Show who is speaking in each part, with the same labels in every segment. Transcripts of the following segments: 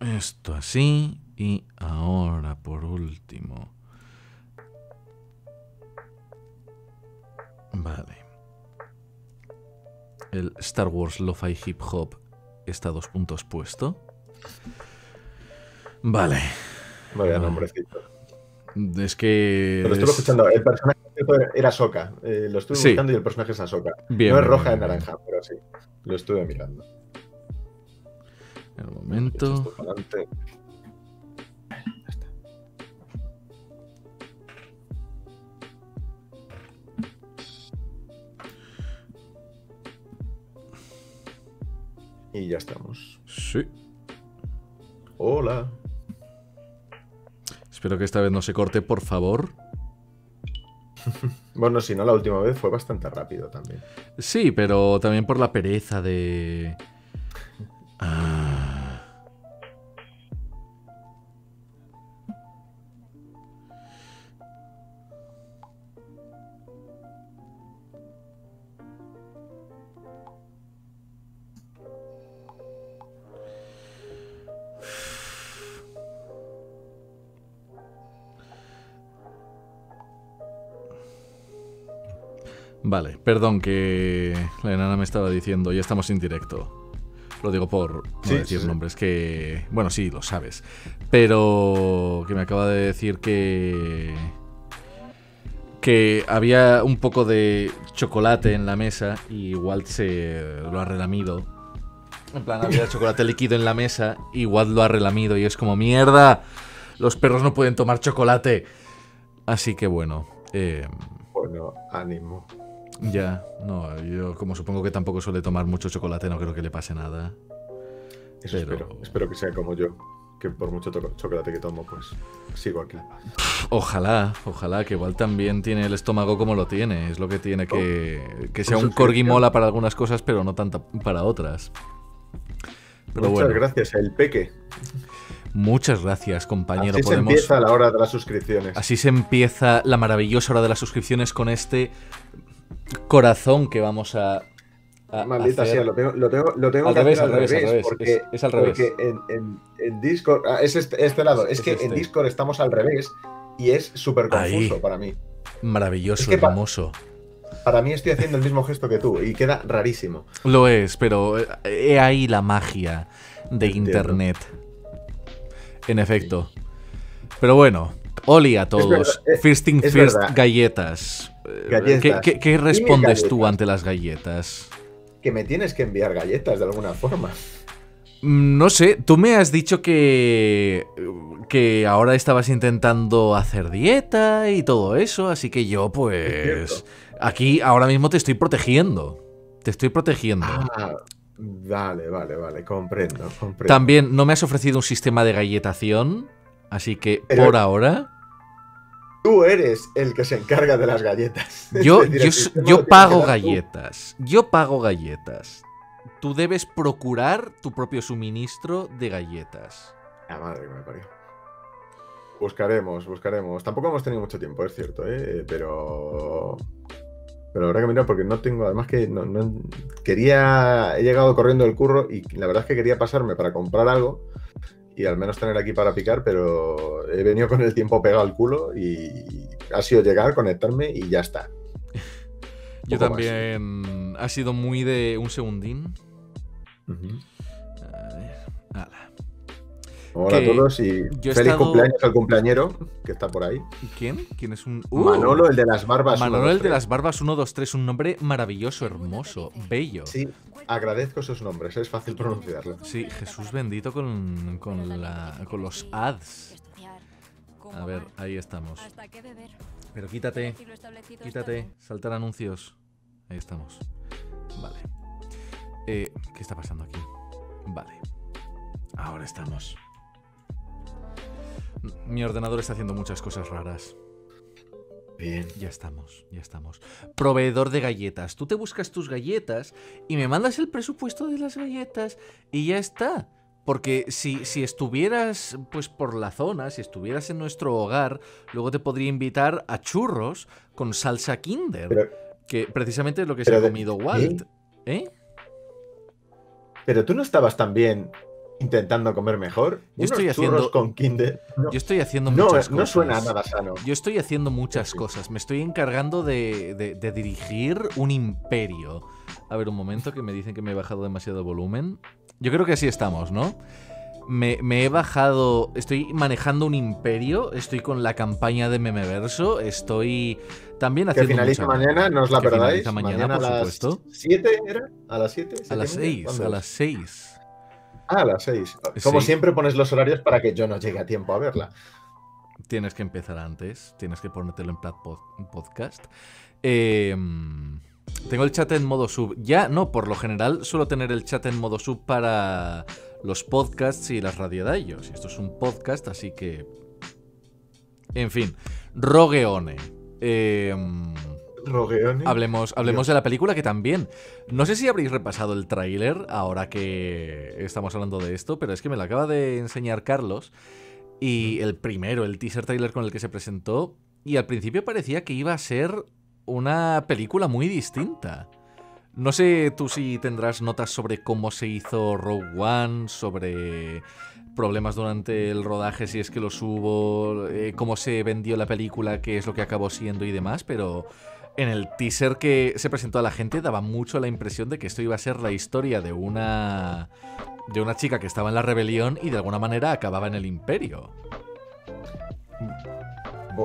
Speaker 1: Esto así. Y ahora, por último. Vale. El Star Wars Lo-Fi Hip Hop está a dos puntos puesto. Vale.
Speaker 2: Vaya nombrecito.
Speaker 1: Es que.
Speaker 2: Lo estuve escuchando. El personaje era Soka. Eh, lo estuve buscando y el personaje es Ahsoka. no es roja y naranja, pero sí. Lo estuve mirando.
Speaker 1: El momento.
Speaker 2: Y ya estamos.
Speaker 1: Sí.
Speaker 2: Hola.
Speaker 1: Espero que esta vez no se corte, por favor.
Speaker 2: bueno, si no, la última vez fue bastante rápido también.
Speaker 1: Sí, pero también por la pereza de... perdón que la enana me estaba diciendo, ya estamos en directo. Lo digo por no decir nombres, que... Bueno, sí, lo sabes. Pero que me acaba de decir que... Que había un poco de chocolate en la mesa y Walt se lo ha relamido. En plan, había chocolate líquido en la mesa y Walt lo ha relamido y es como mierda. Los perros no pueden tomar chocolate. Así que bueno. Eh,
Speaker 2: bueno, ánimo.
Speaker 1: Ya, no, yo como supongo que tampoco suele tomar mucho chocolate, no creo que le pase nada.
Speaker 2: Eso espero, espero que sea como yo, que por mucho chocolate que tomo, pues sigo aquí.
Speaker 1: Ojalá, ojalá, que igual también tiene el estómago como lo tiene, es lo que tiene que, que sea un corgi mola para algunas cosas, pero no tanta para otras.
Speaker 2: Pero Muchas gracias, el peque.
Speaker 1: Muchas gracias, compañero.
Speaker 2: Así se empieza la hora de las suscripciones.
Speaker 1: Así se empieza la maravillosa hora de las suscripciones con este corazón que vamos a.
Speaker 2: Maldita sea, lo tengo, lo tengo, lo tengo
Speaker 1: al
Speaker 2: que
Speaker 1: revés, al revés, al revés. Porque,
Speaker 2: es, al revés. Porque en, en, Discord. Ah, es este, este lado. Es, que en este. Discord estamos al revés y es súper confuso para mí.
Speaker 1: Maravilloso, hermoso.
Speaker 2: para mí estoy haciendo el mismo gesto que tú y queda rarísimo.
Speaker 1: Lo es, pero eh, he ahí la magia de Internet. En efecto. Pero bueno, Oli a todos. Eh, first thing first, galletas. ¿Qué, respondes tú ante las galletas?
Speaker 2: Que me tienes que enviar galletas de alguna forma.
Speaker 1: Mm, no sé, tú me has dicho que. que ahora estabas intentando hacer dieta y todo eso, así que yo, pues. Aquí ahora mismo te estoy protegiendo. Te estoy protegiendo.
Speaker 2: Ah, vale, vale, vale, comprendo, comprendo.
Speaker 1: También no me has ofrecido un sistema de galletación, así que por ahora.
Speaker 2: Tú eres el que se encarga de las galletas.
Speaker 1: Yo, yo, pago galletas. Yo pago galletas. Tú debes procurar tu propio suministro de galletas.
Speaker 2: La madre que me parió. Buscaremos, buscaremos. Tampoco hemos tenido mucho tiempo, es cierto, ¿eh? pero. Pero habrá que mirar porque no tengo. Además, que no, quería. He llegado corriendo del curro y la verdad es que quería pasarme para comprar algo y al menos tener aquí para picar, pero he venido con el tiempo pegado al culo y ha sido llegar, conectarme y ya está.
Speaker 1: Yo también. Ha sido muy de un segundín.
Speaker 2: Ver. Hola a todos y feliz cumpleaños al cumpleañero que está por ahí.
Speaker 1: ¿Quién? ¿Quién es un.?
Speaker 2: ¡Uh! Manolo, el de las barbas.
Speaker 1: Manolo, el de las barbas 1, 2, 3. Un nombre maravilloso, hermoso, bello.
Speaker 2: Sí, agradezco esos nombres, es fácil pronunciarlo.
Speaker 1: Sí, Jesús bendito con, con, la, con los ads. A ver, ahí estamos. Pero quítate, quítate, saltar anuncios. Ahí estamos. Vale. Eh, ¿Qué está pasando aquí? Vale. Ahora estamos. Mi ordenador está haciendo muchas cosas raras.
Speaker 2: Bien.
Speaker 1: Ya estamos, ya estamos. Proveedor de galletas. Tú te buscas tus galletas y me mandas el presupuesto de las galletas y ya está. Porque si, si estuvieras pues por la zona, si estuvieras en nuestro hogar, luego te podría invitar a churros con salsa Kinder. que precisamente es lo que se ha comido Walt. ¿Eh?
Speaker 2: Pero tú no estabas también intentando comer mejor.
Speaker 1: Yo estoy haciendo
Speaker 2: con Kinder.
Speaker 1: Yo estoy haciendo
Speaker 2: no,
Speaker 1: muchas
Speaker 2: no
Speaker 1: cosas.
Speaker 2: suena nada sano.
Speaker 1: Yo estoy haciendo muchas cosas. Me estoy encargando de, de- de dirigir un imperio. A ver, un momento que me dicen que me he bajado demasiado volumen. Yo creo que así estamos, ¿no? Me, me he bajado. Estoy manejando un imperio. Estoy con la campaña de Memeverso. Estoy también
Speaker 2: Que
Speaker 1: haciendo.
Speaker 2: finaliza
Speaker 1: mucha-
Speaker 2: mañana, no os la
Speaker 1: que
Speaker 2: perdáis.
Speaker 1: finaliza mañana, por
Speaker 2: a las
Speaker 1: supuesto.
Speaker 2: 7 era? ¿A las 7?
Speaker 1: A las 6. A las 6.
Speaker 2: Ah, a las 6. Como
Speaker 1: Sí.
Speaker 2: siempre pones los horarios para que yo no llegue a tiempo a verla.
Speaker 1: Tienes que empezar antes, tienes que ponértelo en pod- podcast. Eh, tengo el chat en modo sub. Ya, no, por lo general suelo tener el chat en modo sub para los podcasts y las radiodallos. Esto es un podcast, así que... En fin, Rogueone. Eh, Hablemos, hablemos
Speaker 2: Dios.
Speaker 1: de la película que también. No sé si habréis repasado el tráiler ahora que estamos hablando de esto, pero es que me lo acaba de enseñar Carlos. Y el primero, el teaser trailer con el que se presentó. Y al principio parecía que iba a ser una película muy distinta. No sé tú si tendrás notas sobre cómo se hizo Rogue One, sobre problemas durante el rodaje, si es que los hubo, eh, cómo se vendió la película, qué es lo que acabó siendo y demás, pero en el teaser que se presentó a la gente daba mucho la impresión de que esto iba a ser la historia de una de una chica que estaba en la rebelión y de alguna manera acababa en el imperio.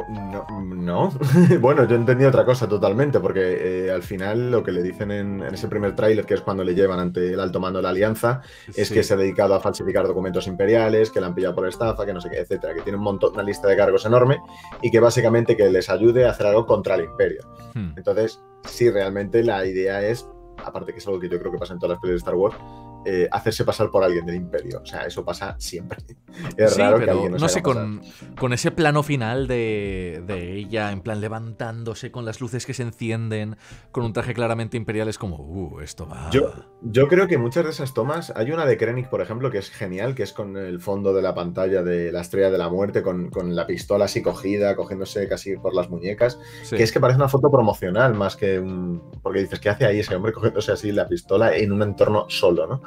Speaker 2: No, no. bueno, yo entendí otra cosa totalmente, porque eh, al final lo que le dicen en, en ese primer tráiler, que es cuando le llevan ante el alto mando de la alianza, es
Speaker 1: Sí.
Speaker 2: que se ha dedicado a falsificar documentos imperiales, que la han pillado por estafa, que no sé qué, etcétera, que tiene un montón, una lista de cargos enorme y que básicamente que les ayude a hacer algo contra el imperio.
Speaker 1: Hmm.
Speaker 2: Entonces, sí, realmente la idea es, aparte que es algo que yo creo que pasa en todas las películas de Star Wars, eh, hacerse pasar por alguien del imperio. O sea, eso pasa siempre. Es
Speaker 1: Sí,
Speaker 2: raro que
Speaker 1: pero
Speaker 2: alguien
Speaker 1: no sé, con, con ese plano final de, de ella, en plan levantándose con las luces que se encienden, con un traje claramente imperial, es como, uh, esto va.
Speaker 2: Yo, yo creo que muchas de esas tomas, hay una de Krennic, por ejemplo, que es genial, que es con el fondo de la pantalla de la estrella de la muerte, con, con la pistola así cogida, cogiéndose casi por las muñecas,
Speaker 1: Sí.
Speaker 2: que es que parece una foto promocional más que un... Porque dices, ¿qué hace ahí ese hombre cogiéndose así la pistola en un entorno solo, ¿no?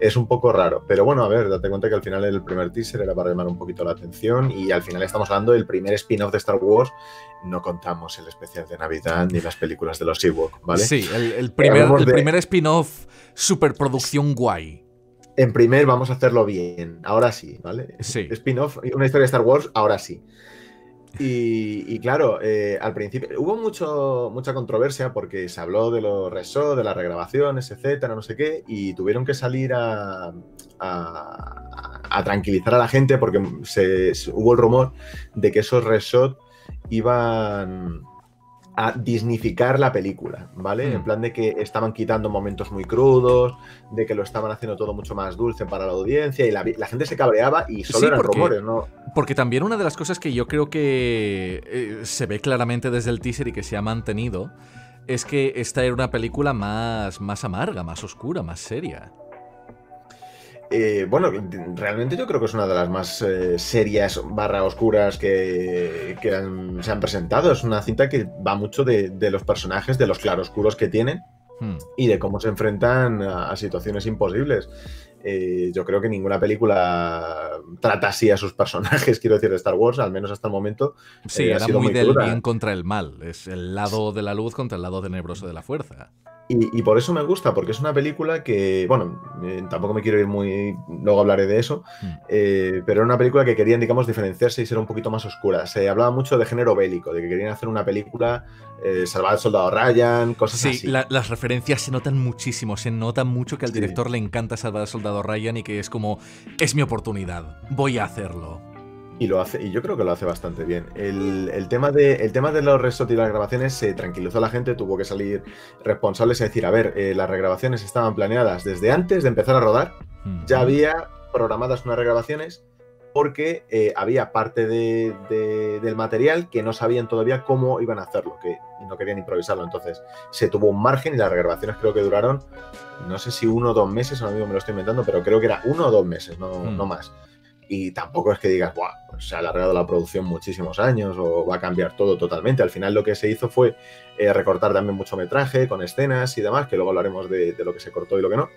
Speaker 2: Es un poco raro, pero bueno, a ver, date cuenta que al final el primer teaser era para llamar un poquito la atención y al final estamos hablando del primer spin-off de Star Wars, no contamos el especial de Navidad ni las películas de los Ewok, ¿vale?
Speaker 1: Sí, el, el primer,
Speaker 2: hablamos
Speaker 1: el
Speaker 2: de-
Speaker 1: primer spin-off superproducción guay.
Speaker 2: En primer vamos a hacerlo bien, ahora sí, ¿vale?
Speaker 1: Sí.
Speaker 2: Spin-off, una historia de Star Wars, ahora sí. Y, claro, eh, al principio hubo mucho, mucha controversia porque se habló de los resort, de las regrabaciones, etcétera, no sé qué, y tuvieron que salir a, tranquilizar a la gente porque se, hubo el rumor de que esos resort iban a disnificar la película, ¿vale?
Speaker 1: Mm.
Speaker 2: En plan de que estaban quitando momentos muy crudos, de que lo estaban haciendo todo mucho más dulce para la audiencia y la, la gente se cabreaba y solo
Speaker 1: Sí,
Speaker 2: eran
Speaker 1: porque-
Speaker 2: rumores, ¿no?
Speaker 1: Porque también una de las cosas que yo creo que eh, se ve claramente desde el teaser y que se ha mantenido es que esta era una película más, más amarga, más oscura, más seria.
Speaker 2: Eh, bueno, realmente yo creo que es una de las más eh, serias barra oscuras que, que han- se han presentado. Es una cinta que va mucho de, de los personajes, de los claroscuros que tienen
Speaker 1: Hmm.
Speaker 2: y de cómo se enfrentan a, a situaciones imposibles. Eh, yo creo que ninguna película trata así a sus personajes, quiero decir, de Star Wars, al menos hasta el momento.
Speaker 1: Sí, era muy,
Speaker 2: muy
Speaker 1: del bien contra el mal. Es el lado de la luz contra el lado tenebroso de la fuerza.
Speaker 2: Y, y por eso me gusta, porque es una película que, bueno, eh, tampoco me quiero ir muy, luego hablaré de eso,
Speaker 1: Mm.
Speaker 2: eh, pero era una película que querían, digamos, diferenciarse y ser un poquito más oscura. Se hablaba mucho de género bélico, de que querían hacer una película, eh, salvar al soldado Ryan, cosas
Speaker 1: Sí,
Speaker 2: así.
Speaker 1: la- las referencias se notan muchísimo. Se nota mucho que al
Speaker 2: Sí.
Speaker 1: director le encanta salvar al soldado Ryan y que es como, es mi oportunidad, voy a hacerlo.
Speaker 2: Y lo hace, y yo creo que lo hace bastante bien. El, el tema, de, el tema de los resort y las grabaciones se tranquilizó a la gente, tuvo que salir responsables y decir, a ver, eh, las regrabaciones estaban planeadas desde antes de empezar a rodar,
Speaker 1: Hmm.
Speaker 2: ya había programadas unas regrabaciones porque eh, había parte de- de- del material que no sabían todavía cómo iban a hacerlo, que no querían improvisarlo. Entonces se tuvo un margen y las regrabaciones creo que duraron, no sé si uno o dos meses, ahora mismo me lo estoy inventando, pero creo que era uno o dos meses, no,
Speaker 1: Hmm.
Speaker 2: no más. Y tampoco es que digas, Buah, pues se ha alargado la producción muchísimos años o va a cambiar todo totalmente. Al final lo que se hizo fue eh, recortar también mucho metraje con escenas y demás, que luego hablaremos de, de lo que se cortó y lo que no.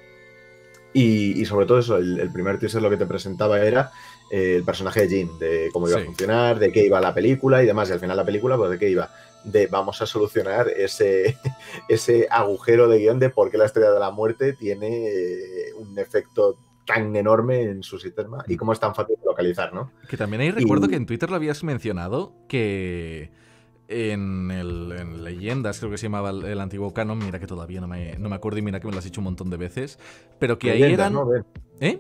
Speaker 2: Y, sobre todo eso, el, primer teaser lo que te presentaba era eh, el personaje de Jim, de cómo iba a funcionar, de qué iba la película y demás. Y al final la película, pues de qué iba. De vamos a solucionar ese, ese agujero de guion de por qué la estrella de la muerte tiene eh, un efecto tan enorme en su sistema y mm. cómo es tan fácil de localizar, ¿no?
Speaker 1: Que también hay recuerdo que en Twitter lo habías mencionado que en, el, Leyendas, creo que se llamaba el, antiguo canon, mira que todavía no me, no me, acuerdo y mira que me lo has dicho un montón de veces, pero que ahí eran... ¿Eh?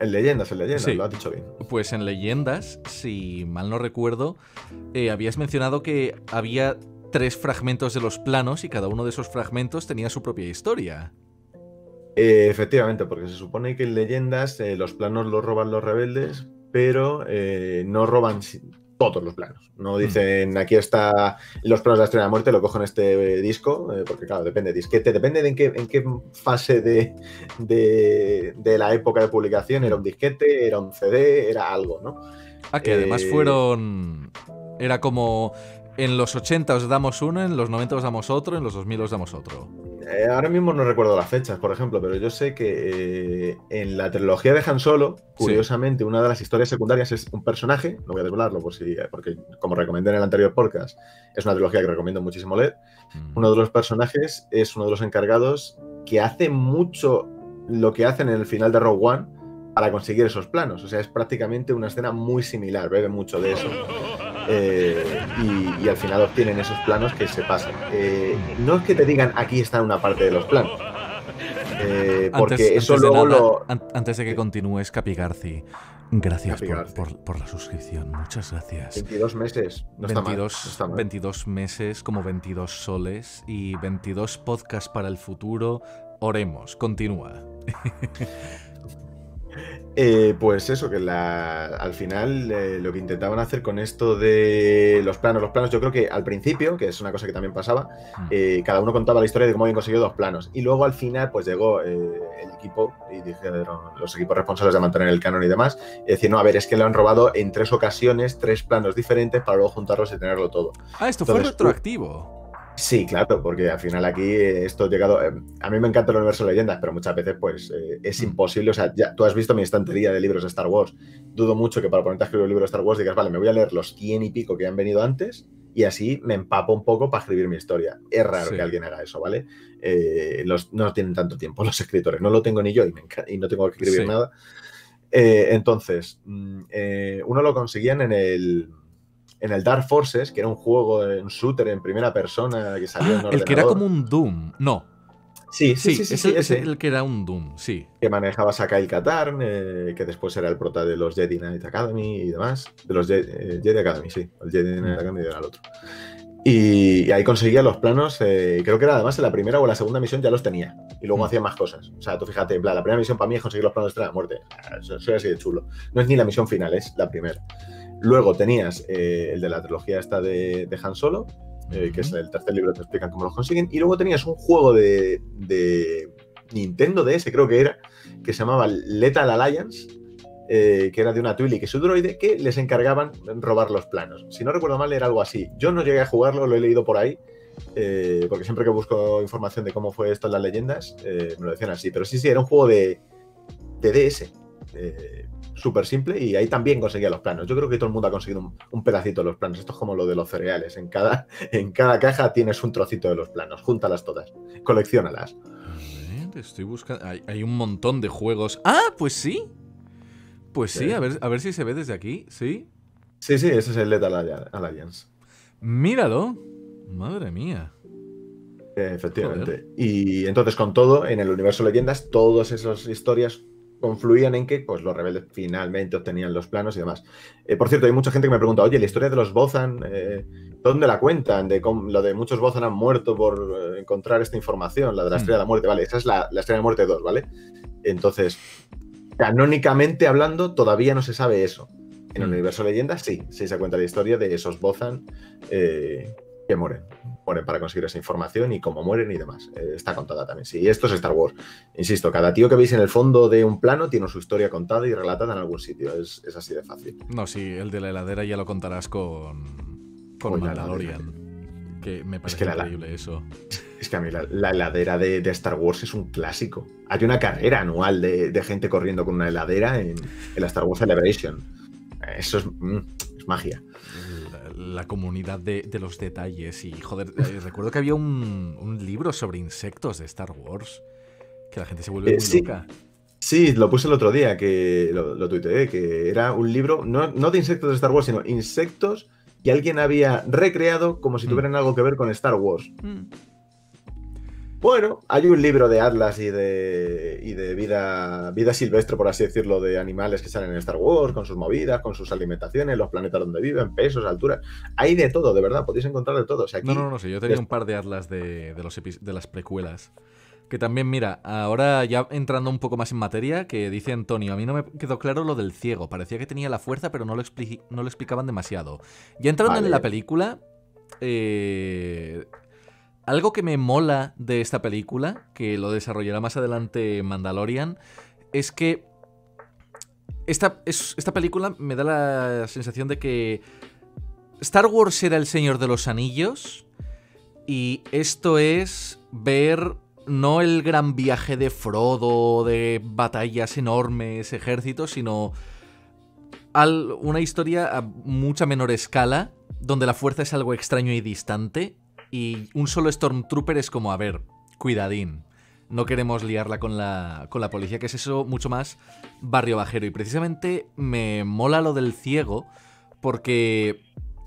Speaker 2: En Leyendas, en Leyendas, lo has dicho bien.
Speaker 1: Pues en Leyendas, si mal no recuerdo, eh, habías mencionado que había tres fragmentos de los planos y cada uno de esos fragmentos tenía su propia historia.
Speaker 2: Eh, efectivamente, porque se supone que en Leyendas eh, los planos los roban los rebeldes, pero no roban todos los planos. No mm. dicen aquí está los planos de la estrella de la muerte, lo cojo en este disco, eh, porque claro, depende de disquete, depende de en qué, en qué fase de, de, la época de publicación, era un disquete, era un CD, era algo, ¿no?
Speaker 1: Ah, que además eh, fueron... Era como en los 80 os damos uno, en los 90 os damos otro, en los 2000 os damos otro.
Speaker 2: Eh, ahora mismo no recuerdo las fechas, por ejemplo, pero yo sé que eh, en la trilogía de Han Solo, curiosamente, una de las historias secundarias es un personaje, no voy a desvelarlo por si, porque como recomendé en el anterior podcast, es una trilogía que recomiendo muchísimo leer. Mm. Uno de los personajes es uno de los encargados que hace mucho lo que hacen en el final de Rogue One para conseguir esos planos. O sea, es prácticamente una escena muy similar, bebe mucho de eso. Eh, y, al final obtienen esos planos que se pasan. Eh, no es que te digan aquí está una parte de los planos. Eh, porque antes, eso luego lo...
Speaker 1: Antes de que continúes, Capi Garci, gracias por, la suscripción. Muchas gracias.
Speaker 2: 22 meses. No 22,
Speaker 1: está mal, 22 meses, como 22 soles y 22 podcasts para el futuro. Oremos. Continúa.
Speaker 2: Eh, pues eso, que al final eh, lo que intentaban hacer con esto de los planos, los planos, yo creo que al principio, que es una cosa que también pasaba, mm. eh, cada uno contaba la historia de cómo habían conseguido dos planos. Y luego al final, pues llegó el equipo y dijeron los equipos responsables de mantener el canon y demás, y decir, no, a ver, es que lo han robado en tres ocasiones, tres planos diferentes para luego juntarlos y tenerlo todo.
Speaker 1: Ah, esto fue retroactivo.
Speaker 2: Sí, claro, porque al final aquí eh, esto ha llegado. Eh, a mí me encanta el universo de leyendas, pero muchas veces, pues, eh, es mm. imposible. O sea, ya, tú has visto mi estantería de libros de Star Wars. Dudo mucho que para ponerte a escribir un libro de Star Wars digas, vale, me voy a leer los cien y pico que han venido antes y así me empapo un poco para escribir mi historia. Es raro que alguien haga eso, ¿vale? los, no tienen tanto tiempo los escritores. No lo tengo ni yo y, no tengo que escribir nada. entonces, mm, uno lo conseguían en el en el Dark Forces, que era un juego, un shooter en primera persona que salió en
Speaker 1: ah, El que era como un Doom, no.
Speaker 2: Sí, sí, sí, sí,
Speaker 1: es el, que era un Doom, sí.
Speaker 2: Que manejabas a Kyle Katarn, eh, que después era el prota de los Jedi Knight Academy y demás. De los eh, Jedi, Academy, sí. El Jedi Knight mm. Academy era el otro. Y, ahí conseguía los planos, eh, creo que era además en la primera o la segunda misión ya los tenía. Y luego mm. hacía más cosas. O sea, tú fíjate, en plan, la primera misión para mí es conseguir los planos de de Muerte. Soy así de chulo. No es ni la misión final, es la primera. Luego tenías eh, el de la trilogía esta de, Han Solo, eh, que es el tercer libro, te explican cómo los consiguen. Y luego tenías un juego de, de Nintendo DS, creo que era, que se llamaba Lethal Alliance, eh, que era de una que es un droide, que les encargaban robar los planos. Si no recuerdo mal, era algo así. Yo no llegué a jugarlo, lo he leído por ahí, porque siempre que busco información de cómo fue esto en las leyendas, me lo decían así. Pero sí, sí, era un juego de, de DS súper simple y ahí también conseguía los planos. Yo creo que todo el mundo ha conseguido un, pedacito de los planos. Esto es como lo de los cereales. En cada, en cada caja tienes un trocito de los planos. Júntalas todas.
Speaker 1: A ver, estoy buscando. Hay, un montón de juegos. ¡Ah! Pues sí. Pues sí, A, ver, a ver si se ve desde aquí. ¿Sí?
Speaker 2: Sí, sí, ese es el Lethal Alliance.
Speaker 1: Míralo. Madre mía.
Speaker 2: Efectivamente. Y entonces, con todo, en el universo leyendas, todas esas historias confluían en que pues, los rebeldes finalmente obtenían los planos y demás. Eh, por cierto, hay mucha gente que me pregunta, oye, la historia de los Bozan, eh, ¿dónde la cuentan? De cómo, lo de muchos Bozan han muerto por eh, encontrar esta información, la de la estrella de la muerte, ¿vale? Esa es la, estrella de la muerte 2, ¿vale? Entonces, canónicamente hablando, todavía no se sabe eso. En el mm. universo leyenda sí, sí se cuenta la historia de esos Bozan que mueren. Mueren para conseguir esa información y cómo mueren y demás. Eh, está contada también. Sí, esto es Star Wars. Insisto, cada tío que veis en el fondo de un plano tiene su historia contada y relatada en algún sitio. Es, así de fácil.
Speaker 1: No, sí, el de la heladera ya lo contarás con, con Mandalorian. Que me parece
Speaker 2: que la-
Speaker 1: increíble eso.
Speaker 2: Es que a mí la, la heladera de, de Star Wars es un clásico. Hay una carrera anual de, de gente corriendo con una heladera en, en la Star Wars Celebration. Eso es, mm, es magia.
Speaker 1: La, comunidad de, de los detalles. Y joder, eh, recuerdo que había un, un libro sobre insectos de Star Wars. Que la gente se vuelve
Speaker 2: Eh,
Speaker 1: muy
Speaker 2: sí.
Speaker 1: loca.
Speaker 2: Sí, lo puse el otro día, que lo, lo tuiteé, que era un libro, no, no de insectos de Star Wars, sino insectos que alguien había recreado como si
Speaker 1: Mm.
Speaker 2: tuvieran algo que ver con Star Wars.
Speaker 1: Mm.
Speaker 2: Bueno, hay un libro de Atlas y de, y de vida, vida silvestre, por así decirlo, de animales que salen en Star Wars, con sus movidas, con sus alimentaciones, los planetas donde viven, pesos, alturas. Hay de todo, de verdad, podéis encontrar de todo. O sea, aquí,
Speaker 1: No, no, no sé. Yo tenía un par de atlas de, de los de las precuelas. Que también, mira, ahora ya entrando un poco más en materia, que dice Antonio, a mí no me quedó claro lo del ciego. Parecía que tenía la fuerza, pero no lo, no lo explicaban demasiado. Ya entrando
Speaker 2: Vale.
Speaker 1: en la película, eh, algo que me mola de esta película, que lo desarrollará más adelante Mandalorian, es que esta, es- esta película me da la sensación de que Star Wars era el Señor de los Anillos y esto es ver no el gran viaje de Frodo, de batallas enormes, ejércitos, sino al- una historia a mucha menor escala, donde la fuerza es algo extraño y distante, y un solo Stormtrooper es como, a ver, cuidadín. No queremos liarla con la, con la policía, que es eso mucho más barrio bajero. Y precisamente me mola lo del ciego, porque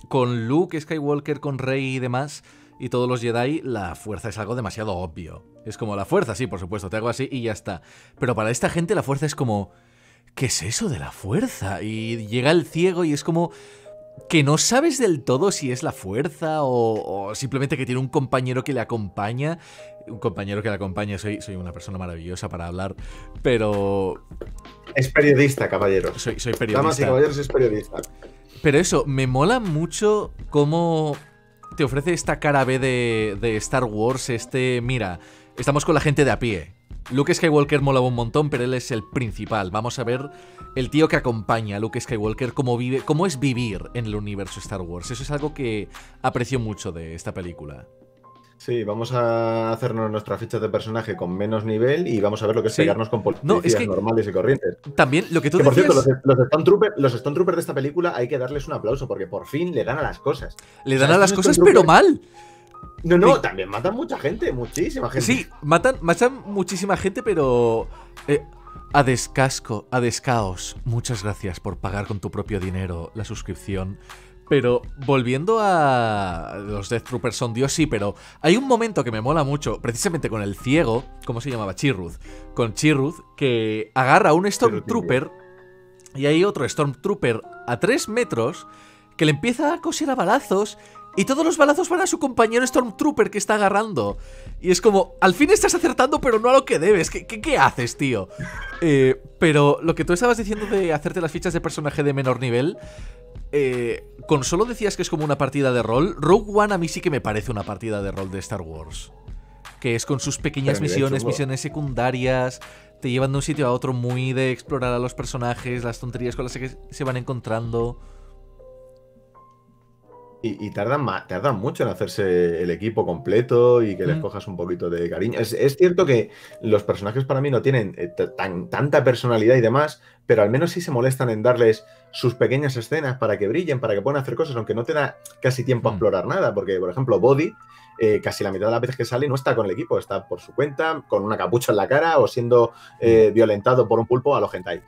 Speaker 1: con Luke Skywalker, con Rey y demás, y todos los Jedi, la fuerza es algo demasiado obvio. Es como la fuerza, sí, por supuesto, te hago así y ya está. Pero para esta gente la fuerza es como... ¿Qué es eso de la fuerza? Y llega el ciego y es como que no sabes del todo si es la fuerza o, o simplemente que tiene un compañero que le acompaña. Un compañero que le acompaña, soy, soy una persona maravillosa para hablar, pero
Speaker 2: es periodista, caballeros.
Speaker 1: soy, soy
Speaker 2: Damas y
Speaker 1: periodista.
Speaker 2: caballeros, es periodista.
Speaker 1: Pero eso, me mola mucho cómo te ofrece esta cara B de, de Star Wars, este, mira, estamos con la gente de a pie. Luke Skywalker molaba un montón, pero él es el principal. Vamos a ver el tío que acompaña a Luke Skywalker, cómo vive, cómo es vivir en el universo Star Wars. Eso es algo que aprecio mucho de esta película.
Speaker 2: Sí, vamos a hacernos nuestra ficha de personaje con menos nivel y vamos a ver lo que es
Speaker 1: Sí.
Speaker 2: pegarnos con policías
Speaker 1: No, es que-
Speaker 2: normales y corrientes.
Speaker 1: También lo que tú
Speaker 2: Que, por
Speaker 1: decías,
Speaker 2: cierto, los, los, Stormtroopers, los Stormtroopers de esta película hay que darles un aplauso porque por fin le dan a las cosas.
Speaker 1: le
Speaker 2: o sea,
Speaker 1: dan a las cosas, pero mal.
Speaker 2: No, no,
Speaker 1: Sí.
Speaker 2: también matan mucha gente, muchísima gente.
Speaker 1: Sí, matan, matan muchísima gente, pero. eh, a descasco, a descaos. Muchas gracias por pagar con tu propio dinero la suscripción. Pero volviendo a. Los Death Troopers son Dios, sí, pero hay un momento que me mola mucho, precisamente con el ciego, ¿cómo se llamaba? Chirruz. Con Chirruz, que agarra a un Stormtrooper y hay otro Stormtrooper a 3 metros que le empieza a coser a balazos y todos los balazos van a su compañero Stormtrooper que está agarrando. Y es como, al fin estás acertando, pero no a lo que debes. ¿Qué, qué, qué haces, tío? Eh, pero lo que tú estabas diciendo de hacerte las fichas de personaje de menor nivel, eh, con solo decías que es como una partida de rol, Rogue One a mí sí que me parece una partida de rol de Star Wars. Que es con sus pequeñas misiones,
Speaker 2: chungo.
Speaker 1: misiones secundarias, te llevan de un sitio a otro muy de explorar a los personajes, las tonterías con las que se van encontrando.
Speaker 2: Y, y tardan, tardan mucho en hacerse el equipo completo y que les
Speaker 1: Mm.
Speaker 2: cojas un poquito de cariño. Es, es cierto que los personajes para mí no tienen eh, tan, tanta personalidad y demás, pero al menos sí se molestan en darles sus pequeñas escenas para que brillen, para que puedan hacer cosas, aunque no te da casi tiempo a
Speaker 1: Mm.
Speaker 2: explorar nada. Porque, por ejemplo, Body, eh, casi la mitad de las veces que sale no está con el equipo, está por su cuenta, con una capucha en la cara o siendo eh, violentado por un pulpo a los hentai.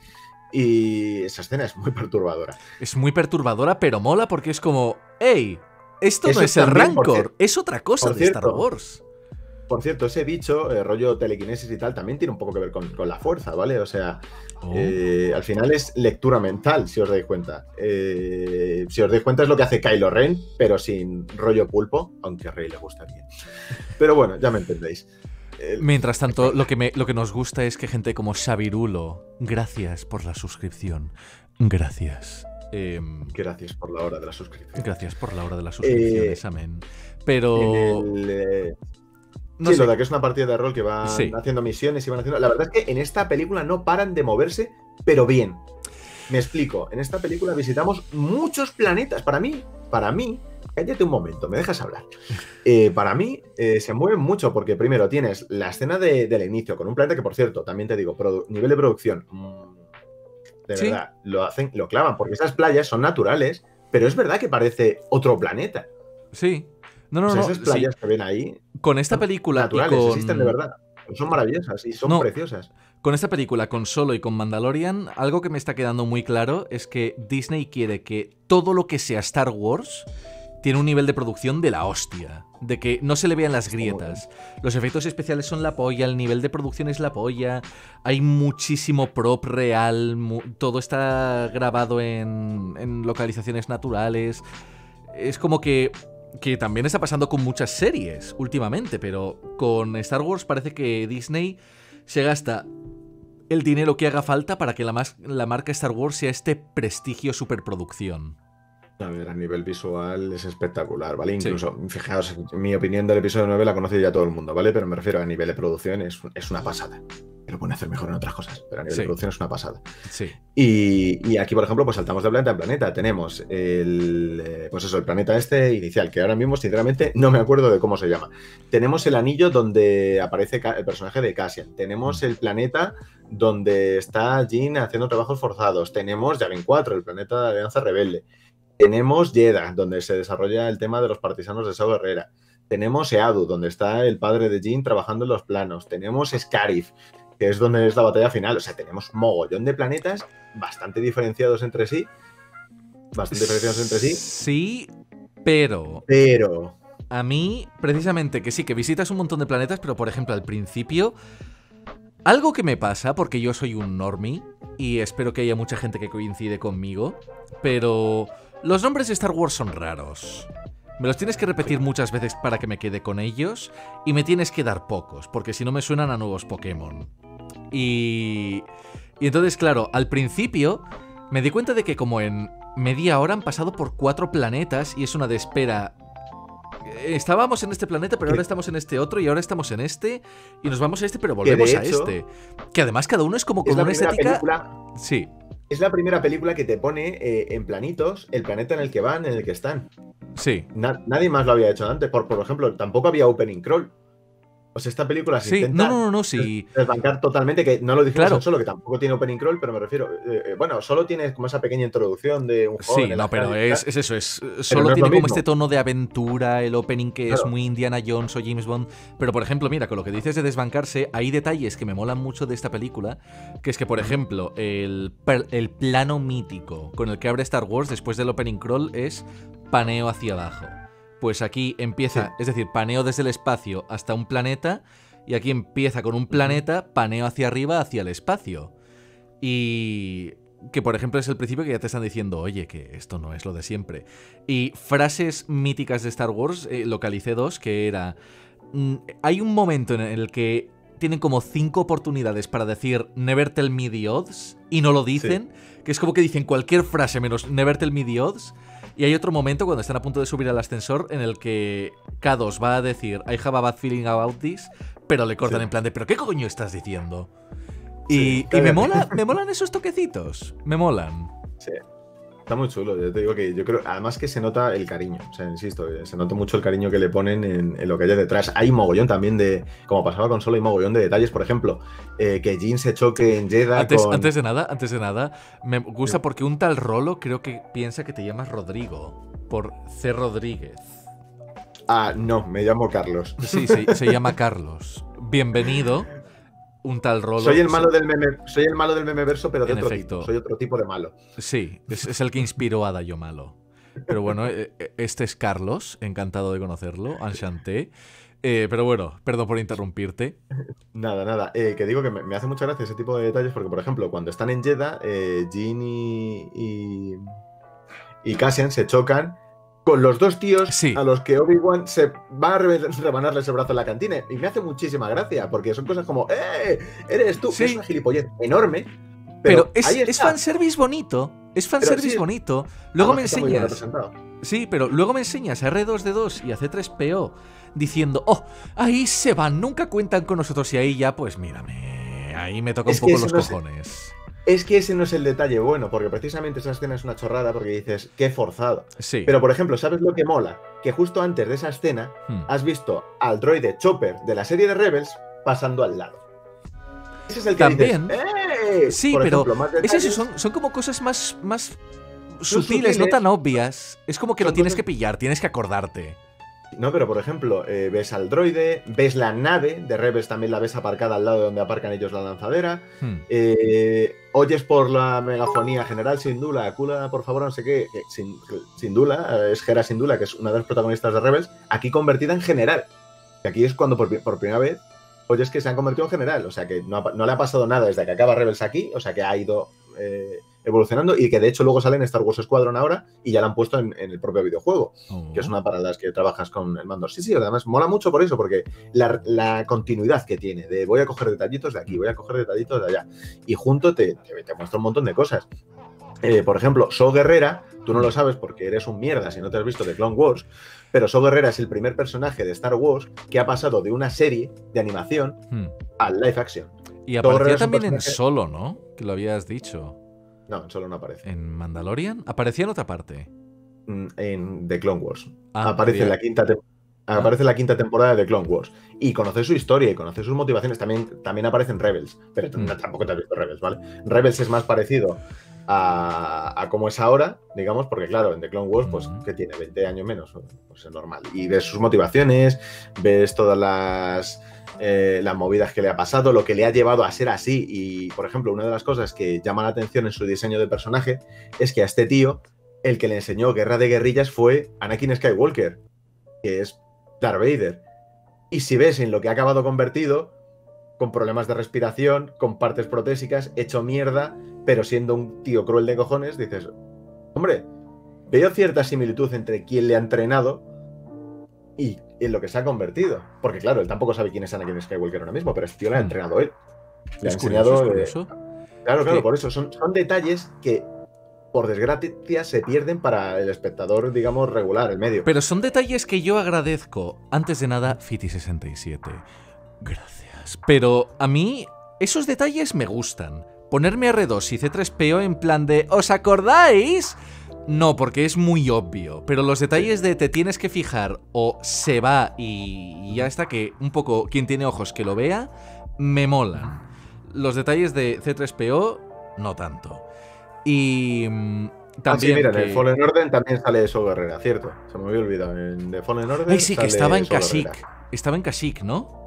Speaker 2: Y esa escena es muy perturbadora.
Speaker 1: Es muy perturbadora, pero mola porque es como, hey, esto
Speaker 2: Eso
Speaker 1: no es el
Speaker 2: también,
Speaker 1: Rancor, es otra cosa
Speaker 2: por
Speaker 1: de Star Wars.
Speaker 2: Por cierto, ese bicho, eh, rollo telequinesis y tal, también tiene un poco que ver con, con la fuerza, ¿vale? O sea,
Speaker 1: Oh.
Speaker 2: eh, al final es lectura mental, si os dais cuenta. Eh, si os dais cuenta es lo que hace Kylo Ren, pero sin rollo pulpo, aunque a Rey le gustaría. Pero bueno, ya me entendéis.
Speaker 1: Mientras tanto, lo que, me, lo que nos gusta es que gente como Xavirulo, gracias por la suscripción. Gracias. Em,
Speaker 2: gracias por la hora de la suscripción.
Speaker 1: gracias por la hora de las suscripciones,
Speaker 2: Eh,
Speaker 1: amén. Pero...
Speaker 2: El, eh,
Speaker 1: no
Speaker 2: sí,
Speaker 1: sé,
Speaker 2: de que es una partida de rol que van
Speaker 1: Sí.
Speaker 2: haciendo misiones y van haciendo. La verdad es que en esta película no paran de moverse, pero bien. Me explico. En esta película visitamos muchos planetas. Para mí, para mí, cállate un momento, me dejas hablar. Eh, para mí eh, se mueven mucho porque primero tienes la escena del inicio con un planeta que, por cierto, también te digo, nivel de producción, mm, de verdad, lo hacen, lo clavan, porque esas playas son naturales, pero es verdad que parece otro planeta.
Speaker 1: Sí. No, no, no.
Speaker 2: Esas playas que ven ahí.
Speaker 1: Con esta película.
Speaker 2: Naturales, existen de verdad. Son maravillosas y son preciosas.
Speaker 1: Con esta película, con Solo y con Mandalorian, algo que me está quedando muy claro es que Disney quiere que todo lo que sea Star Wars tiene un nivel de producción de la hostia. De que no se le vean las grietas. Los efectos especiales son la polla, el nivel de producción es la polla. Hay muchísimo prop real. todo está grabado en, en localizaciones naturales. Es como que que también está pasando con muchas series últimamente, pero con Star Wars parece que Disney se gasta el dinero que haga falta para que la, la marca Star Wars sea este prestigio superproducción.
Speaker 2: A ver, a nivel visual es espectacular, ¿vale? Incluso, fijaos, mi opinión del episodio 9 la conoce ya todo el mundo, ¿vale? Pero me refiero a nivel de producción, es, es una pasada lo pueden hacer mejor en otras cosas, pero a nivel de producción es una pasada.
Speaker 1: Sí.
Speaker 2: Y, aquí, por ejemplo, pues saltamos de planeta en planeta. Tenemos el, eh, pues eso, el planeta este inicial, que ahora mismo, sinceramente, no me acuerdo de cómo se llama. Tenemos el anillo donde aparece el personaje de Cassian. Tenemos mm. el planeta donde está Jean haciendo trabajos forzados. Tenemos Yavin 4, el planeta de Alianza Rebelde. Tenemos Jeddah, donde se desarrolla el tema de los partisanos de Sao Herrera. Tenemos Eadu, donde está el padre de Jean trabajando en los planos. Tenemos Scarif, que es donde es la batalla final. O sea, tenemos mogollón de planetas bastante diferenciados entre sí. Bastante diferenciados entre sí.
Speaker 1: Sí, pero.
Speaker 2: Pero.
Speaker 1: A mí, precisamente, que sí, que visitas un montón de planetas, pero por ejemplo, al principio. Algo que me pasa, porque yo soy un normie, y espero que haya mucha gente que coincide conmigo, pero los nombres de Star Wars son raros. Me los tienes que repetir muchas veces para que me quede con ellos, y me tienes que dar pocos, porque si no me suenan a nuevos Pokémon. Y, y entonces, claro, al principio me di cuenta de que como en media hora han pasado por cuatro planetas y es una de espera. Estábamos en este planeta, pero ahora estamos en este otro y ahora estamos en este y nos vamos a este, pero volvemos a este. Que además cada uno es como con una estética. Sí.
Speaker 2: Es la primera película que te pone eh, en planitos el planeta en el que van, en el que están.
Speaker 1: Sí.
Speaker 2: nadie más lo había hecho antes. Por, por ejemplo, tampoco había opening crawl. O sea, esta película se
Speaker 1: sí, intenta no, no, no, sí.
Speaker 2: desbancar totalmente, que no lo dijimos claro. solo, que tampoco tiene opening crawl, pero me refiero, eh, eh, bueno, solo tiene como esa pequeña introducción de un
Speaker 1: juego. Sí, no, pero es, es, eso, es solo tiene como este tono de aventura, el opening que es muy Indiana Jones o James Bond. Pero por ejemplo, mira, con lo que dices de desbancarse, hay detalles que me molan mucho de esta película, que es que, por ejemplo, el, el plano mítico con el que abre Star Wars después del opening crawl es paneo hacia abajo. Pues aquí empieza, es decir, paneo desde el espacio hasta un planeta, y aquí empieza con un planeta, paneo hacia arriba, hacia el espacio. Y que por ejemplo es el principio que ya te están diciendo, oye, que esto no es lo de siempre. Y frases míticas de Star Wars, eh, localicé dos, que era, mm, hay un momento en el que tienen como cinco oportunidades para decir Never tell me the odds y no lo dicen, que es como que dicen cualquier frase menos Never tell me the odds. Y hay otro momento cuando están a punto de subir al ascensor en el que K2 va a decir I have a bad feeling about this, pero le cortan en plan de ¿pero qué coño estás diciendo? Y, me mola, me molan esos toquecitos, me molan.
Speaker 2: Sí. Está muy chulo, yo te digo que yo creo, además que se nota el cariño, o sea, insisto, eh, se nota mucho el cariño que le ponen en, lo que hay detrás. Hay mogollón también de, como pasaba con solo, hay mogollón de detalles, por ejemplo, eh, que Jean se choque en Jeddah
Speaker 1: antes, antes de nada, antes de nada, me gusta porque un tal Rolo creo que piensa que te llamas Rodrigo, por C. Rodríguez.
Speaker 2: Ah, no, me llamo Carlos.
Speaker 1: Sí, sí, se llama Carlos. Bienvenido un tal Rolo.
Speaker 2: Soy el malo del meme, soy el malo del meme verso, pero de otro tipo. Soy otro tipo de malo.
Speaker 1: Sí, es, el que inspiró a Dayo Malo. Pero bueno, eh, eh, este es Carlos, encantado de conocerlo, enchanté. Eh, pero bueno, perdón por interrumpirte.
Speaker 2: Nada, nada. que digo que me, hace mucha gracia ese tipo de detalles porque, por ejemplo, cuando están en Jeddah, Jean y, y, y Cassian se chocan con los dos tíos a los que Obi-Wan se va a rebanarles el brazo en la cantina. Y me hace muchísima gracia, porque son cosas como, ¡eh! Eres tú. Es una gilipollez enorme. Pero,
Speaker 1: es, es fanservice bonito. Es fanservice bonito. Luego me enseñas. Sí, pero luego me enseñas a R2D2 y a C3PO diciendo, oh, ahí se van, nunca cuentan con nosotros. Y ahí ya, pues mírame. Ahí me toca un poco los cojones.
Speaker 2: Es que ese no es el detalle bueno, porque precisamente esa escena es una chorrada porque dices, qué forzado.
Speaker 1: Sí.
Speaker 2: Pero, por ejemplo, ¿sabes lo que mola? que justo antes de esa escena
Speaker 1: Hmm.
Speaker 2: has visto al droide Chopper de la serie de Rebels pasando al lado. Ese es el que
Speaker 1: También.
Speaker 2: dices, ¡Eh!
Speaker 1: Sí,
Speaker 2: Por
Speaker 1: pero
Speaker 2: ejemplo,
Speaker 1: Es eso, son, son como cosas más, más sutiles, no tan obvias. Es como que lo tienes
Speaker 2: cosas-
Speaker 1: que pillar, tienes que acordarte.
Speaker 2: No, pero por ejemplo, eh, ves al droide, ves la nave de Rebels, también la ves aparcada al lado de donde aparcan ellos la lanzadera.
Speaker 1: Hmm.
Speaker 2: Eh, oyes por la megafonía general Sindula, Kula, por favor, no sé qué. Sin- Sindula, eh, es Hera Sindula, que es una de las protagonistas de Rebels, aquí convertida en general. Que aquí es cuando por, pri- por primera vez oyes que se han convertido en general. O sea que no, ha no le ha pasado nada desde que acaba Rebels aquí, o sea que ha ido eh, evolucionando y que de hecho luego sale en Star Wars Squadron ahora y ya la han puesto en, en el propio videojuego
Speaker 1: Oh.
Speaker 2: que es una para las que trabajas con el mando. Sí, sí, además mola mucho por eso, porque la, la continuidad que tiene, de voy a coger detallitos de aquí, voy a coger detallitos de allá, y junto te, te, te muestra un montón de cosas. Eh, por ejemplo, So Guerrera, tú no lo sabes porque eres un mierda si no te has visto de Clone Wars, pero So Guerrera es el primer personaje de Star Wars que ha pasado de una serie de animación
Speaker 1: Hmm.
Speaker 2: al live action.
Speaker 1: Y aparecía también en Solo, ¿no? Que lo habías dicho.
Speaker 2: No, solo no aparece.
Speaker 1: ¿En Mandalorian? Aparecía en otra parte.
Speaker 2: Mm, En The Clone Wars.
Speaker 1: Ah,
Speaker 2: aparece en la quinta tem- aparece en la quinta temporada de Clone Wars y conoce su historia y conoce sus motivaciones también también aparece en Rebels pero
Speaker 1: Mm.
Speaker 2: no- tampoco te has visto Rebels vale Rebels es más parecido a, a cómo es ahora digamos porque claro en The Clone Wars pues
Speaker 1: Mm.
Speaker 2: que tiene 20 años menos pues es normal y ves sus motivaciones ves todas las eh, las movidas que le ha pasado, lo que le ha llevado a ser así. Y, por ejemplo, una de las cosas que llama la atención en su diseño de personaje es que a este tío, el que le enseñó Guerra de Guerrillas fue Anakin Skywalker, que es Darth Vader. Y si ves en lo que ha acabado convertido, con problemas de respiración, con partes protésicas, hecho mierda, pero siendo un tío cruel de cojones, dices, hombre, veo cierta similitud entre quien le ha entrenado y en lo que se ha convertido. Porque claro, él tampoco sabe quién es Anakin Skywalker ahora mismo, pero este tío le ha
Speaker 1: Hmm.
Speaker 2: entrenado él. Le ha
Speaker 1: curioso,
Speaker 2: enseñado... de-
Speaker 1: curioso.
Speaker 2: Claro, claro,
Speaker 1: Sí.
Speaker 2: por eso. Son, son detalles que, por desgracia, se pierden para el espectador, digamos, regular, el medio.
Speaker 1: Pero son detalles que yo agradezco. Antes de nada, Fiti67. Gracias. Pero a mí, esos detalles me gustan. Ponerme R2 y C3PO en plan de ¿Os acordáis? No, porque es muy obvio. Pero los detalles de te tienes que fijar o se va y ya está, que un poco quien tiene ojos que lo vea, me molan. Los detalles de C3PO, no tanto. Y mm,
Speaker 2: Ah, sí,
Speaker 1: también.
Speaker 2: mira, en el Fallen Order también sale eso Guerrera, cierto. Se me había olvidado. En The Fallen Order.
Speaker 1: Ay, sí, que estaba en.
Speaker 2: Gerrera.
Speaker 1: Estaba en Kashyyyk, ¿no?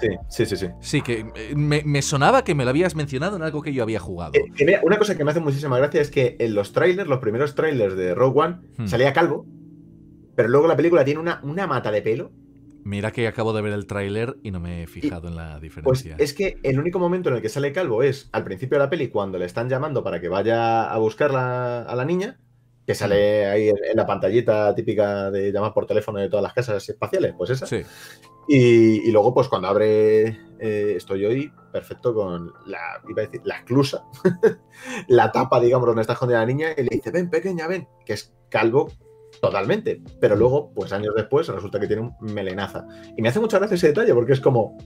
Speaker 2: Sí, sí, sí. sí.
Speaker 1: Sí, que eh, me, me sonaba que me lo habías mencionado en algo que yo había jugado.
Speaker 2: Eh, una cosa que me hace muchísima gracia es que en los trailers, los primeros trailers de Rogue One,
Speaker 1: Hmm.
Speaker 2: salía calvo, pero luego la película tiene una, una mata de pelo.
Speaker 1: Mira que acabo de ver el tráiler y no me he fijado en la
Speaker 2: Pues
Speaker 1: diferencia.
Speaker 2: es que el único momento en el que sale calvo es al principio de la peli, cuando le están llamando para que vaya a buscar la- a la niña, que sale ahí en, en la pantallita típica de llamar por teléfono de todas las casas espaciales, pues esa.
Speaker 1: Sí.
Speaker 2: Y, y luego, pues cuando abre, eh, estoy hoy perfecto con la, iba a decir, la esclusa, la tapa, digamos, donde está escondida la niña, y le dice, ven, pequeña, ven, que es calvo totalmente. Pero luego, pues años después, resulta que tiene un melenaza. Y me hace mucha gracia ese detalle, porque es como,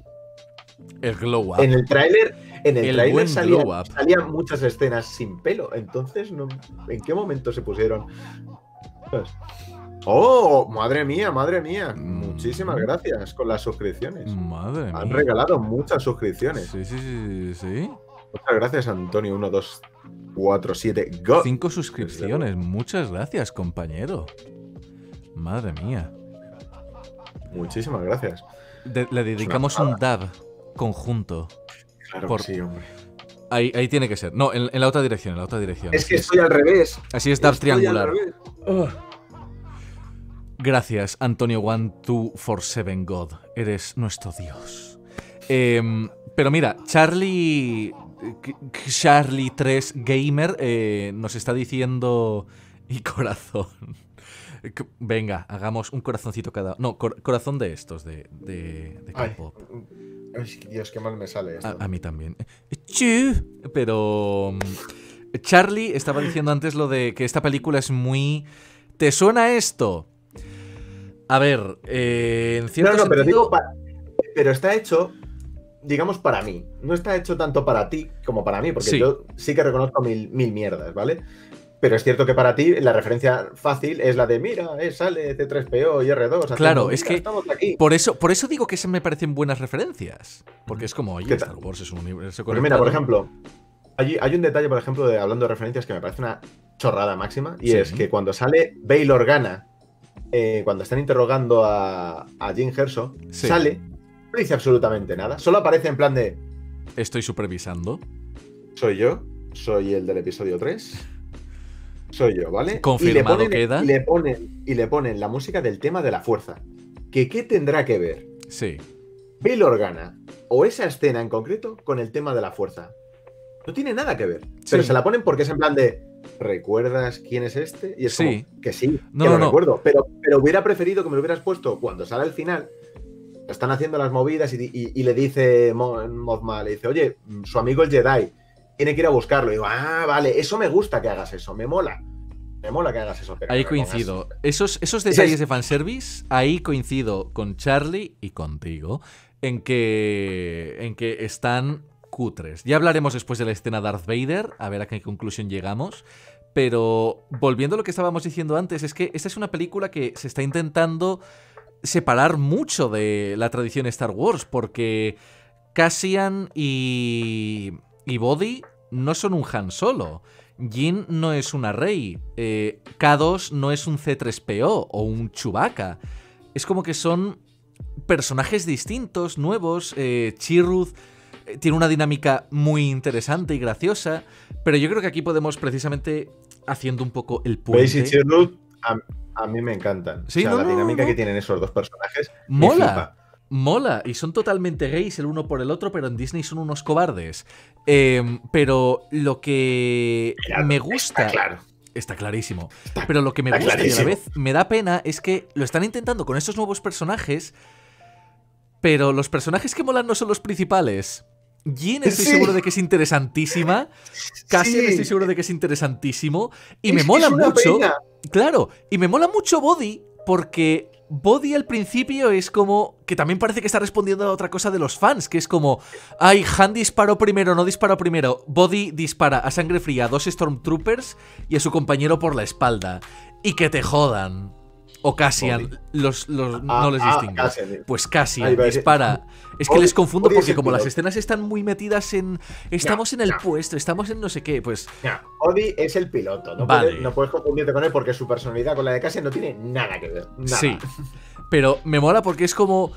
Speaker 1: El glow up.
Speaker 2: en el tráiler, en el,
Speaker 1: El
Speaker 2: tráiler salía- salían muchas escenas sin pelo. Entonces, no, ¿en qué momento se pusieron? ¿Sabes? ¡Oh! Madre mía, madre mía.
Speaker 1: Mm.
Speaker 2: Muchísimas gracias con las suscripciones.
Speaker 1: Madre
Speaker 2: Han
Speaker 1: mía.
Speaker 2: regalado muchas suscripciones.
Speaker 1: Sí, sí, sí, sí.
Speaker 2: Muchas gracias, Antonio. 1, 2, 4, 7, go.
Speaker 1: Cinco suscripciones. Muchas gracias, compañero. Madre mía.
Speaker 2: Muchísimas gracias.
Speaker 1: De- le dedicamos un dab conjunto.
Speaker 2: Claro
Speaker 1: Por-
Speaker 2: que sí, hombre.
Speaker 1: Ahí, ahí tiene que ser. No, en, en la otra dirección, en la otra dirección.
Speaker 2: Es que estoy al revés.
Speaker 1: Así es dab
Speaker 2: Estoy al
Speaker 1: triangular.
Speaker 2: revés.
Speaker 1: Gracias, Antonio One Two for Seven God. Eres nuestro Dios. Em, pero mira, Charlie. Charlie 3 Gamer eh, nos está diciendo. Y corazón. Venga, hagamos un corazoncito cada. No, cor- corazón de estos, de, de, K-pop.
Speaker 2: Dios, qué mal me sale esto.
Speaker 1: A, a mí también. Pero. mm, Charlie estaba diciendo antes lo de que esta película es muy. ¿Te suena esto? A ver, eh, en cierto
Speaker 2: No, no, pero digo, pa- pero está hecho, digamos, para mí. No está hecho tanto para ti como para mí, porque
Speaker 1: Sí.
Speaker 2: yo sí que reconozco mil, mil mierdas, ¿vale? pero es cierto que para ti la referencia fácil es la de mira, eh, sale C3PO y R2.
Speaker 1: Claro, es
Speaker 2: "Mira,
Speaker 1: que
Speaker 2: estamos aquí".
Speaker 1: por eso, por eso digo que se me parecen buenas referencias. Porque es como, oye. Star Wars es un universo
Speaker 2: Pues mira,
Speaker 1: conectado.
Speaker 2: por ejemplo, hay, hay un detalle, por ejemplo, de, hablando de referencias que me parece una chorrada máxima, y
Speaker 1: Sí.
Speaker 2: es que cuando sale Bail Organa, eh, cuando están interrogando a, a Jim Herso,
Speaker 1: Sí.
Speaker 2: sale, no dice absolutamente nada, solo aparece en plan de,
Speaker 1: Estoy supervisando.
Speaker 2: soy yo, soy el del episodio 3, soy yo, ¿vale?
Speaker 1: Confirmado
Speaker 2: y le ponen,
Speaker 1: queda.
Speaker 2: Y le, ponen, y le ponen la música del tema de la fuerza. ¿Que ¿Qué tendrá que ver
Speaker 1: Sí.
Speaker 2: Bail Organa o esa escena en concreto con el tema de la fuerza. No tiene nada que ver. Pero se la ponen porque es en plan de. ¿Recuerdas quién es este? Y es
Speaker 1: Sí.
Speaker 2: como que sí,
Speaker 1: No,
Speaker 2: que
Speaker 1: no,
Speaker 2: lo
Speaker 1: no.
Speaker 2: recuerdo. Pero, pero hubiera preferido que me lo hubieras puesto cuando sale al final. Están haciendo las movidas y, y- y le dice Mo- Mothma, le dice, oye, mm, su amigo el Jedi tiene que ir a buscarlo. Y digo, ah, vale, eso me gusta que hagas eso, me mola. Me mola que hagas eso. pero
Speaker 1: Ahí
Speaker 2: pongas-
Speaker 1: coincido. Esos, esos detalles
Speaker 2: es-
Speaker 1: de fanservice, ahí coincido con Charlie y contigo en que, en que están cutres. Ya hablaremos después de la escena Darth Vader, a ver a qué conclusión llegamos. Pero volviendo a lo que estábamos diciendo antes, es que esta es una película que se está intentando separar mucho de la tradición Star Wars, porque Cassian y, y Bodhi no son un Han Solo. Jin no es una Rey. eh, K2 no es un C3PO o un Chewbacca. Es como que son personajes distintos, nuevos. Eh, Chirrut eh, tiene una dinámica muy interesante y graciosa. Pero yo creo que aquí podemos precisamente haciendo un poco el
Speaker 2: y
Speaker 1: puente.
Speaker 2: A, a mí me encantan.
Speaker 1: Sí,
Speaker 2: o sea,
Speaker 1: no,
Speaker 2: la
Speaker 1: no,
Speaker 2: dinámica
Speaker 1: no.
Speaker 2: que tienen esos dos personajes.
Speaker 1: Mola. Mola, y son totalmente gays el uno por el otro, pero en Disney son unos cobardes. Em, pero lo que
Speaker 2: Claro,
Speaker 1: me
Speaker 2: Está
Speaker 1: gusta.
Speaker 2: claro.
Speaker 1: Está clarísimo.
Speaker 2: Está-
Speaker 1: Pero lo que me
Speaker 2: está
Speaker 1: gusta y a la vez me da pena es que lo están intentando con estos nuevos personajes, pero los personajes que molan no son los principales. Jin estoy
Speaker 2: Sí.
Speaker 1: seguro de que es interesantísima. Cassian
Speaker 2: Sí.
Speaker 1: estoy seguro de que es interesantísimo. Y
Speaker 2: Es
Speaker 1: me mola mucho.
Speaker 2: pena.
Speaker 1: Claro, y me mola mucho Body porque Body al principio es como que también parece que está respondiendo a otra cosa de los fans, que es como, ay, Han disparó primero, no disparó primero. Body dispara a sangre fría a dos Stormtroopers y a su compañero por la espalda. Y que te jodan. O Cassian, los, los-
Speaker 2: Ah,
Speaker 1: no les
Speaker 2: ah,
Speaker 1: distingo.
Speaker 2: Cassian.
Speaker 1: Pues Cassian dispara. Es que les confundo porque como las escenas están muy metidas en... Estamos en el puesto, estamos en no sé qué, pues...
Speaker 2: Ya, Odie es el piloto. No,
Speaker 1: Vale.
Speaker 2: puedes, no puedes confundirte con él porque su personalidad con la de Cassian no tiene nada que ver. Nada.
Speaker 1: Sí. Pero me mola porque es como.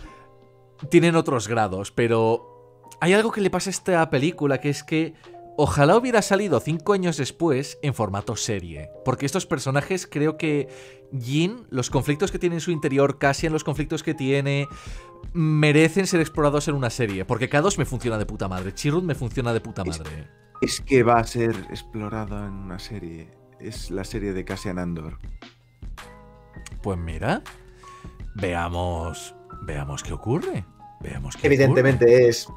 Speaker 1: Tienen otros grados, pero. Hay algo que le pasa a esta película que es que. Ojalá hubiera salido cinco años después en formato serie. Porque estos personajes creo que. Jin, los conflictos que tiene en su interior, Cassian, los conflictos que tiene. merecen ser explorados en una serie. Porque K2 me funciona de puta madre. Chirrut me funciona de puta
Speaker 3: Es-
Speaker 1: madre.
Speaker 3: Es que va a ser explorado en una serie. Es la serie de Cassian Andor.
Speaker 1: Pues mira. Veamos. Veamos qué ocurre. Veamos qué
Speaker 2: Evidentemente es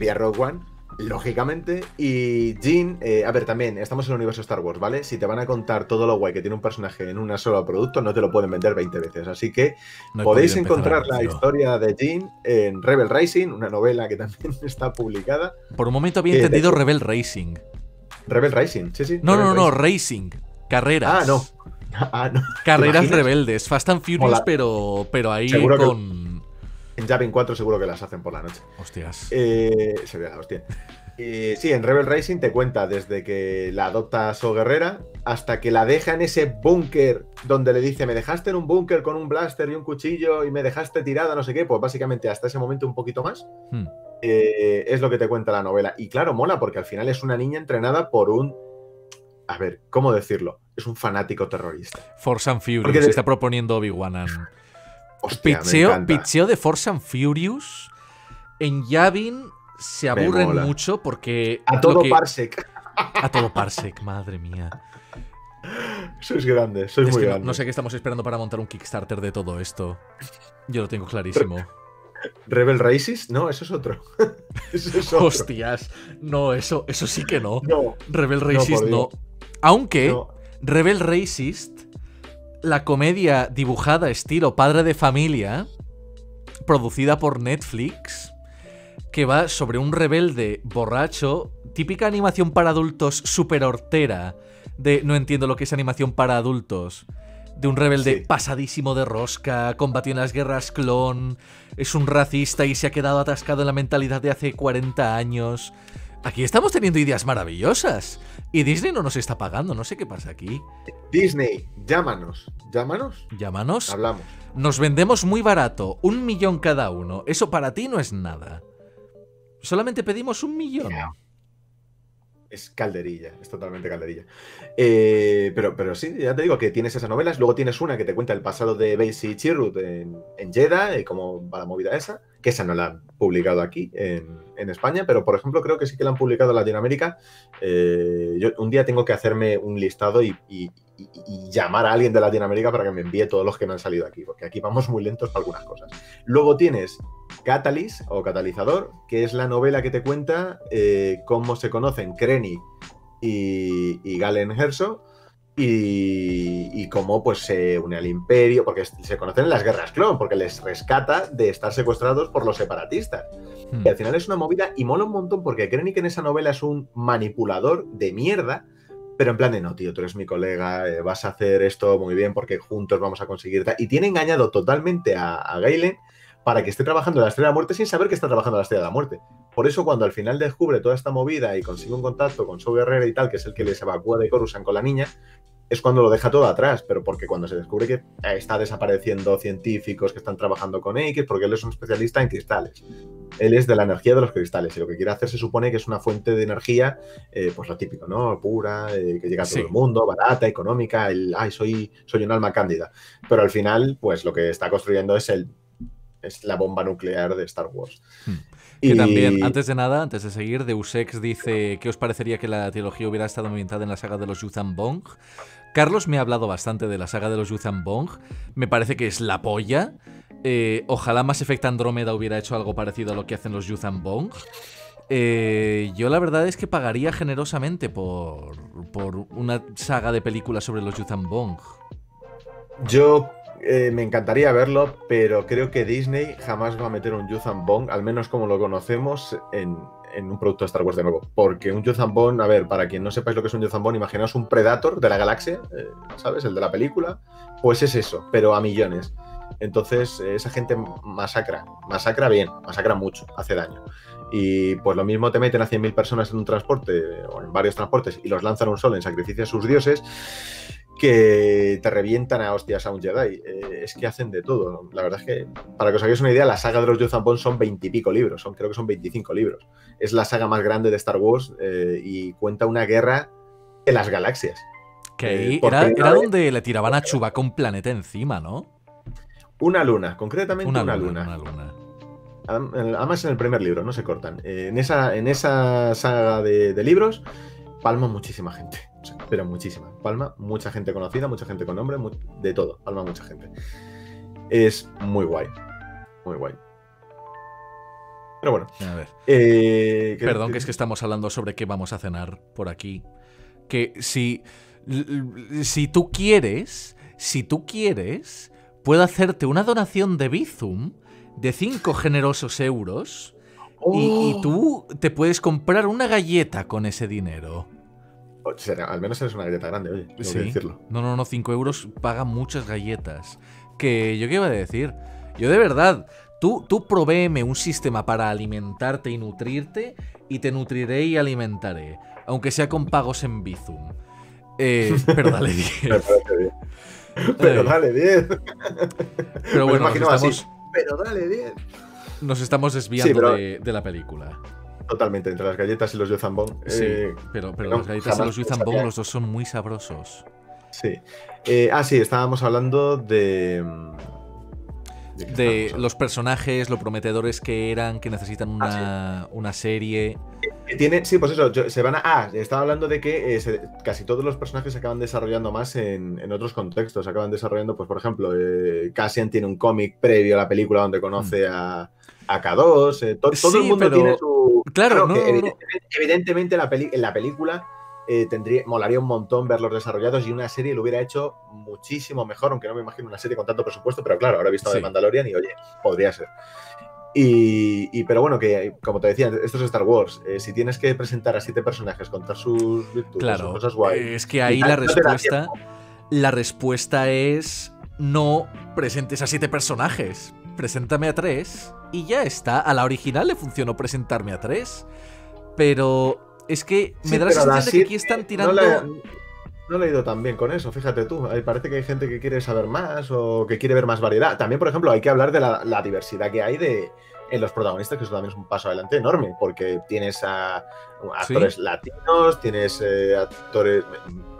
Speaker 2: vía Rogue One, lógicamente. Y Jean, eh, a ver, también estamos en el universo Star Wars, ¿vale? Si te van a contar todo lo guay que tiene un personaje en un solo producto, no te lo pueden vender 20 veces. Así que
Speaker 1: No
Speaker 2: podéis encontrar la historia de Jean en Rebel Rising, una novela que también está publicada.
Speaker 1: Por un momento había
Speaker 2: Eh, de
Speaker 1: entendido Rebel Racing.
Speaker 2: Rebel Rising, sí, sí.
Speaker 1: No,
Speaker 2: Rebel
Speaker 1: no, no,
Speaker 2: Rising.
Speaker 1: Racing. Carreras.
Speaker 2: Ah, no. Ah, no.
Speaker 1: Carreras rebeldes. Fast and Furious, pero, pero ahí
Speaker 2: Seguro que-
Speaker 1: con.
Speaker 2: En Javin 4 seguro que las hacen por la noche.
Speaker 1: Hostias.
Speaker 2: Eh, sería la hostia. Eh, sí, en Rebel Racing te cuenta desde que la adopta So Guerrera hasta que la deja en ese búnker donde le dice, me dejaste en un búnker con un blaster y un cuchillo y me dejaste tirada, no sé qué. Pues básicamente hasta ese momento un poquito más.
Speaker 1: Hmm.
Speaker 2: eh, es lo que te cuenta la novela. Y claro, mola porque al final es una niña entrenada por un... A ver, ¿cómo decirlo? Es un fanático terrorista.
Speaker 1: Force and Furious.
Speaker 2: Porque
Speaker 1: Se está proponiendo Obi-Wan.
Speaker 2: Hostia,
Speaker 1: Picheo, picheo de Force and Furious. En Yavin se aburren mucho porque.
Speaker 2: A todo
Speaker 1: que-
Speaker 2: parsec.
Speaker 1: A todo Parsec, madre mía.
Speaker 2: Sois grandes, sois
Speaker 1: Es
Speaker 2: muy
Speaker 1: no,
Speaker 2: grandes.
Speaker 1: no sé qué estamos esperando para montar un Kickstarter de todo esto. Yo lo tengo clarísimo.
Speaker 2: Rebel Races, no, eso es otro. eso es otro.
Speaker 1: Hostias. No, eso, eso sí que no.
Speaker 2: No,
Speaker 1: Rebel
Speaker 2: Dios.
Speaker 1: no. Aunque.
Speaker 2: no.
Speaker 1: Rebel Racist, la comedia dibujada estilo padre de familia, producida por Netflix, que va sobre un rebelde borracho, típica animación para adultos super hortera, de no entiendo lo que es animación para adultos. De un rebelde
Speaker 2: Sí.
Speaker 1: pasadísimo de rosca, combatió en las guerras clon, es un racista y se ha quedado atascado en la mentalidad de hace 40 años. Aquí estamos teniendo ideas maravillosas. Y Disney no nos está pagando, no sé qué pasa aquí.
Speaker 2: Disney, llámanos. Llámanos.
Speaker 1: Llámanos.
Speaker 2: Hablamos.
Speaker 1: Nos vendemos muy barato, un millón cada uno. Eso para ti no es nada. Solamente pedimos un millón.
Speaker 2: Es calderilla, es totalmente calderilla. Eh, pero, pero sí, ya te digo que tienes esas novelas. Luego tienes una que te cuenta el pasado de Basie Chirrut en, en Jeddah y cómo va la movida esa. Que esa no la han publicado aquí en, España, pero por ejemplo creo que sí que la han publicado en Latinoamérica. Eh, yo un día tengo que hacerme un listado y, llamar a alguien de Latinoamérica para que me envíe todos los que no han salido aquí, porque aquí vamos muy lentos para algunas cosas. Luego tienes Catalyst o Catalizador, que es la novela que te cuenta eh, cómo se conocen Krennic y, y Galen Herzog y, y cómo pues se une al imperio, porque se conocen en las guerras clon, porque les rescata de estar secuestrados por los separatistas.
Speaker 1: Hmm.
Speaker 2: Y al final es una movida y mola un montón porque Krennic en esa novela es un manipulador de mierda, pero en plan de no, tío, tú eres mi colega, eh, vas a hacer esto muy bien porque juntos vamos a conseguir. tal". Y tiene engañado totalmente a, a Galen para que esté trabajando en la Estrella de la Muerte sin saber que está trabajando en la Estrella de la Muerte. Por eso, cuando al final descubre toda esta movida y consigue un contacto con su guerrera y tal, que es el que les evacúa de Coruscant con la niña, es cuando lo deja todo atrás, pero porque cuando se descubre que está desapareciendo científicos que están trabajando con X, porque él es un especialista en cristales. Él es de la energía de los cristales y lo que quiere hacer se supone que es una fuente de energía, eh, pues lo típico, ¿no? Pura, eh, que llega a todo
Speaker 1: Sí.
Speaker 2: el mundo, barata, económica, el, ay, soy, soy un alma cándida. Pero al final, pues lo que está construyendo es el es la bomba nuclear de Star Wars.
Speaker 1: Hmm. Que
Speaker 2: Y-
Speaker 1: también, antes de nada, antes de seguir, Deus Ex dice ¿Qué os parecería que la trilogía hubiera estado ambientada en la saga de los Yuzhan Bong? Carlos me ha hablado bastante de la saga de los Yuzhan Bong. Me parece que es la polla. Eh, ojalá Mass Effect Andrómeda hubiera hecho algo parecido a lo que hacen los Yuzhan Bong. Eh, yo la verdad es que pagaría generosamente por, por una saga de películas sobre los Yuzhan Bong.
Speaker 2: Yo eh, me encantaría verlo, pero creo que Disney jamás va a meter un Yuzhan Bong, al menos como lo conocemos, en, un producto de Star Wars de nuevo. Porque un Yuzhan Bong, a ver, para quien no sepáis lo que es un Yuzhan Bong, imaginaos un Predator de la galaxia, eh, ¿sabes? El de la película. Pues es eso, pero a millones. Entonces, eh, esa gente masacra, masacra bien, masacra mucho, hace daño. Y pues lo mismo te meten a 100.000 personas en un transporte o en varios transportes y los lanzan a un solo en sacrificio a sus dioses que te revientan a hostias a un Jedi. Eh, es que hacen de todo. La verdad es que, para que os hagáis una idea, la saga de los Yuzhan Bong son veintipico libros, son, creo que son 25 libros. Es la saga más grande de Star Wars eh, y cuenta una guerra en las galaxias.
Speaker 1: Que
Speaker 2: Eh,
Speaker 1: era,
Speaker 2: primera
Speaker 1: era
Speaker 2: vez-
Speaker 1: donde le tiraban a Chewbacca un planeta encima, ¿no?
Speaker 2: Una luna, concretamente una, luna.
Speaker 1: Una luna.
Speaker 2: Adem- Además en el primer libro, no se cortan. En, esa, en esa saga de, de libros, palma muchísima gente. Pero muchísima. Palma mucha gente conocida, mucha gente con nombre, de todo. Palma mucha gente. Es muy guay. Muy guay. Pero bueno.
Speaker 1: A ver.
Speaker 2: eh, ¿qué-
Speaker 1: Perdón, que es que estamos hablando sobre qué vamos a cenar por aquí. Que si, si tú quieres, si tú quieres, puedo hacerte una donación de Bizum de 5 generosos euros y, y
Speaker 2: ¡Oh!
Speaker 1: tú te puedes comprar una galleta con ese dinero.
Speaker 2: O sea, al menos eres una galleta grande, oye. Tengo
Speaker 1: Sí.
Speaker 2: que decirlo.
Speaker 1: No, no, no, 5 euros paga muchas galletas. Que yo qué iba a decir. Yo de verdad, tú, tú provéeme un sistema para alimentarte y nutrirte y te nutriré y alimentaré. Aunque sea con pagos en Bizum. Eh, pero dale
Speaker 2: Me
Speaker 1: 10.
Speaker 2: parece bien. Pero dale 10.
Speaker 1: Pero bueno, nos
Speaker 2: así.
Speaker 1: estamos,
Speaker 2: Pero dale 10.
Speaker 1: nos estamos desviando
Speaker 2: pero-
Speaker 1: de, de la película.
Speaker 2: Totalmente, entre las galletas y los Yozambón.
Speaker 1: Sí,
Speaker 2: Eh,
Speaker 1: pero, pero
Speaker 2: no,
Speaker 1: las galletas y los
Speaker 2: pensaría-
Speaker 1: los dos son muy sabrosos.
Speaker 2: Sí. Eh, ah, sí, estábamos hablando de. mm, ¿de
Speaker 1: los personajes, lo prometedores que eran, que necesitan una, una serie.
Speaker 2: Tiene, sí, pues eso, yo- se van a. Ah, estaba hablando de que eh, se- casi todos los personajes se acaban desarrollando más en, en otros contextos. Se acaban desarrollando, pues, por ejemplo, eh, Cassian tiene un cómic previo a la película donde conoce a, a K2. eh, to- todo.
Speaker 1: Sí,
Speaker 2: el mundo
Speaker 1: pero-
Speaker 2: tiene su.
Speaker 1: Claro, no,
Speaker 2: que evidentemente, evidentemente la peli- en la película eh, tendría, molaría un montón verlos desarrollados y una serie lo hubiera hecho muchísimo mejor, aunque no me imagino una serie con tanto presupuesto, pero claro, ahora he visto
Speaker 1: Sí.
Speaker 2: de Mandalorian y oye, podría ser. Y, y- pero bueno, que como te decía, esto es Star Wars. eh, si tienes que presentar a siete personajes, contar sus virtudes, sus
Speaker 1: Claro,
Speaker 2: cosas guay.
Speaker 1: es que ahí la respuesta, la respuesta es no presentes a siete personajes, preséntame a tres y ya está. A la original le funcionó presentarme a tres, pero es que me
Speaker 2: Sí,
Speaker 1: da la sensación de que aquí están
Speaker 2: no
Speaker 1: tirando...
Speaker 2: le- No le he ido tan bien con eso, fíjate tú. Parece que hay gente que quiere saber más o que quiere ver más variedad. También, por ejemplo, hay que hablar de la, la diversidad que hay de, en los protagonistas, que eso también es un paso adelante enorme, porque tienes a, actores latinos, tienes eh, actores.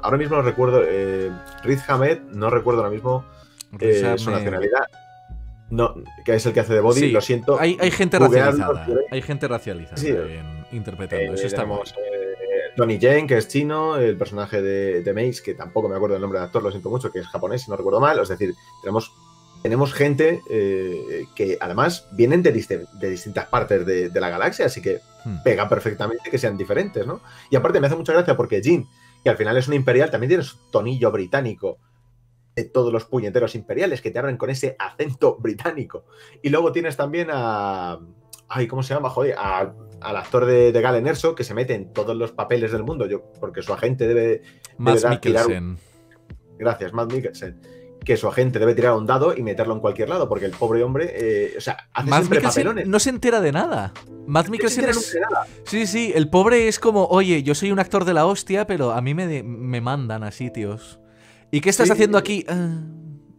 Speaker 2: Ahora mismo no recuerdo. Eh, Riz Ahmed, no recuerdo ahora mismo eh, su nacionalidad. No, que es el que hace de Body,
Speaker 1: Sí,
Speaker 2: lo siento.
Speaker 1: Hay, hay gente racializada, hay gente racializada
Speaker 2: Sí.
Speaker 1: en- interpretando,
Speaker 2: Eh,
Speaker 1: eso está
Speaker 2: tenemos,
Speaker 1: guay.
Speaker 2: eh, Tony Jane, que es chino, el personaje de, de Mace, que tampoco me acuerdo el nombre del actor, lo siento mucho, que es japonés, si no recuerdo mal. Es decir, tenemos, tenemos gente eh, que además vienen de, de distintas partes de, de la galaxia, así que
Speaker 1: Hmm.
Speaker 2: pega perfectamente que sean diferentes, ¿no? Y aparte me hace mucha gracia porque Jin, que al final es un imperial, también tiene su tonillo británico de todos los puñeteros imperiales que te hablan con ese acento británico. Y luego tienes también a. Ay, ¿cómo se llama? Joder, a- al actor de, de Galen Erso que se mete en todos los papeles del mundo, yo, porque su agente debe. Tirar-
Speaker 1: Mikkelsen.
Speaker 2: Gracias, Matt Mikkelsen. Que su agente debe tirar un dado y meterlo en cualquier lado, porque el pobre hombre, eh, o sea, hace
Speaker 1: Mads
Speaker 2: siempre
Speaker 1: Mikkelsen
Speaker 2: papelones.
Speaker 1: no se entera de nada.
Speaker 2: No se
Speaker 1: Mikkelsen
Speaker 2: entera
Speaker 1: es...
Speaker 2: nunca de nada.
Speaker 1: Sí, sí, el pobre es como, oye, yo soy un actor de la hostia, pero a mí me, de- me mandan a sitios. ¿Y qué estás
Speaker 2: Sí.
Speaker 1: haciendo aquí? "Ah,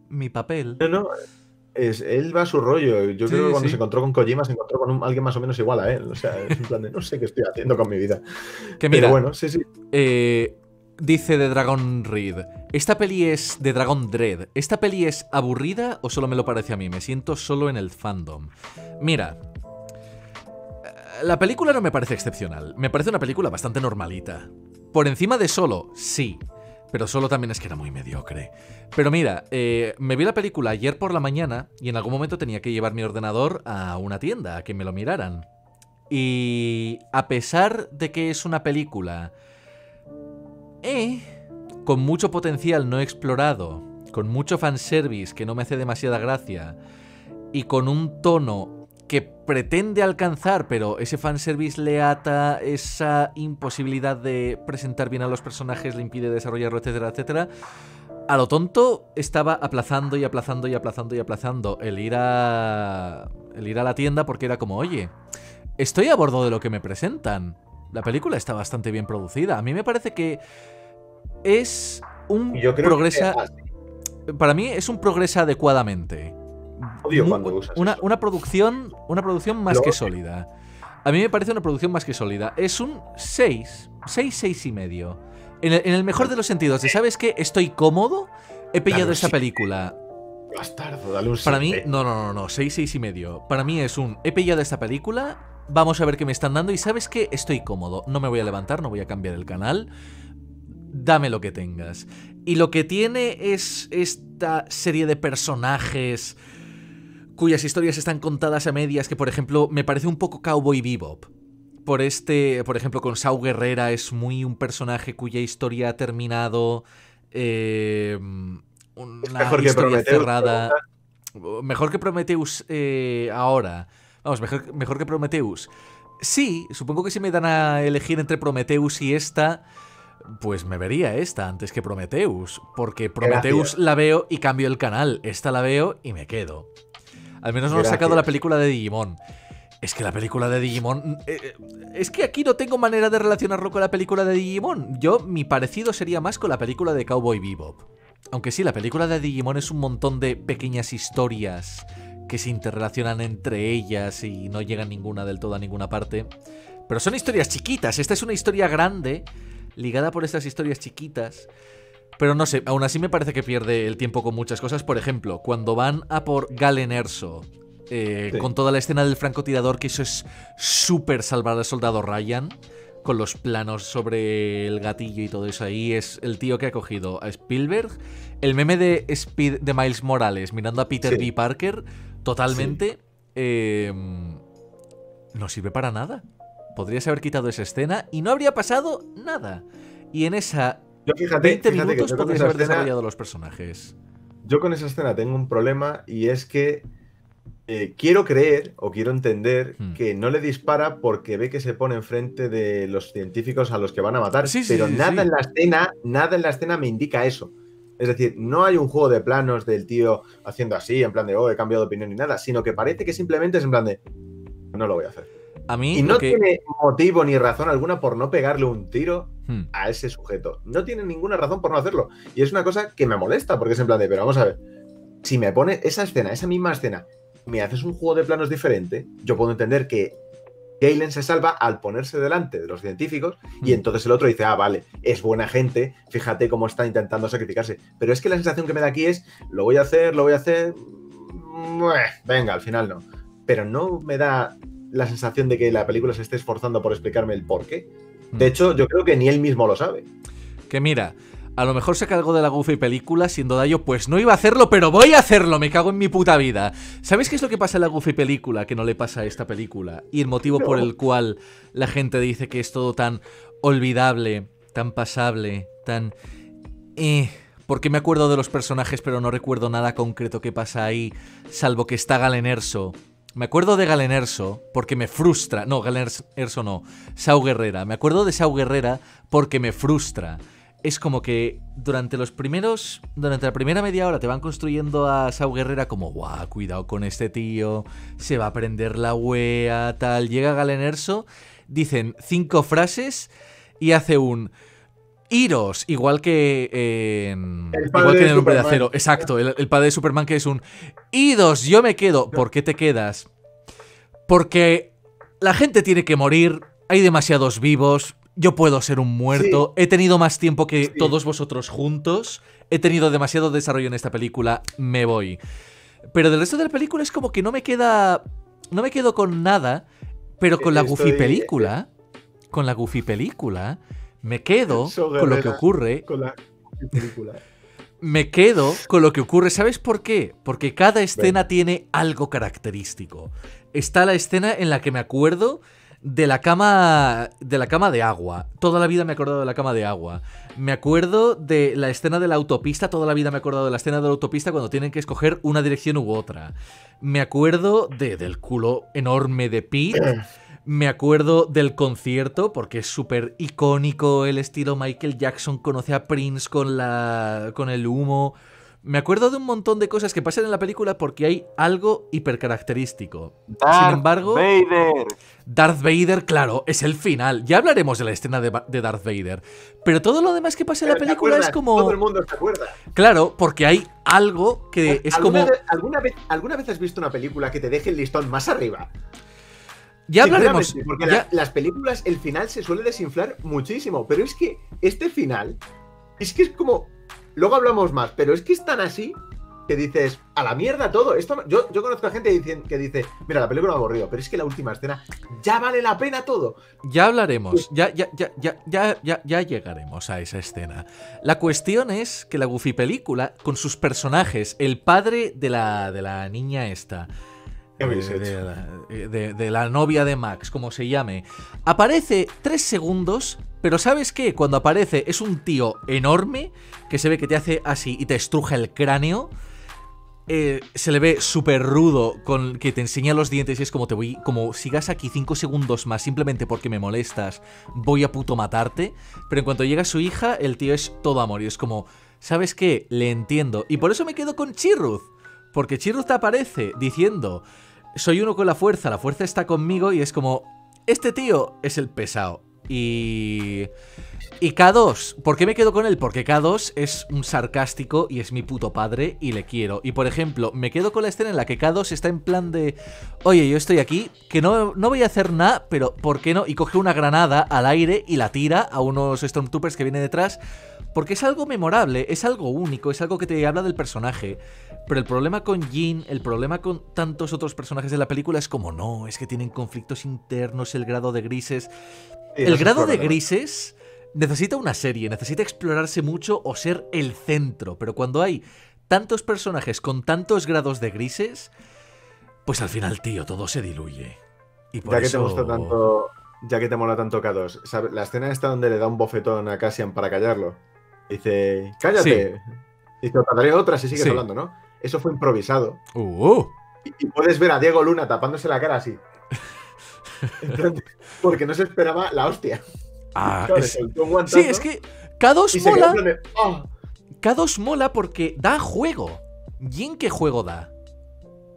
Speaker 1: mi papel.
Speaker 2: No, no. Es, él va a su rollo. Yo
Speaker 1: Sí,
Speaker 2: creo que cuando
Speaker 1: sí.
Speaker 2: se encontró con Kojima se encontró con un- alguien más o menos igual a él. O sea, es un plan de no sé qué estoy haciendo con mi vida.
Speaker 1: Que mira,
Speaker 2: Pero bueno, sí, sí.
Speaker 1: eh, dice de Dragon Reed, ¿esta peli es de Dragon Dread? ¿Esta peli es aburrida o solo me lo parece a mí? Me siento solo en el fandom. Mira, la película no me parece excepcional. Me parece una película bastante normalita. Por encima de solo, sí. Pero solo también es que era muy mediocre. Pero mira, eh, me vi la película ayer por la mañana y en algún momento tenía que llevar mi ordenador a una tienda a que me lo miraran. Y a pesar de que es una película eh, con mucho potencial no explorado, con mucho fanservice que no me hace demasiada gracia, y con un tono que pretende alcanzar, pero ese fanservice le ata esa imposibilidad de presentar bien a los personajes, le impide desarrollarlo, etcétera, etcétera. A lo tonto estaba aplazando y aplazando y aplazando y aplazando el ir a el ir a la tienda porque era como, "Oye, estoy a bordo de lo que me presentan. La película está bastante bien producida. A mí me parece que es un
Speaker 2: yo creo
Speaker 1: progresa
Speaker 2: que
Speaker 1: para mí es un progresa adecuadamente.
Speaker 2: Odio
Speaker 1: Mu-
Speaker 2: cuando usas
Speaker 1: una,
Speaker 2: eso.
Speaker 1: una producción, una producción más
Speaker 2: Lo
Speaker 1: que
Speaker 2: odio.
Speaker 1: sólida. A mí me parece una producción más que sólida. Es un 6, 6, 6 y medio. En el, en el mejor de los sentidos, de sabes que estoy cómodo, he pillado esta película.
Speaker 2: Bastardo, dale un
Speaker 1: Para mí, no, no, no, no, 6, 6 y medio. Para mí es un, he pillado esta película, vamos a ver qué me están dando y sabes que estoy cómodo. No me voy a levantar, no voy a cambiar el canal. Dame lo que tengas. Y lo que tiene es esta serie de personajes cuyas historias están contadas a medias, que por ejemplo me parece un poco Cowboy Bebop. Por este, por ejemplo, con Sau Guerrera es muy un personaje cuya historia ha terminado. eh, una
Speaker 2: mejor que
Speaker 1: historia
Speaker 2: Prometheus,
Speaker 1: cerrada. Mejor que Prometheus eh, ahora. Vamos, mejor, mejor que Prometheus. Sí, supongo que si me dan a elegir entre Prometheus y esta, pues me vería esta antes que Prometheus. Porque Prometheus
Speaker 2: Gracias.
Speaker 1: la veo y cambio el canal. Esta la veo y me quedo. Al menos no han sacado la
Speaker 2: Gracias.
Speaker 1: película de Digimon. Es que la película de Digimon. eh, eh, es que aquí no tengo manera de relacionarlo con la película de Digimon. Yo, mi parecido sería más con la película de Cowboy Bebop. Aunque sí, la película de Digimon es un montón de pequeñas historias que se interrelacionan entre ellas y no llegan ninguna del todo a ninguna parte. Pero son historias chiquitas. Esta es una historia grande, ligada por estas historias chiquitas. Pero no sé, aún así me parece que pierde el tiempo con muchas cosas. Por ejemplo, cuando van a por Galen Erso, eh,
Speaker 2: Sí.
Speaker 1: con toda la escena del francotirador, que eso es súper salvar al soldado Ryan, con los planos sobre el gatillo y todo eso ahí, es el tío que ha cogido a Spielberg. El meme de, Speed, de Miles Morales mirando a Peter
Speaker 2: Sí.
Speaker 1: B. Parker, totalmente... eh, no sirve para nada. Podrías haber quitado esa escena y no habría pasado nada. Y en esa
Speaker 2: Yo fíjate,
Speaker 1: 20
Speaker 2: fíjate que
Speaker 1: minutos podrías haber
Speaker 2: escena,
Speaker 1: desarrollado los personajes.
Speaker 2: yo con esa escena tengo un problema y es que eh, quiero creer o quiero entender
Speaker 1: Hmm.
Speaker 2: que no le dispara porque ve que se pone enfrente de los científicos a los que van a matar.
Speaker 1: Sí, sí,
Speaker 2: pero
Speaker 1: sí,
Speaker 2: nada
Speaker 1: sí.
Speaker 2: en la escena, nada en la escena me indica eso. Es decir, no hay un juego de planos del tío haciendo así, en plan de, oh, he cambiado de opinión ni nada, sino que parece que simplemente es en plan de, no lo voy a hacer.
Speaker 1: A mí
Speaker 2: Y no
Speaker 1: que...
Speaker 2: tiene motivo ni razón alguna por no pegarle un tiro
Speaker 1: Hmm.
Speaker 2: a ese sujeto. No tiene ninguna razón por no hacerlo. Y es una cosa que me molesta, porque es en plan de, pero vamos a ver, si me pone esa escena, esa misma escena, me haces un juego de planos diferente, yo puedo entender que Galen se salva al ponerse delante de los científicos y
Speaker 1: Hmm.
Speaker 2: entonces el otro dice, ah, vale, es buena gente, fíjate cómo está intentando sacrificarse. Pero es que la sensación que me da aquí es, lo voy a hacer, lo voy a hacer, mm, venga, al final no. Pero no me da la sensación de que la película se esté esforzando por explicarme el por qué. De
Speaker 1: Hmm.
Speaker 2: hecho, yo creo que ni él mismo lo sabe.
Speaker 1: Que mira, a lo mejor saca algo de la Goofy película siendo Dayo, pues no iba a hacerlo, pero voy a hacerlo, me cago en mi puta vida. ¿Sabéis qué es lo que pasa en la Goofy película que no le pasa a esta película? Y el motivo por el cual la gente dice que es todo tan olvidable, tan pasable, tan... Eh, porque me acuerdo de los personajes, pero no recuerdo nada concreto que pasa ahí, salvo que está Galen Erso. Me acuerdo de Galen Erso porque me frustra. No, Galen Erso no. Sau Guerrera. Me acuerdo de Sau Guerrera porque me frustra. Es como que durante los primeros. Durante la primera media hora te van construyendo a Sau Guerrera como, guau, cuidado con este tío. Se va a prender la wea, tal. Llega Galen Erso, dicen cinco frases y hace un. Iros, igual que igual que en el hombre de acero. Exacto, el, el padre de Superman que es un. Idos, yo me quedo. ¿Por qué te quedas? Porque la gente tiene que morir, hay demasiados vivos, yo puedo ser un muerto, he tenido más tiempo que
Speaker 2: Sí.
Speaker 1: todos vosotros juntos, he tenido demasiado desarrollo en esta película, me voy. Pero del resto de la película es como que no me queda. No me quedo con nada, pero con la Goofy película. Con la Goofy película. Me quedo con lo que ocurre
Speaker 2: Con la película.
Speaker 1: me quedo con lo que ocurre. ¿Sabes por qué? Porque cada escena tiene algo característico. Está la escena en la que me acuerdo de la cama de la cama de agua. Toda la vida me he acordado de la cama de agua. Me acuerdo de la escena de la autopista. Toda la vida me he acordado de la escena de la autopista cuando tienen que escoger una dirección u otra. Me acuerdo de, del culo enorme de Pete. Me acuerdo del concierto porque es súper icónico el estilo Michael Jackson conoce a Prince con la con el humo. Me acuerdo de un montón de cosas que pasan en la película porque hay algo hipercaracterístico. Sin embargo,
Speaker 3: Vader.
Speaker 1: Darth Vader, claro, es el final. Ya hablaremos de la escena de, Darth Vader. Pero todo lo demás que pasa en la
Speaker 2: Pero ¿te
Speaker 1: película es como...
Speaker 2: Todo el mundo se acuerda.
Speaker 1: Claro, porque hay algo que es
Speaker 2: ¿Alguna
Speaker 1: como...
Speaker 2: vez- ¿alguna vez, ¿Alguna vez has visto una película que te deje el listón más arriba?
Speaker 1: Ya hablaremos...
Speaker 2: Porque
Speaker 1: ya-
Speaker 2: la- las películas, el final se suele desinflar muchísimo. Pero es que este final. Es que es como. Luego hablamos más, pero es que es tan así que dices, a la mierda todo. Esto, yo, yo conozco a gente que dice, mira, la película me ha aburrido, pero es que la última escena ya vale la pena todo.
Speaker 1: Ya hablaremos, ya, ya, ya, ya, ya, ya, ya llegaremos a esa escena. La cuestión es que la Goofy película, con sus personajes, el padre de la, de la niña esta,
Speaker 2: ¿Qué habéis
Speaker 1: de, la, de- de la novia de Max, como se llame, aparece tres segundos, pero ¿sabes qué? Cuando aparece es un tío enorme que se ve que te hace así y te estruja el cráneo. eh, se le ve súper rudo, con que te enseña los dientes y es como te voy, como sigas aquí cinco segundos más simplemente porque me molestas, voy a puto matarte. Pero en cuanto llega su hija, el tío es todo amor y es como, ¿sabes qué? Le entiendo. Y por eso me quedo con Chirruz. Porque Chirruz te aparece diciendo, soy uno con la fuerza, la fuerza está conmigo y es como, este tío es el pesado. Y... Y K2, ¿por qué me quedo con él? Porque K2 es un sarcástico y es mi puto padre y le quiero. Y por ejemplo, me quedo con la escena en la que K2 está en plan de, oye, yo estoy aquí, que no, no voy a hacer nada, pero ¿por qué no? Y coge una granada al aire y la tira a unos Stormtroopers que vienen detrás. Porque es algo memorable, es algo único, es algo que te habla del personaje. Pero el problema con Jin, el problema con tantos otros personajes de la película es como no, es que tienen conflictos internos, el grado de grises.
Speaker 2: Sí,
Speaker 1: el grado de grises necesita una serie, necesita explorarse mucho o ser el centro. Pero cuando hay tantos personajes con tantos grados de grises, pues al final, tío, todo se diluye. Y por
Speaker 2: Ya que te gusta tanto. Ya que te mola tanto K2, ¿sabes? La escena esta donde le da un bofetón a Cassian para callarlo. Dice, cállate. Dice, te daré otra si sigues
Speaker 1: Sí.
Speaker 2: hablando, ¿no? Eso fue improvisado.
Speaker 1: Uh,
Speaker 2: y, y puedes ver a Diego Luna tapándose la cara así. Entonces, porque no se esperaba la hostia.
Speaker 1: Ah,
Speaker 2: Claro,
Speaker 1: es- Sí, es que K2
Speaker 2: y se quedó en
Speaker 1: mola.
Speaker 2: plan de, "Ah".
Speaker 1: K2 mola porque da juego. ¿Y en qué juego da?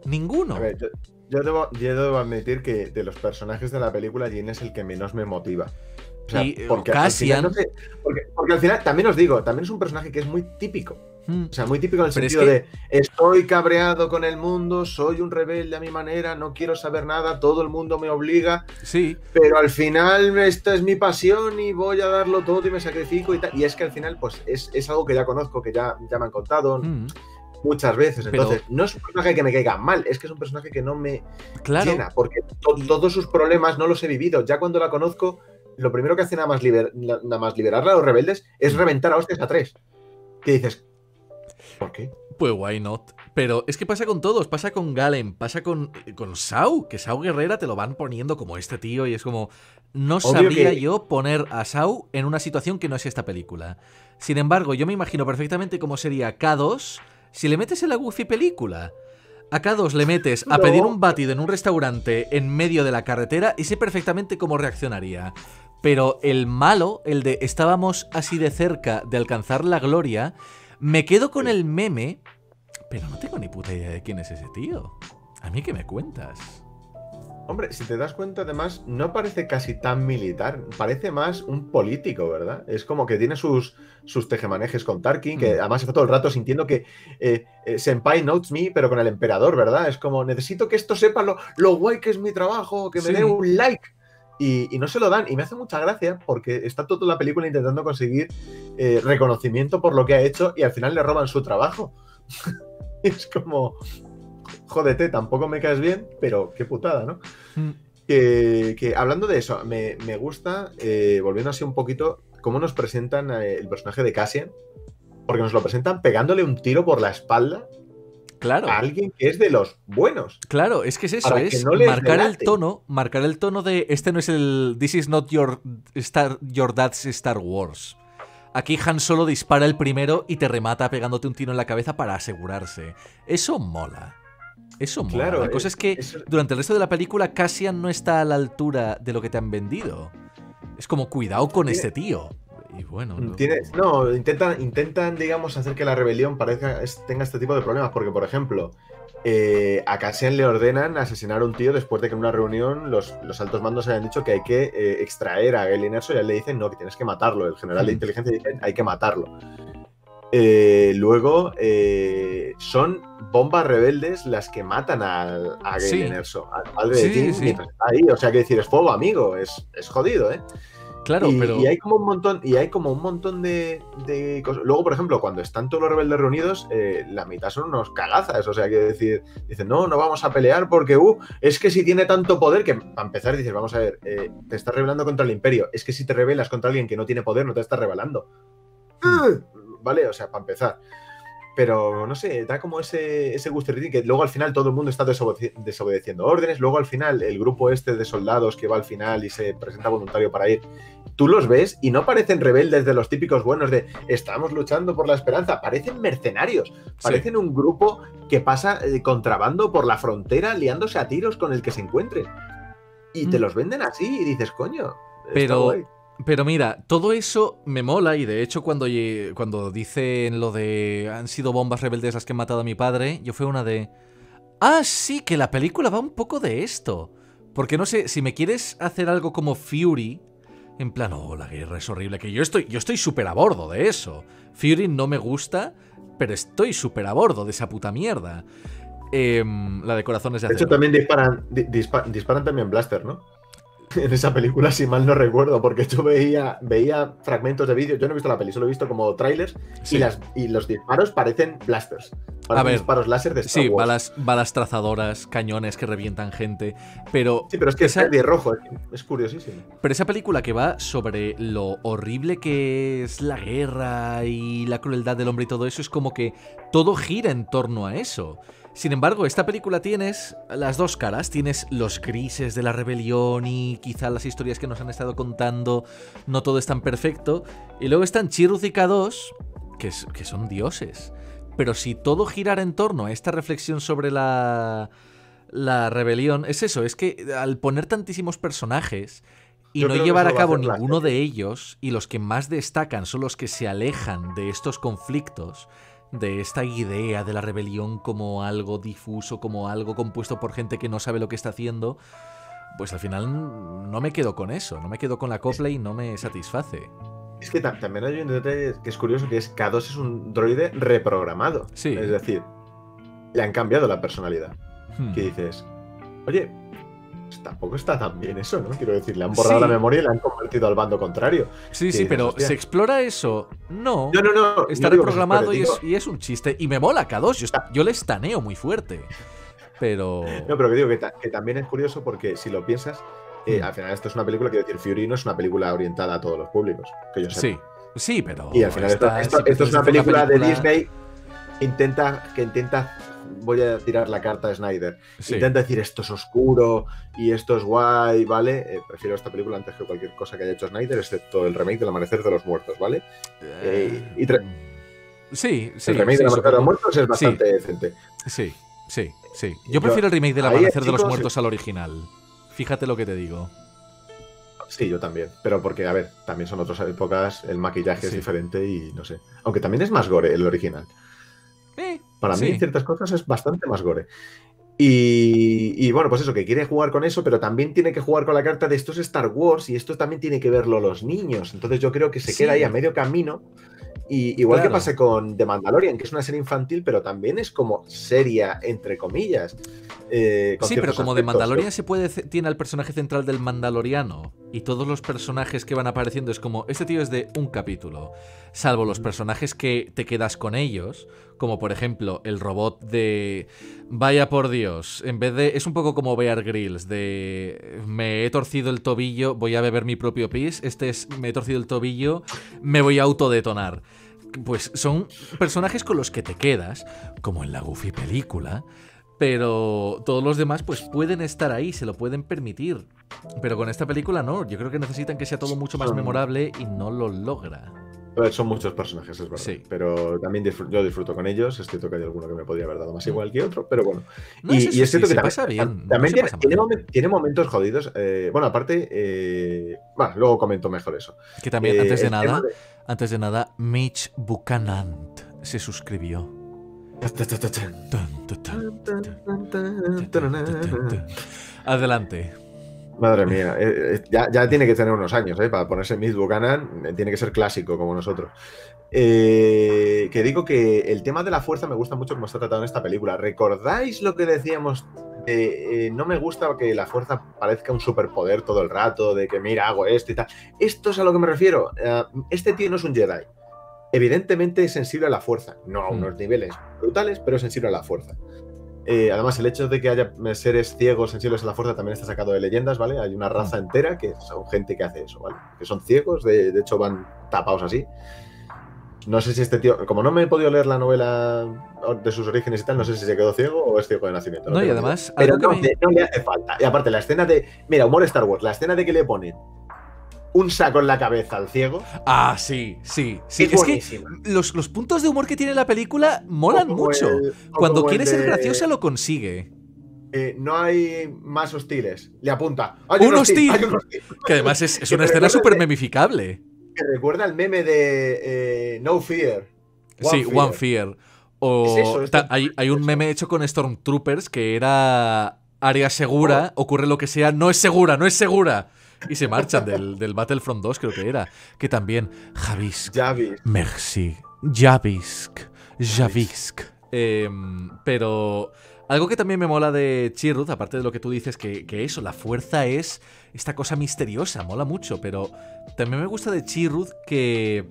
Speaker 1: Ninguno.
Speaker 2: A ver, yo, yo debo, yo debo admitir que de los personajes de la película, Jin es el que menos me motiva. O sea,
Speaker 1: Y, eh,
Speaker 2: porque, al final,
Speaker 1: Cassian-
Speaker 2: no sé- porque, porque al final, también os digo, también es un personaje que es muy típico.
Speaker 1: Mm.
Speaker 2: O sea, muy típico en el
Speaker 1: Pero es
Speaker 2: sentido
Speaker 1: que-
Speaker 2: de estoy cabreado con el mundo, soy un rebelde a mi manera, no quiero saber nada, todo el mundo me obliga,
Speaker 1: Sí,
Speaker 2: pero al final esta es mi pasión y voy a darlo todo y me sacrifico y tal. Y es que al final, pues es, es algo que ya conozco, que ya, ya me han contado
Speaker 1: mm,
Speaker 2: muchas veces.
Speaker 1: Pero-
Speaker 2: Entonces, no es un personaje que me caiga mal, es que es un personaje que no me,
Speaker 1: claro.
Speaker 2: llena, porque to- todos sus problemas no los he vivido. Ya cuando la conozco, lo primero que hace nada más, liber- nada más liberarla a los rebeldes es reventar a hostias a tres. Que dices, ¿por qué?
Speaker 1: Pues why not. Pero es que pasa con todos, pasa con Galen, pasa con, con Sau, que Sau Guerrera te lo van poniendo como este tío y es como, no
Speaker 2: Obvio
Speaker 1: sabría
Speaker 2: que-
Speaker 1: yo poner a Sau en una situación que no es esta película. Sin embargo, yo me imagino perfectamente cómo sería K2 si le metes en la Goofy película. A K2 le metes a pedir un batido en un restaurante en medio de la carretera y sé perfectamente cómo reaccionaría. Pero el malo, el de estábamos así de cerca de alcanzar la gloria, me quedo con el meme, pero no tengo ni puta idea de quién es ese tío. ¿A mí qué me cuentas?
Speaker 2: Hombre, si te das cuenta, además, no parece casi tan militar, parece más un político, ¿verdad? Es como que tiene sus, sus tejemanejes con Tarkin, que
Speaker 1: Mm.
Speaker 2: además está todo el rato sintiendo que eh, eh, Senpai notes me, pero con el emperador, ¿verdad? Es como, necesito que esto sepa lo, lo guay que es mi trabajo, que me
Speaker 1: Sí.
Speaker 2: dé un like. Y, y no se lo dan, y me hace mucha gracia porque está toda la película intentando conseguir eh, reconocimiento por lo que ha hecho y al final le roban su trabajo. es como, jódete, tampoco me caes bien, pero qué putada, ¿no?
Speaker 1: Mm.
Speaker 2: Que, que hablando de eso, me, me gusta, eh, volviendo así un poquito, cómo nos presentan eh, el personaje de Cassian, porque nos lo presentan pegándole un tiro por la espalda
Speaker 1: Claro.
Speaker 2: a alguien que es de los buenos.
Speaker 1: Claro, es que es eso, es
Speaker 2: no
Speaker 1: marcar el tono, marcar el tono de este no es el This is not your Star your dad's Star Wars. Aquí Han solo dispara el primero y te remata pegándote un tiro en la cabeza para asegurarse. Eso mola. Eso mola.
Speaker 2: Claro,
Speaker 1: la cosa
Speaker 2: eh,
Speaker 1: es que
Speaker 2: eso-
Speaker 1: durante el resto de la película Cassian no está a la altura de lo que te han vendido. Es como cuidado con este tío. Y bueno, no-
Speaker 2: Tienes- no, intentan, intentan, digamos, hacer que la rebelión parezca, tenga este tipo de problemas, porque, por ejemplo, eh, a Cassian le ordenan asesinar a un tío después de que en una reunión los, los altos mandos hayan dicho que hay que eh, extraer a Galen Erso y a él le dicen, no, que tienes que matarlo. El general de
Speaker 1: Mm.
Speaker 2: inteligencia dice, hay que matarlo. Eh, luego, eh, son bombas rebeldes las que matan a,
Speaker 1: Sí.
Speaker 2: Galen Erso, al padre
Speaker 1: Sí,
Speaker 2: de Tim,
Speaker 1: sí.
Speaker 2: ahí. O sea, que decir, es fuego, amigo, es, es jodido, ¿eh?
Speaker 1: Claro,
Speaker 2: y,
Speaker 1: pero
Speaker 2: y hay como un montón, y hay como un montón de, de cosas. Luego, por ejemplo, cuando están todos los rebeldes reunidos, eh, la mitad son unos cagazas. O sea, que decir, dicen, no, no vamos a pelear porque, uh, es que si tiene tanto poder que, para empezar, dices, vamos a ver, eh, te estás rebelando contra el imperio. Es que si te rebelas contra alguien que no tiene poder, no te estás rebelando.
Speaker 1: Hmm.
Speaker 2: Vale, o sea, para empezar. Pero no sé, da como ese, ese gustirritín que luego al final todo el mundo está desobede- desobedeciendo órdenes. Luego al final el grupo este de soldados que va al final y se presenta voluntario para ir, tú los ves y no parecen rebeldes de los típicos buenos de estamos luchando por la esperanza, parecen mercenarios, parecen un grupo que pasa eh, contrabando por la frontera liándose a tiros con el que se encuentren. Y te
Speaker 1: Mm.
Speaker 2: los venden así y dices, coño.
Speaker 1: Pero-
Speaker 2: guay".
Speaker 1: Pero mira, todo eso me mola y de hecho cuando, cuando dicen lo de han sido bombas rebeldes las que han matado a mi padre, yo fue una de... Ah, sí, que la película va un poco de esto. Porque no sé, si me quieres hacer algo como Fury, en plan, oh, la guerra es horrible, que yo estoy yo estoy súper a bordo de eso. Fury no me gusta, pero estoy súper a bordo de esa puta mierda. Em, la de corazones de
Speaker 2: De hecho,
Speaker 1: acero.
Speaker 2: también disparan, di- dispa- disparan también Blaster, ¿no? En esa película, si mal no recuerdo, porque yo veía, veía fragmentos de vídeo. Yo no he visto la peli, solo he visto como trailers
Speaker 1: Sí.
Speaker 2: y, las, y los disparos parecen blasters. Parecen
Speaker 1: ver,
Speaker 2: disparos láser de Star
Speaker 1: Sí,
Speaker 2: Wars.
Speaker 1: balas, balas trazadoras, cañones que revientan gente. Pero
Speaker 2: Sí, pero es que
Speaker 1: esa-
Speaker 2: es y rojo, es curiosísimo.
Speaker 1: Pero esa película que va sobre lo horrible que es la guerra y la crueldad del hombre y todo eso, es como que todo gira en torno a eso. Sin embargo, esta película tienes las dos caras, tienes los grises de la rebelión y quizá las historias que nos han estado contando, no todo es tan perfecto, y luego están Chirrut y K2, que, es- que son dioses. Pero si todo girara en torno a esta reflexión sobre la la rebelión es eso, es que al poner tantísimos personajes y
Speaker 2: Yo
Speaker 1: no llevar a cabo ninguno de ellos, y los que más destacan son los que se alejan de estos conflictos, de esta idea de la rebelión como algo difuso, como algo compuesto por gente que no sabe lo que está haciendo, pues al final no me quedo con eso, no me quedo con la copla y no me satisface.
Speaker 2: Es que ta- también hay un detalle que es curioso, que es K2 es un droide reprogramado.
Speaker 1: Sí.
Speaker 2: Es decir, le han cambiado la personalidad.
Speaker 1: Hmm.
Speaker 2: Que dices, oye, tampoco está tan bien eso, ¿no? Quiero decir, le han borrado
Speaker 1: Sí.
Speaker 2: la memoria y le han convertido al bando contrario.
Speaker 1: Sí, sí,
Speaker 2: dices,
Speaker 1: pero
Speaker 2: "Hostia".
Speaker 1: ¿se explora eso? No.
Speaker 2: No, no, no.
Speaker 1: Está
Speaker 2: no
Speaker 1: reprogramado y es, y es un chiste. Y me mola K2, yo, yo le estaneo muy fuerte. Pero...
Speaker 2: No, pero que digo que, ta- que también es curioso porque si lo piensas, eh,
Speaker 1: Hmm.
Speaker 2: al final esto es una película, quiero decir, Fury no es una película orientada a todos los públicos. Que yo sepa.
Speaker 1: Sí, sí, pero...
Speaker 2: Y al final esto,
Speaker 1: esta-
Speaker 2: esto-
Speaker 1: si
Speaker 2: esto es una película, de
Speaker 1: película-
Speaker 2: Disney que intenta, que intenta, voy a tirar la carta a Snyder,
Speaker 1: Sí.
Speaker 2: intenta decir esto es oscuro y esto es guay, ¿vale? Eh, prefiero esta película antes que cualquier cosa que haya hecho Snyder, excepto el remake del Amanecer de los Muertos, ¿vale? Eh, y tra-
Speaker 1: Sí, sí.
Speaker 2: el remake
Speaker 1: sí,
Speaker 2: del Amanecer de los. Muertos es bastante decente.
Speaker 1: Sí, sí, sí. Yo
Speaker 2: Yo-
Speaker 1: prefiero el remake del Amanecer de los Muertos al original. Fíjate lo que te digo.
Speaker 2: Sí, yo también. Pero porque, a ver, también son otras épocas, el maquillaje es diferente y no sé. Aunque también es más gore el original.
Speaker 1: Eh,
Speaker 2: Para mí, en ciertas cosas es bastante más gore. Y, y bueno, pues eso, que quiere jugar con eso, pero también tiene que jugar con la carta de esto es Star Wars y esto también tiene que verlo los niños. Entonces yo creo que se
Speaker 1: Sí.
Speaker 2: queda ahí a medio camino. Y igual
Speaker 1: Claro.
Speaker 2: que pasa con The Mandalorian, que es una serie infantil, pero también es como seria, entre comillas. eh, con
Speaker 1: Sí, pero como
Speaker 2: aspectos.
Speaker 1: Mandalorian se puede tiene al personaje central del Mandaloriano y todos los personajes que van apareciendo es como este tío es de un capítulo, salvo los personajes que te quedas con ellos, como por ejemplo el robot de vaya por Dios, en vez de es un poco como Bear Grylls de me he torcido el tobillo, voy a beber mi propio pis, este es me he torcido el tobillo, me voy a autodetonar. Pues son personajes con los que te quedas, como en la Goofy película, pero todos los demás pues pueden estar ahí, se lo pueden permitir. Pero con esta película no, yo creo que necesitan que sea todo mucho más memorable y no lo logra.
Speaker 2: Son muchos personajes, es verdad.
Speaker 1: Sí.
Speaker 2: Pero también yo disfruto con ellos. Es cierto que hay alguno que me podría haber dado más igual que otro, pero bueno.
Speaker 1: No
Speaker 2: y,
Speaker 1: es
Speaker 2: y
Speaker 1: eso,
Speaker 2: es cierto
Speaker 1: sí,
Speaker 2: que también,
Speaker 1: pasa bien, no
Speaker 2: también
Speaker 1: se
Speaker 2: tiene,
Speaker 1: pasa
Speaker 2: tiene
Speaker 1: mal.
Speaker 2: momen- tiene momentos jodidos. eh, bueno, aparte, eh, bueno, luego comento mejor eso.
Speaker 1: Que también,
Speaker 2: Eh,
Speaker 1: antes de nada,
Speaker 2: de-
Speaker 1: antes de nada, Mitch Buchanan se suscribió. Adelante.
Speaker 2: Madre mía, eh, eh, ya, ya tiene que tener unos años, ¿eh? Para ponerse Miss Buchanan, eh, tiene que ser clásico como nosotros. Eh, que digo que el tema de la fuerza me gusta mucho como está tratado en esta película. ¿Recordáis lo que decíamos? de, no me gusta que la fuerza parezca un superpoder todo el rato, de que mira, hago esto y tal. Esto es a lo que me refiero. Este tío no es un Jedi. Evidentemente es sensible a la fuerza, no a
Speaker 1: Mm.
Speaker 2: unos niveles brutales, pero es sensible a la fuerza. Eh, además, el hecho de que haya seres ciegos sensibles a la fuerza también está sacado de leyendas, ¿vale? Hay una raza entera que son gente que hace eso, ¿vale? Que son ciegos, de, de hecho van tapados así. No sé si este tío, como no me he podido leer la novela de sus orígenes y tal, no sé si se quedó ciego o es ciego de nacimiento.
Speaker 1: No, y además,
Speaker 2: pero no,
Speaker 1: me-
Speaker 2: no le hace falta. Y aparte, la escena de, mira, humor Star Wars, la escena de que le ponen un saco en la cabeza al ciego,
Speaker 1: Ah, sí, sí, sí.
Speaker 2: es,
Speaker 1: Es, que los, los puntos de humor que tiene la película molan mucho.
Speaker 2: el-
Speaker 1: Cuando quiere ser graciosa lo consigue.
Speaker 2: eh, no hay más hostiles. Le apunta. "Hay
Speaker 1: ¡Un hostil!
Speaker 2: hay un hostil".
Speaker 1: Que además es, es una escena súper memificable.
Speaker 2: Que recuerda el meme de eh, No Fear.
Speaker 1: sí, One Fear. O
Speaker 2: Es eso, es
Speaker 1: ta-
Speaker 2: que-
Speaker 1: hay, hay un meme hecho con Stormtroopers que era área segura, ocurre lo que sea, no es segura, no es segura. Y se marchan del, del Battlefront 2, creo que era. Que también, Javisk,
Speaker 2: Javis.
Speaker 1: Merci, Javisk, Javisk. Em, pero algo que también me mola de Chirrut, aparte de lo que tú dices, que, que eso, la fuerza es esta cosa misteriosa, mola mucho, pero también me gusta de Chirrut que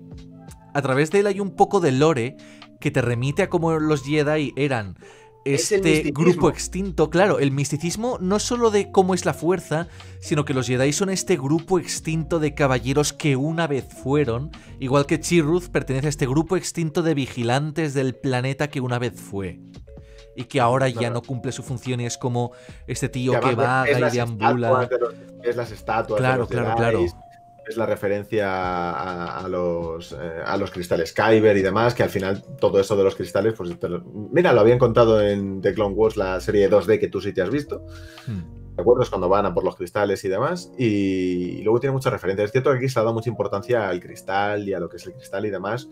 Speaker 1: a través de él hay un poco de lore que te remite a cómo los Jedi eran este grupo extinto. Claro, el misticismo no solo de cómo es la fuerza, sino que los Jedi son este grupo extinto de caballeros que una vez fueron, igual que Chirrut pertenece a este grupo extinto de vigilantes del planeta que una vez fue. Y que ahora ya no cumple su función y es como este tío que vaga y deambula.
Speaker 2: de los- las estatuas. de
Speaker 1: Claro,
Speaker 2: los
Speaker 1: claro, claro.
Speaker 2: Es la referencia a, a los, eh, a los cristales Kyber y demás, que al final todo eso de los cristales, pues te lo- mira, lo habían contado en The Clone Wars, la serie 2D que tú sí te has visto.
Speaker 1: Hmm.
Speaker 2: ¿De acuerdo? Es cuando van a por los cristales y demás. Y, y luego tiene muchas referencias. Es cierto que aquí se ha dado mucha importancia al cristal y a lo que es el cristal y demás.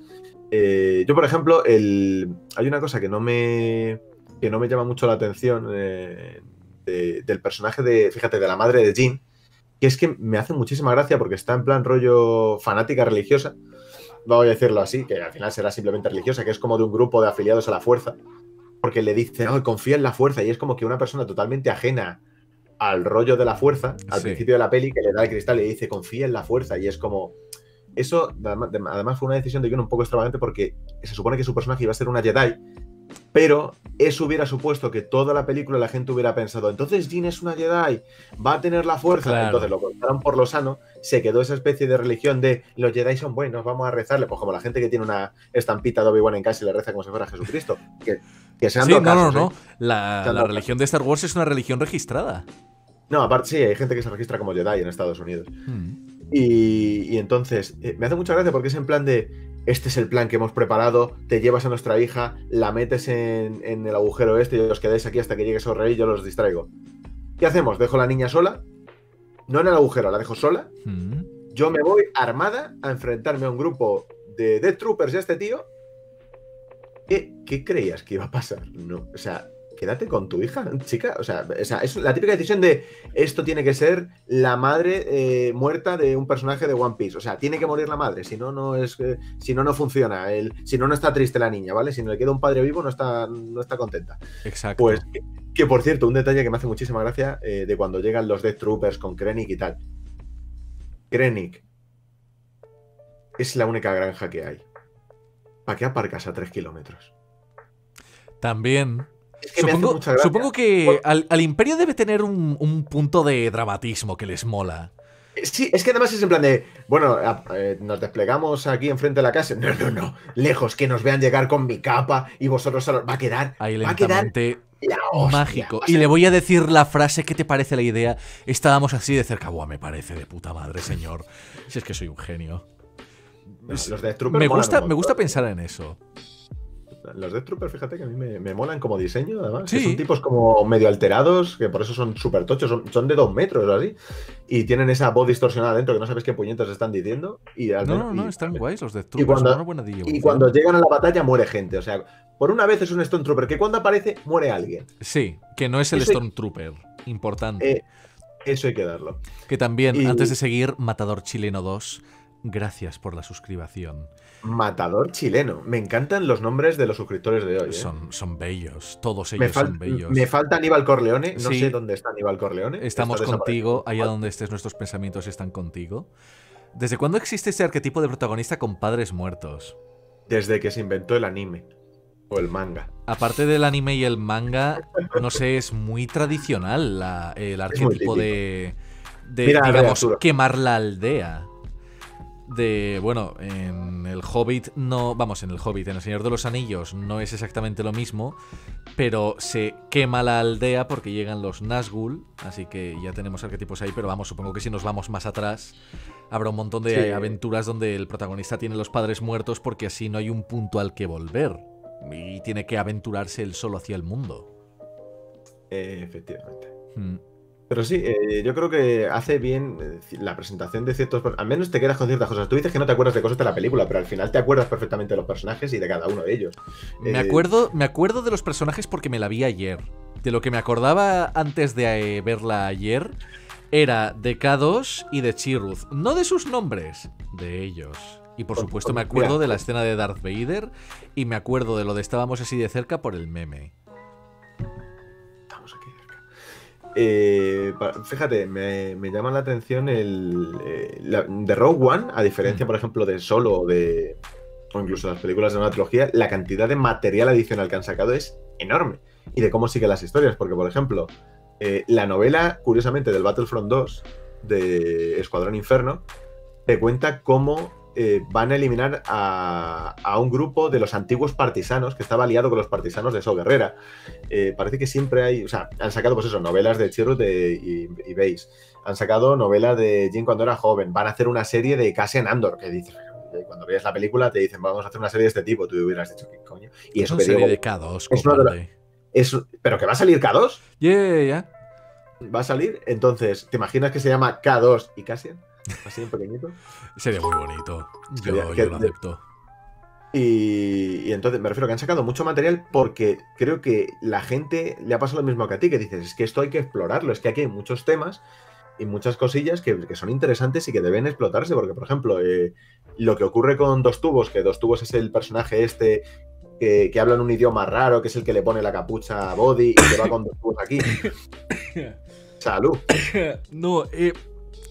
Speaker 2: Eh, yo, por ejemplo, el... hay una cosa que no me, que no me llama mucho la atención eh, de- del personaje de, fíjate, de la madre de Jean, que es que me hace muchísima gracia porque está en plan rollo fanática religiosa. Voy a decirlo así, que al final será simplemente religiosa, que es como de un grupo de afiliados a la fuerza. Porque le dice, no, confía en la fuerza. Y es como que una persona totalmente ajena al rollo de la fuerza, al
Speaker 1: Sí.
Speaker 2: principio de la peli, que le da el cristal y le dice, confía en la fuerza. Y es como. Eso, además, de- además fue una decisión de Guion un poco extravagante porque se supone que su personaje iba a ser una Jedi, pero eso hubiera supuesto que toda la película la gente hubiera pensado, entonces Jean es una Jedi, va a tener la fuerza.
Speaker 1: Claro.
Speaker 2: Entonces lo cortaron por lo sano, se quedó esa especie de religión de los Jedi son buenos, vamos a rezarle, pues como la gente que tiene una estampita de Obi-Wan en casa y le reza como si fuera Jesucristo. Que, que sean
Speaker 1: Sí, no, no, no.
Speaker 2: ¿eh?
Speaker 1: La, religión de Star Wars es una religión registrada.
Speaker 2: No, aparte sí, hay gente que se registra como Jedi en Estados Unidos. Y, y entonces, eh, me hace mucha gracia porque es en plan de, este es el plan que hemos preparado, te llevas a nuestra hija, la metes en, en el agujero este y os quedáis aquí hasta que llegue su rey y yo los distraigo. ¿Qué hacemos? ¿Dejo a la niña sola? No en el agujero, la dejo sola.
Speaker 1: Hmm.
Speaker 2: Yo me voy armada a enfrentarme a un grupo de Death Troopers y a este tío. ¿Qué, qué creías que iba a pasar? No, o sea, quédate con tu hija, chica. O sea, es la típica decisión de esto tiene que ser la madre eh, muerta de un personaje de One Piece. O sea, tiene que morir la madre, si no, no es, eh, si no, no funciona. El, si no, no está triste la niña, ¿vale? Si no le queda un padre vivo, no está, no está contenta.
Speaker 1: Exacto.
Speaker 2: Pues, que, que, por cierto, un detalle que me hace muchísima gracia eh, de cuando llegan los Death Troopers con Krennic y tal. Krennic es la única granja que hay. ¿Para qué aparcas a 3 kilómetros?
Speaker 1: También.
Speaker 2: Es que me hace
Speaker 1: Supongo,
Speaker 2: mucha gracia.
Speaker 1: supongo que al, al Imperio debe tener un, un punto de dramatismo que les mola.
Speaker 2: Sí, es que además es en plan de, bueno, eh, nos desplegamos aquí enfrente de la casa. No, no, no, lejos, que nos vean llegar con mi capa y vosotros solo- va a quedar,
Speaker 1: Ahí
Speaker 2: va a quedar la hostia.
Speaker 1: mágico. Y le voy a decir la frase, ¿qué te parece la idea? Estábamos así de cerca. Buah, me parece de puta madre, señor. Si es que soy un genio.
Speaker 2: No, los Troopers
Speaker 1: Me gusta, me gusta pensar en eso.
Speaker 2: Los Death Troopers, fíjate que a mí me, me molan como diseño, además.
Speaker 1: Sí.
Speaker 2: que son tipos como medio alterados, que por eso son súper tochos, son, son de dos metros o así. Y tienen esa voz distorsionada dentro que no sabes qué puñetas están diciendo. Y al
Speaker 1: No,
Speaker 2: menos-
Speaker 1: no, no,
Speaker 2: y-
Speaker 1: están guays los de
Speaker 2: y
Speaker 1: Troopers.
Speaker 2: cuando-
Speaker 1: son una buena
Speaker 2: Y
Speaker 1: evolución.
Speaker 2: cuando llegan a la batalla muere gente. O sea, por una vez es un Stone Trooper que cuando aparece muere alguien.
Speaker 1: Sí, que no es el
Speaker 2: Eso-
Speaker 1: Stormtrooper. Importante.
Speaker 2: Eh, eso hay que darlo.
Speaker 1: que también,
Speaker 2: y-
Speaker 1: antes de seguir, Matador Chileno 2, gracias por la suscripción.
Speaker 2: Matador chileno. Me encantan los nombres de los suscriptores de hoy. ¿eh?
Speaker 1: Son, son bellos, todos ellos son bellos.
Speaker 2: me falta Aníbal Corleone. No
Speaker 1: Sí.
Speaker 2: sé dónde está Aníbal Corleone.
Speaker 1: Estamos
Speaker 2: Está
Speaker 1: contigo, allá donde estés, nuestros pensamientos están contigo. ¿Desde cuándo existe ese arquetipo de protagonista con padres muertos?
Speaker 2: Desde que se inventó el anime. O el manga.
Speaker 1: Aparte del anime y el manga, no sé, es muy tradicional la- el arquetipo de, de
Speaker 2: Mira, Rey
Speaker 1: digamos, quemar la aldea. De, bueno, en el Hobbit no, vamos, en el Hobbit, en el Señor de los Anillos no es exactamente lo mismo, pero se quema la aldea porque llegan los Nazgûl, así que ya tenemos arquetipos ahí, pero vamos, supongo que si nos vamos más atrás habrá un montón de
Speaker 2: Sí.
Speaker 1: aventuras donde el protagonista tiene los padres muertos porque así no hay un punto al que volver y tiene que aventurarse él solo hacia el mundo.
Speaker 2: Eh, efectivamente.
Speaker 1: Hmm.
Speaker 2: Pero sí, eh, yo creo que hace bien eh, la presentación de ciertos. Al menos te quedas con ciertas cosas. Tú dices que no te acuerdas de cosas de la película, pero al final te acuerdas perfectamente de los personajes y de cada uno de ellos.
Speaker 1: Me
Speaker 2: Eh,
Speaker 1: acuerdo, me acuerdo de los personajes porque me la vi ayer. De lo que me acordaba antes de eh, verla ayer era de K2 y de Chiruth. No de sus nombres, de ellos. Y por
Speaker 2: Pues-
Speaker 1: supuesto me acuerdo de la escena de Darth Vader y me acuerdo de lo de estábamos así de cerca por el meme.
Speaker 2: Eh, fíjate, me, me llama la atención el. eh, la- de Rogue One, a diferencia,
Speaker 1: Mm.
Speaker 2: por ejemplo, de Solo o de. O incluso las películas de una trilogía, la cantidad de material adicional que han sacado es enorme. Y de cómo siguen las historias. Porque, por ejemplo, eh, la novela, curiosamente, del Battlefront 2, de Escuadrón Inferno, te cuenta cómo eh, van a eliminar a, a un grupo de los antiguos partisanos que estaba aliado con los partisanos de So Guerrera. Eh, parece que siempre hay, o sea, han sacado pues eso, novelas de Chirrut de, y, y Base. Han sacado novelas de Jin cuando era joven. Van a hacer una serie de Cassian Andor, que dice, eh, cuando veas la película te dicen, vamos a hacer una serie de este tipo. Tú hubieras dicho, ¿qué coño? Y
Speaker 1: Es
Speaker 2: eso
Speaker 1: una
Speaker 2: que
Speaker 1: serie
Speaker 2: digo,
Speaker 1: de K2,
Speaker 2: es una de es- pero que va a salir K2.
Speaker 1: Yeah, yeah.
Speaker 2: Va a salir. Entonces, ¿te imaginas que se llama K2 y Cassian? Así en pequeñito.
Speaker 1: Sería muy bonito. Yo,
Speaker 2: Sería-
Speaker 1: yo
Speaker 2: que-
Speaker 1: lo acepto.
Speaker 2: Y, y entonces me refiero que han sacado mucho material porque creo que la gente le ha pasado lo mismo que a ti, que dices, es que esto hay que explorarlo, es que aquí hay muchos temas y muchas cosillas que, que son interesantes y que deben explotarse, porque por ejemplo, eh, lo que ocurre con Dos Tubos, que Dos Tubos es el personaje este que, que habla en un idioma raro, que es el que le pone la capucha a Body y que va con Dos Tubos aquí. Salud.
Speaker 1: No, eh,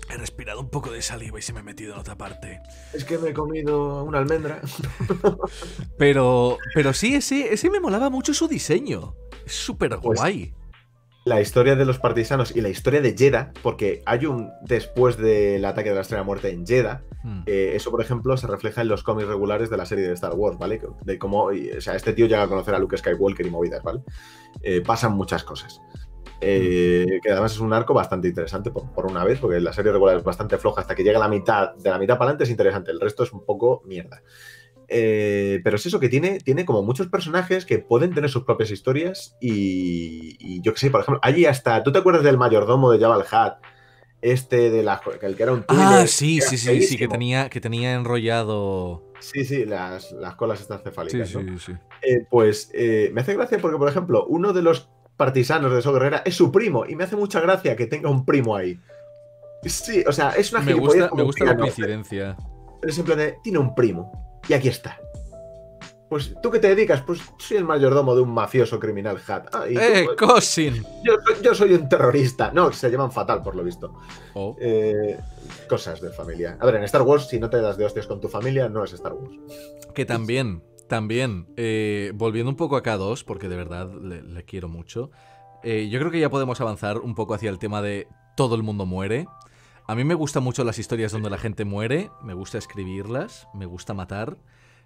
Speaker 1: he respirado un poco de saliva y se me ha metido en otra parte.
Speaker 2: Es que me he comido una almendra.
Speaker 1: Pero, pero sí, ese, ese me molaba mucho su diseño. Es súper
Speaker 2: Pues-
Speaker 1: guay.
Speaker 2: la historia de los partisanos y la historia de Jeddah, porque hay un después del ataque de la Estrella Muerte en Jeddah.
Speaker 1: Hmm.
Speaker 2: eh, eso, por ejemplo, se refleja en los cómics regulares de la serie de Star Wars, ¿vale? De cómo, o sea, este tío llega a conocer a Luke Skywalker y movidas, ¿vale? Eh, pasan muchas cosas. Eh, que además es un arco bastante interesante por, por una vez, porque la serie regular es bastante floja hasta que llega a la mitad, de la mitad para adelante es interesante, el resto es un poco mierda. Eh, pero es eso, que tiene, tiene como muchos personajes que pueden tener sus propias historias y, y yo que sé, por ejemplo, allí hasta, ¿tú te acuerdas del mayordomo de Jabal Hat? Este de la, el que era un
Speaker 1: Ah, sí, sí, sí, sí, que tenía, que tenía enrollado.
Speaker 2: Sí, sí, las, las colas estas
Speaker 1: Sí,
Speaker 2: cefálicas, ¿no?
Speaker 1: sí, sí.
Speaker 2: Eh, pues eh, me hace gracia porque, por ejemplo, uno de los partisanos de So Guerrera es su primo y me hace mucha gracia que tenga un primo ahí. Sí, o sea, es una
Speaker 1: Me gusta, me gusta la coincidencia.
Speaker 2: Pero es en plan de, tiene un primo y aquí está. Pues, ¿tú qué te dedicas? Pues soy el mayordomo de un mafioso criminal hat. Ah, y tú,
Speaker 1: ¡Eh,
Speaker 2: pues,
Speaker 1: Cosin!
Speaker 2: yo, soy- yo soy un terrorista. No, se llaman fatal por lo visto.
Speaker 1: Oh,
Speaker 2: Eh, cosas de familia. A ver, en Star Wars, si no te das de hostias con tu familia, no es Star Wars.
Speaker 1: que también, también, eh, volviendo un poco a K2, porque de verdad le, le quiero mucho, eh, yo creo que ya podemos avanzar un poco hacia el tema de todo el mundo muere. A mí me gustan mucho las historias donde la gente muere, me gusta escribirlas, me gusta matar.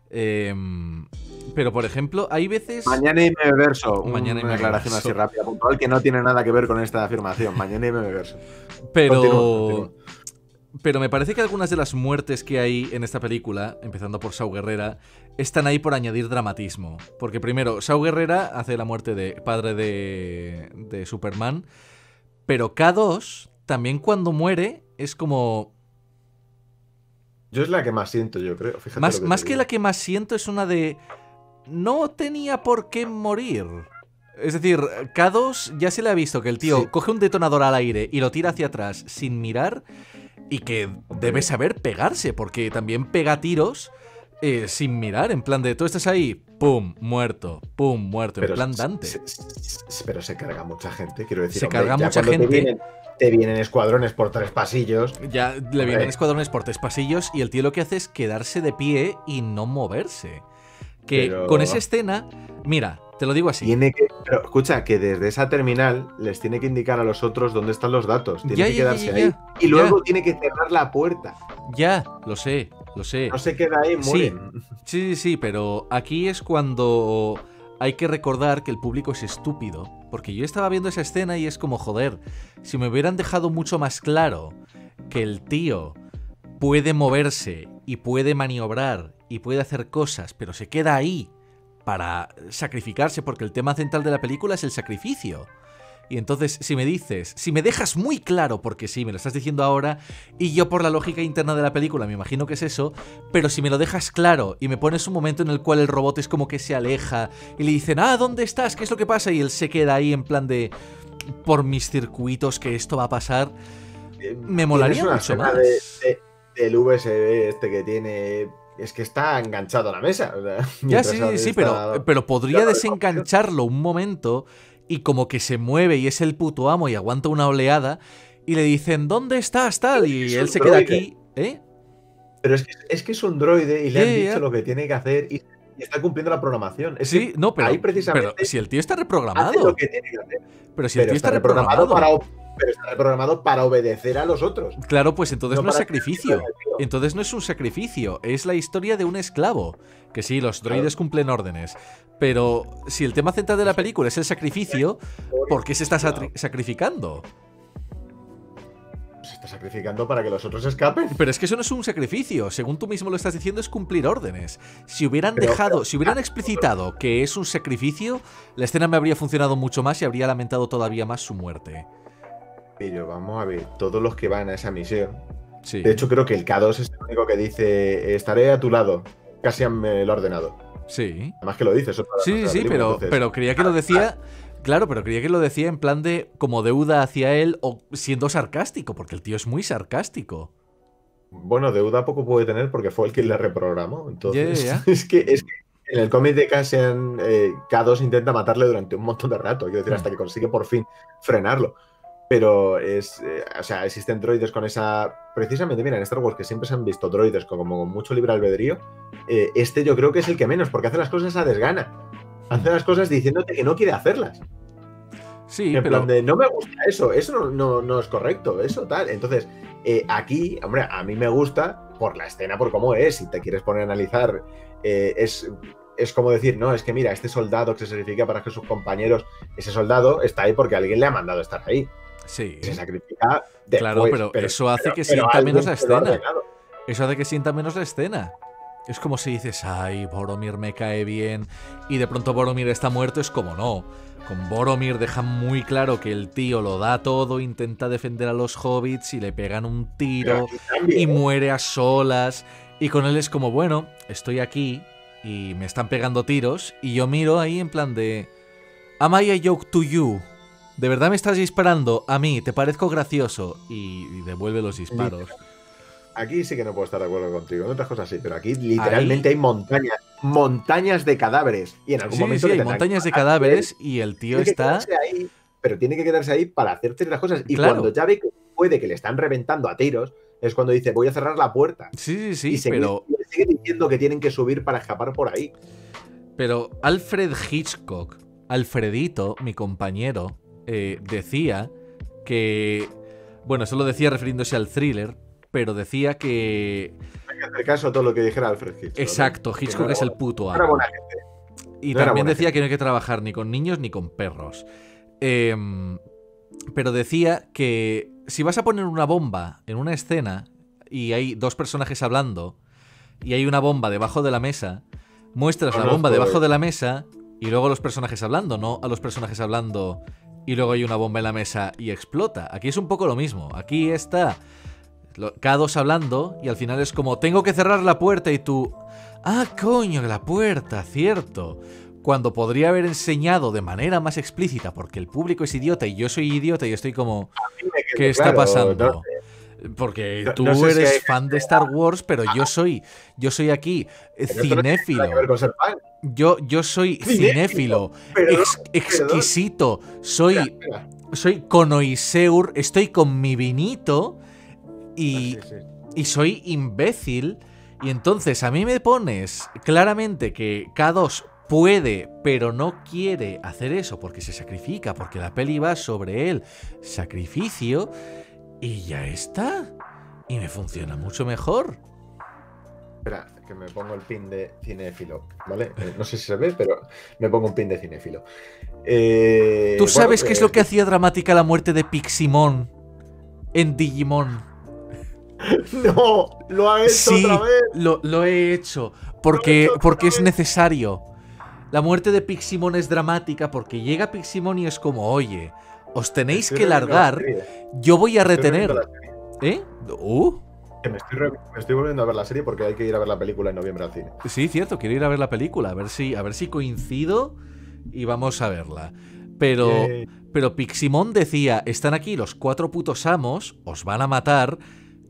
Speaker 1: em, pero, por ejemplo, hay veces...
Speaker 2: Mañana y me verso.
Speaker 1: Mañana y
Speaker 2: una aclaración
Speaker 1: verso.
Speaker 2: así rápida, puntual, que no tiene nada que ver con esta afirmación. Mañana y me verso.
Speaker 1: Pero...
Speaker 2: Continúa, continúa.
Speaker 1: Pero me parece que algunas de las muertes que hay en esta película, empezando por Sau Guerrera, están ahí por añadir dramatismo. Porque primero, Sau Guerrera hace la muerte de padre de, de Superman, pero K2 también cuando muere es como...
Speaker 2: Yo es la que más siento, yo creo. Fíjate
Speaker 1: Más,
Speaker 2: que
Speaker 1: más que la que más siento es una de... No tenía por qué morir. Es decir, K2 ya se le ha visto que el tío
Speaker 2: Sí.
Speaker 1: coge un detonador al aire y lo tira hacia atrás sin mirar y que debe saber pegarse porque también pega tiros eh, sin mirar, en plan de tú estás ahí, pum, muerto, pum, muerto, en plan Dante.
Speaker 2: se- se- pero se carga mucha gente, quiero decir.
Speaker 1: Se
Speaker 2: hombre,
Speaker 1: carga mucha gente.
Speaker 2: Te vienen, te vienen escuadrones por tres pasillos.
Speaker 1: Ya le
Speaker 2: Hombre.
Speaker 1: vienen escuadrones por tres pasillos y el tío lo que hace es quedarse de pie y no moverse. Que
Speaker 2: Pero-
Speaker 1: con esa escena, mira, te lo digo así.
Speaker 2: Tiene que. Pero escucha, que desde esa terminal les tiene que indicar a los otros dónde están los datos. Tiene
Speaker 1: Ya,
Speaker 2: que
Speaker 1: ya,
Speaker 2: quedarse
Speaker 1: ya,
Speaker 2: ahí. Y luego tiene que cerrar la puerta.
Speaker 1: Ya, lo sé, lo sé.
Speaker 2: No se queda ahí, mueren.
Speaker 1: Sí, sí, sí, pero aquí es cuando hay que recordar que el público es estúpido. Porque yo estaba viendo esa escena y es como, joder, si me hubieran dejado mucho más claro que el tío puede moverse y puede maniobrar y puede hacer cosas, pero se queda ahí para sacrificarse, porque el tema central de la película es el sacrificio. Y entonces, si me dices, si me dejas muy claro, porque sí, me lo estás diciendo ahora, y yo por la lógica interna de la película me imagino que es eso, pero si me lo dejas claro y me pones un momento en el cual el robot es como que se aleja y le dicen, ah, ¿dónde estás? ¿Qué es lo que pasa? Y él se queda ahí en plan de, por mis circuitos que esto va a pasar. Me molaría mucho más.
Speaker 2: de- de- del USB este que tiene. Es que está enganchado a la mesa. o sea,
Speaker 1: Ya
Speaker 2: mientras
Speaker 1: sí,
Speaker 2: está-
Speaker 1: sí, pero, pero podría
Speaker 2: Claro,
Speaker 1: desengancharlo un momento y como que se mueve y es el puto amo y aguanta una oleada y le dicen, ¿dónde estás? Tal, y él se queda aquí, ¿eh?
Speaker 2: Pero es que, es que es un droide y le han dicho lo que tiene que hacer y, y está cumpliendo la programación. Es
Speaker 1: Sí,
Speaker 2: que
Speaker 1: no, pero,
Speaker 2: ahí precisamente
Speaker 1: pero si el tío está
Speaker 2: hace
Speaker 1: reprogramado.
Speaker 2: lo que tiene que hacer.
Speaker 1: Pero si el
Speaker 2: pero
Speaker 1: tío
Speaker 2: está
Speaker 1: está
Speaker 2: reprogramado
Speaker 1: reprogramado.
Speaker 2: para, pero está reprogramado para obedecer a los otros.
Speaker 1: Claro, pues entonces no,
Speaker 2: No
Speaker 1: es sacrificio. Entonces no es un sacrificio, es la historia de un esclavo. Que sí, los droides cumplen órdenes. Pero si el tema central de la película es el sacrificio, ¿por qué se está sacrificando?
Speaker 2: Se está sacrificando para que los otros escapen.
Speaker 1: Pero es que eso no es un sacrificio, según tú mismo lo estás diciendo, es cumplir órdenes. Si hubieran
Speaker 2: Pero-
Speaker 1: dejado, si hubieran explicitado que es un sacrificio, la escena me habría funcionado mucho más y habría lamentado todavía más su muerte.
Speaker 2: Pero vamos a ver, todos los que van a esa misión.
Speaker 1: Sí.
Speaker 2: De hecho, creo que el K2 es el único que dice: Estaré a tu lado. Casi me lo ha ordenado.
Speaker 1: sí.
Speaker 2: Además que lo dice. eso es toda la
Speaker 1: Sí, sí,
Speaker 2: película,
Speaker 1: pero,
Speaker 2: entonces-
Speaker 1: pero creía que lo decía. Claro, pero creía que lo decía en plan de como deuda hacia él o siendo sarcástico, porque el tío es muy sarcástico.
Speaker 2: Bueno, deuda poco puede tener porque fue el que le reprogramó. Entonces,
Speaker 1: Ya, ya,
Speaker 2: es, que, es que en el cómic de Cassian, eh, K2 intenta matarle durante un montón de rato. Quiero decir, hasta que consigue por fin frenarlo. Pero es. eh, o sea, existen droides con esa. Precisamente, mira, en Star Wars que siempre se han visto droides con, como con mucho libre albedrío. eh, este yo creo que es el que menos, porque hace las cosas a desgana. Hace las cosas diciéndote que no quiere hacerlas.
Speaker 1: Sí,
Speaker 2: en
Speaker 1: pero.
Speaker 2: plan de, no me gusta eso, eso no, no- no es correcto, eso tal. Entonces, eh, aquí, hombre, a mí me gusta por la escena, por cómo es, si te quieres poner a analizar, es, es como decir, no, es que mira, este soldado que se sacrifica para que sus compañeros, ese soldado está ahí porque alguien le ha mandado estar ahí.
Speaker 1: Sí.
Speaker 2: Se sacrifica después,
Speaker 1: Claro, pero eso hace que sienta menos la escena. Eso hace que sienta menos la escena. Es como si dices, ay, Boromir me cae bien, y de pronto Boromir está muerto, es como no. Con Boromir dejan muy claro que el tío lo da todo, intenta defender a los hobbits y le pegan un tiro y
Speaker 2: ¿eh?
Speaker 1: muere a solas. Y con él es como, bueno, estoy aquí y me están pegando tiros, y yo miro ahí en plan de, Am I a joke to you? ¿De verdad me estás disparando? A mí, ¿te parezco gracioso? Y, y devuelve los disparos.
Speaker 2: Aquí sí que no puedo estar de acuerdo contigo. En otras cosas sí, pero aquí literalmente hay montañas, montañas de cadáveres. Y en algún
Speaker 1: Sí,
Speaker 2: momento
Speaker 1: sí, hay montañas de cadáveres y el tío está...
Speaker 2: ahí, pero tiene que quedarse ahí para hacer ciertas cosas. Y
Speaker 1: Claro.
Speaker 2: cuando ya ve que puede que le están reventando a tiros, es cuando dice, voy a cerrar la puerta.
Speaker 1: Sí, sí, sí, pero,
Speaker 2: y sigue diciendo que tienen que subir para escapar por ahí.
Speaker 1: pero Alfred Hitchcock, Alfredito, mi compañero, eh, decía que... Bueno, eso lo decía refiriéndose al thriller, pero decía que...
Speaker 2: Hay que hacer caso a todo lo que dijera Alfred Hitchcock.
Speaker 1: Exacto, Hitchcock
Speaker 2: no
Speaker 1: es el puto
Speaker 2: era
Speaker 1: amo.
Speaker 2: buena gente.
Speaker 1: Y
Speaker 2: No
Speaker 1: también decía que no hay que trabajar ni con niños ni con perros. Em, pero decía que si vas a poner una bomba en una escena y hay dos personajes hablando y hay una bomba debajo de la mesa, muestras la bomba debajo de la mesa y luego los personajes hablando, no a los personajes hablando y luego hay una bomba en la mesa y explota. Aquí es un poco lo mismo. Aquí está lo- cada dos hablando y al final es como tengo que cerrar la puerta y tú ah coño la puerta cierto cuando podría haber enseñado de manera más explícita porque el público es idiota y yo soy idiota y estoy como ¿qué está pasando? Porque
Speaker 2: No-
Speaker 1: tú
Speaker 2: no sé si
Speaker 1: eres
Speaker 2: hay-
Speaker 1: fan de Star Wars, pero yo soy yo soy aquí cinéfilo. Yo yo soy
Speaker 2: Cinéfilo.
Speaker 1: ex- exquisito, soy soy conoiseur, estoy con mi vinito y
Speaker 2: Ah,
Speaker 1: y soy imbécil. Y entonces a mí me pones claramente que K2 puede, pero no quiere hacer eso porque se sacrifica, porque la peli va sobre él. Sacrificio. Y ya está. Y me funciona mucho mejor.
Speaker 2: Espera, que me pongo el pin de cinéfilo, ¿vale? Eh, No sé si se ve, pero me pongo un pin de cinéfilo. Eh,
Speaker 1: ¿Tú
Speaker 2: bueno,
Speaker 1: sabes qué es
Speaker 2: eh,
Speaker 1: lo que hacía dramática la muerte de Piximon en Digimon?
Speaker 2: No, lo ha hecho
Speaker 1: Sí,
Speaker 2: otra vez.
Speaker 1: lo, lo he hecho. Porque,
Speaker 2: hecho
Speaker 1: porque es necesario. La muerte de Piximon es dramática porque llega Piximon y es como, oye, os tenéis que largar, yo voy a retener. ¿Eh? Uh,
Speaker 2: Que me, estoy me estoy volviendo a ver la serie porque hay que ir a ver la película en noviembre al cine.
Speaker 1: sí, cierto, quiero ir a ver la película, a ver si, a ver si coincido y vamos a verla. Pero,
Speaker 2: Eh,
Speaker 1: pero Piximon decía, están aquí los cuatro putos amos, os van a matar,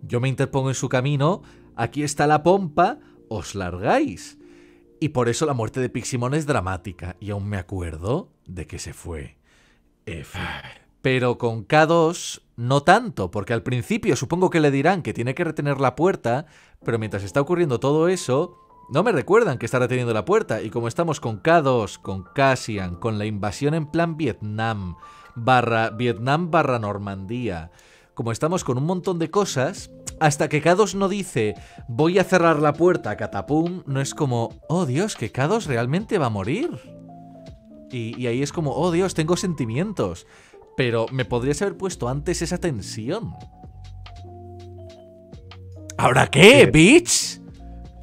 Speaker 1: yo me interpongo en su camino, aquí está la pompa, os largáis. Y por eso la muerte de Piximon es dramática, y aún me acuerdo de que se fue. F. Pero con K2 no tanto, porque al principio supongo que le dirán que tiene que retener la puerta, pero mientras está ocurriendo todo eso, no me recuerdan que está reteniendo la puerta. Y como estamos con K2, con Cassian, con la invasión en plan Vietnam, barra Vietnam barra Normandía. Como estamos con un montón de cosas, hasta que Kados no dice voy a cerrar la puerta, catapum, no es como, oh Dios, que Kados realmente va a morir. Y, y ahí es como, oh Dios, tengo sentimientos. Pero me podrías haber puesto antes esa tensión. ¿Ahora qué,
Speaker 2: Sí.
Speaker 1: bitch?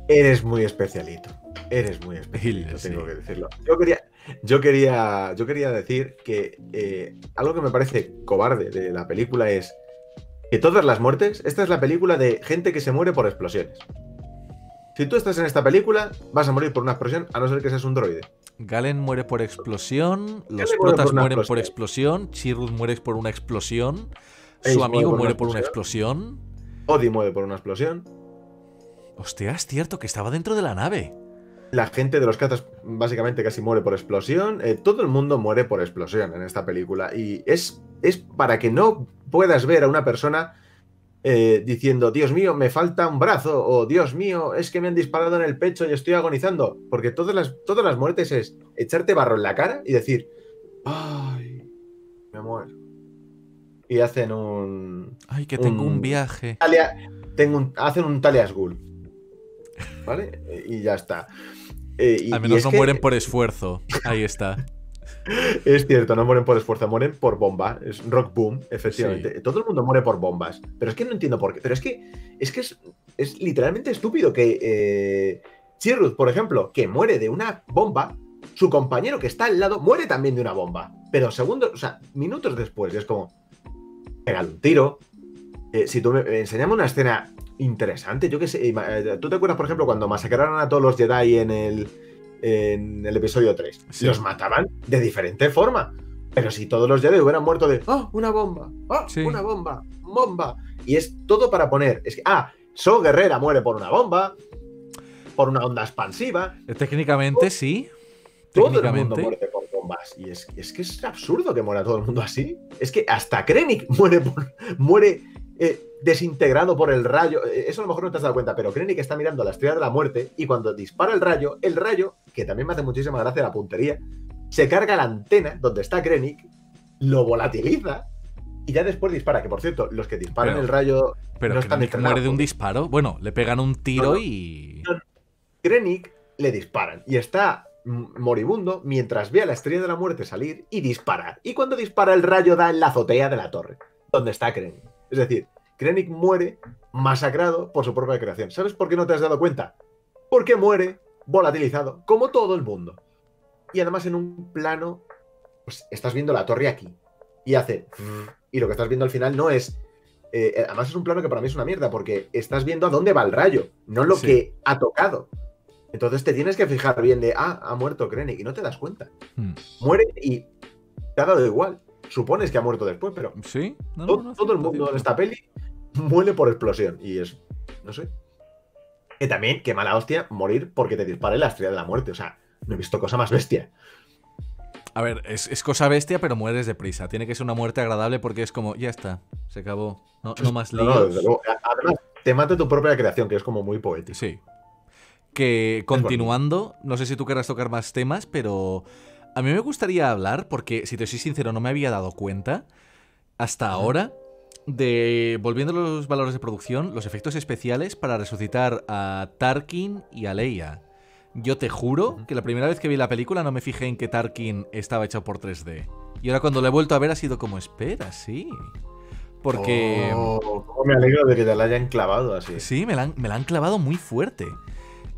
Speaker 2: Eres muy especialito. Eres muy especialito,
Speaker 1: Sí.
Speaker 2: tengo que decirlo. Yo quería, yo quería, yo quería decir que eh, algo que me parece cobarde de la película es que todas las muertes, esta es la película de gente que se muere por explosiones. Si tú estás en esta película, vas a morir por una explosión, a no ser que seas un droide.
Speaker 1: Galen muere por explosión, los protas mueren por
Speaker 2: explosión.
Speaker 1: Chirrut muere por una explosión,
Speaker 2: Ace
Speaker 1: su amigo muere por una explosión.
Speaker 2: Odie muere por una explosión.
Speaker 1: Hostia, es cierto que estaba dentro de la nave.
Speaker 2: La gente de los cazas básicamente casi muere por explosión. eh, todo el mundo muere por explosión en esta película. Y es, es para que no puedas ver a una persona eh, diciendo, Dios mío, me falta un brazo. O Dios mío, es que me han disparado en el pecho y estoy agonizando. Porque todas las, todas las muertes es echarte barro en la cara y decir, ay, me muero. Y hacen un...
Speaker 1: Ay, que tengo un
Speaker 2: Un-
Speaker 1: viaje.
Speaker 2: Talia- tengo un- hacen un Talias Ghul. ¿Vale? Y ya está. Eh, y-
Speaker 1: Al menos no
Speaker 2: que-
Speaker 1: mueren por esfuerzo. Ahí está.
Speaker 2: Es cierto, no mueren por esfuerzo, mueren por bomba. Es rock boom, efectivamente. Todo el mundo muere por bombas. Pero es que no entiendo por qué. Pero es que es, que es, es literalmente estúpido que eh, Chirrut, por ejemplo, que muere de una bomba, su compañero que está al lado muere también de una bomba. Pero segundos, o sea, minutos después, es como. Pégale un tiro. Eh, si tú me me enseñame una escena interesante, yo qué sé. eh, ¿Tú te acuerdas, por ejemplo, cuando masacraron a todos los Jedi en el, en el episodio 3?
Speaker 1: Sí.
Speaker 2: Los mataban de diferente forma. Pero si todos los Jedi hubieran muerto de ¡Ah! Una bomba. ¡Ah!
Speaker 1: Sí.
Speaker 2: Una bomba. Bomba. Y es todo para poner. Es que, ah, So Guerrera muere por una bomba. Por una onda expansiva.
Speaker 1: Eh, Técnicamente sí.
Speaker 2: Todo el mundo muere por bombas. Y es, es que es absurdo que muera todo el mundo así. Es que hasta Krennic muere, por- muere eh, desintegrado por el rayo. Eh, Eso a lo mejor no te has dado cuenta, pero Krennic está mirando a la estrella de la muerte y cuando dispara el rayo, el rayo, que también me hace muchísima gracia la puntería, se carga la antena donde está Krennic, lo volatiliza y ya después dispara. Que por cierto, los que disparan
Speaker 1: Pero-
Speaker 2: el rayo
Speaker 1: Pero
Speaker 2: no están
Speaker 1: muere de un disparo. Bueno, le pegan un tiro
Speaker 2: No, no.
Speaker 1: y.
Speaker 2: Krennic le disparan y está moribundo mientras ve a la estrella de la muerte salir y disparar. Y cuando dispara el rayo da en la azotea de la torre, donde está Krennic. Es decir, Krennic muere masacrado por su propia creación. ¿Sabes por qué no te has dado cuenta? Porque muere volatilizado, como todo el mundo. Y además en un plano, pues estás viendo la torre aquí y hace... Y lo que estás viendo al final no es... eh, además es un plano que para mí es una mierda porque estás viendo a dónde va el rayo, no lo
Speaker 1: Sí.
Speaker 2: que ha tocado. Entonces te tienes que fijar bien de, ah, ha muerto Krennic y no te das cuenta.
Speaker 1: Hmm.
Speaker 2: Muere y te ha dado igual. Supones que ha muerto después, pero
Speaker 1: ¿Sí? No, no,
Speaker 2: todo,
Speaker 1: no,
Speaker 2: todo el mundo en esta peli muere por explosión. Y es, no sé. Que también, qué mala hostia, morir porque te dispare la estrella de la muerte. O sea, no he visto cosa más bestia.
Speaker 1: A ver, es, es cosa bestia, pero mueres deprisa. Tiene que ser una muerte agradable porque es como, ya está, se acabó. No, no más líos.
Speaker 2: no, desde luego. Además, te mata tu propia creación, que es como muy poético.
Speaker 1: Sí. Que continuando, no sé si tú querrás tocar más temas, pero a mí me gustaría hablar, porque si te soy sincero, no me había dado cuenta hasta ahora de, volviendo a los valores de producción, los efectos especiales para resucitar a Tarkin y a Leia. Yo te juro que la primera vez que vi la película no me fijé en que Tarkin estaba hecho por 3D. Y ahora cuando lo he vuelto a ver ha sido como, espera, sí. Porque...
Speaker 2: Oh, cómo me alegro de que te la hayan clavado así.
Speaker 1: Sí, me la han, me la han clavado muy fuerte.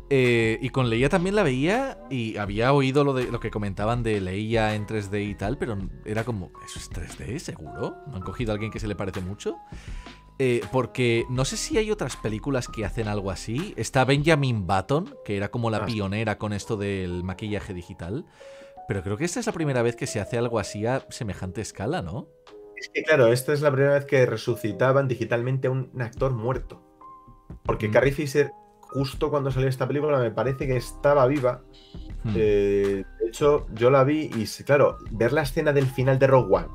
Speaker 1: Eh, y con Leia también la veía y había oído lo, de, lo que comentaban de Leia en 3D y tal, pero era como, ¿eso es 3D seguro? ¿No han cogido a alguien que se le parece mucho? Eh, porque no sé si hay otras películas que hacen algo así. Está Benjamin Button, que era como la
Speaker 2: Ah,
Speaker 1: pionera con esto del maquillaje digital. Pero creo que esta es la primera vez que se hace algo así a semejante escala, ¿no?
Speaker 2: Es que, claro, esta es la primera vez que resucitaban digitalmente a un actor muerto. Porque
Speaker 1: Mm.
Speaker 2: Carrie Fisher, justo cuando salió esta película, me parece que estaba viva.
Speaker 1: Hmm.
Speaker 2: Eh, de hecho, yo la vi y, claro, ver la escena del final de Rogue One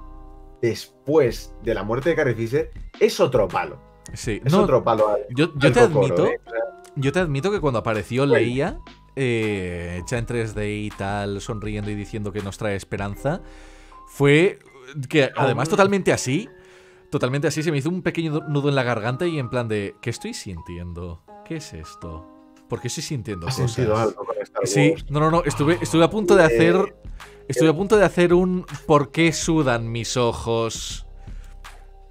Speaker 2: después de la muerte de Carrie Fisher es otro palo.
Speaker 1: sí,
Speaker 2: Es
Speaker 1: no,
Speaker 2: otro palo. al-
Speaker 1: yo, yo
Speaker 2: al
Speaker 1: te
Speaker 2: cocoro,
Speaker 1: admito
Speaker 2: ¿eh?
Speaker 1: Yo te admito que cuando apareció
Speaker 2: Bueno.
Speaker 1: Leia, eh, hecha en 3D y tal, sonriendo y diciendo que nos trae esperanza, fue que además totalmente así, totalmente así, se me hizo un pequeño nudo en la garganta y en plan de, ¿qué estoy sintiendo? ¿Qué es esto? ¿Por qué estoy sintiendo
Speaker 2: ¿Has
Speaker 1: cosas?
Speaker 2: sentido algo con Star
Speaker 1: Sí, no, no, no, estuve, estuve a punto de
Speaker 2: Eh,
Speaker 1: hacer, estuve a punto de hacer un ¿por qué sudan mis ojos?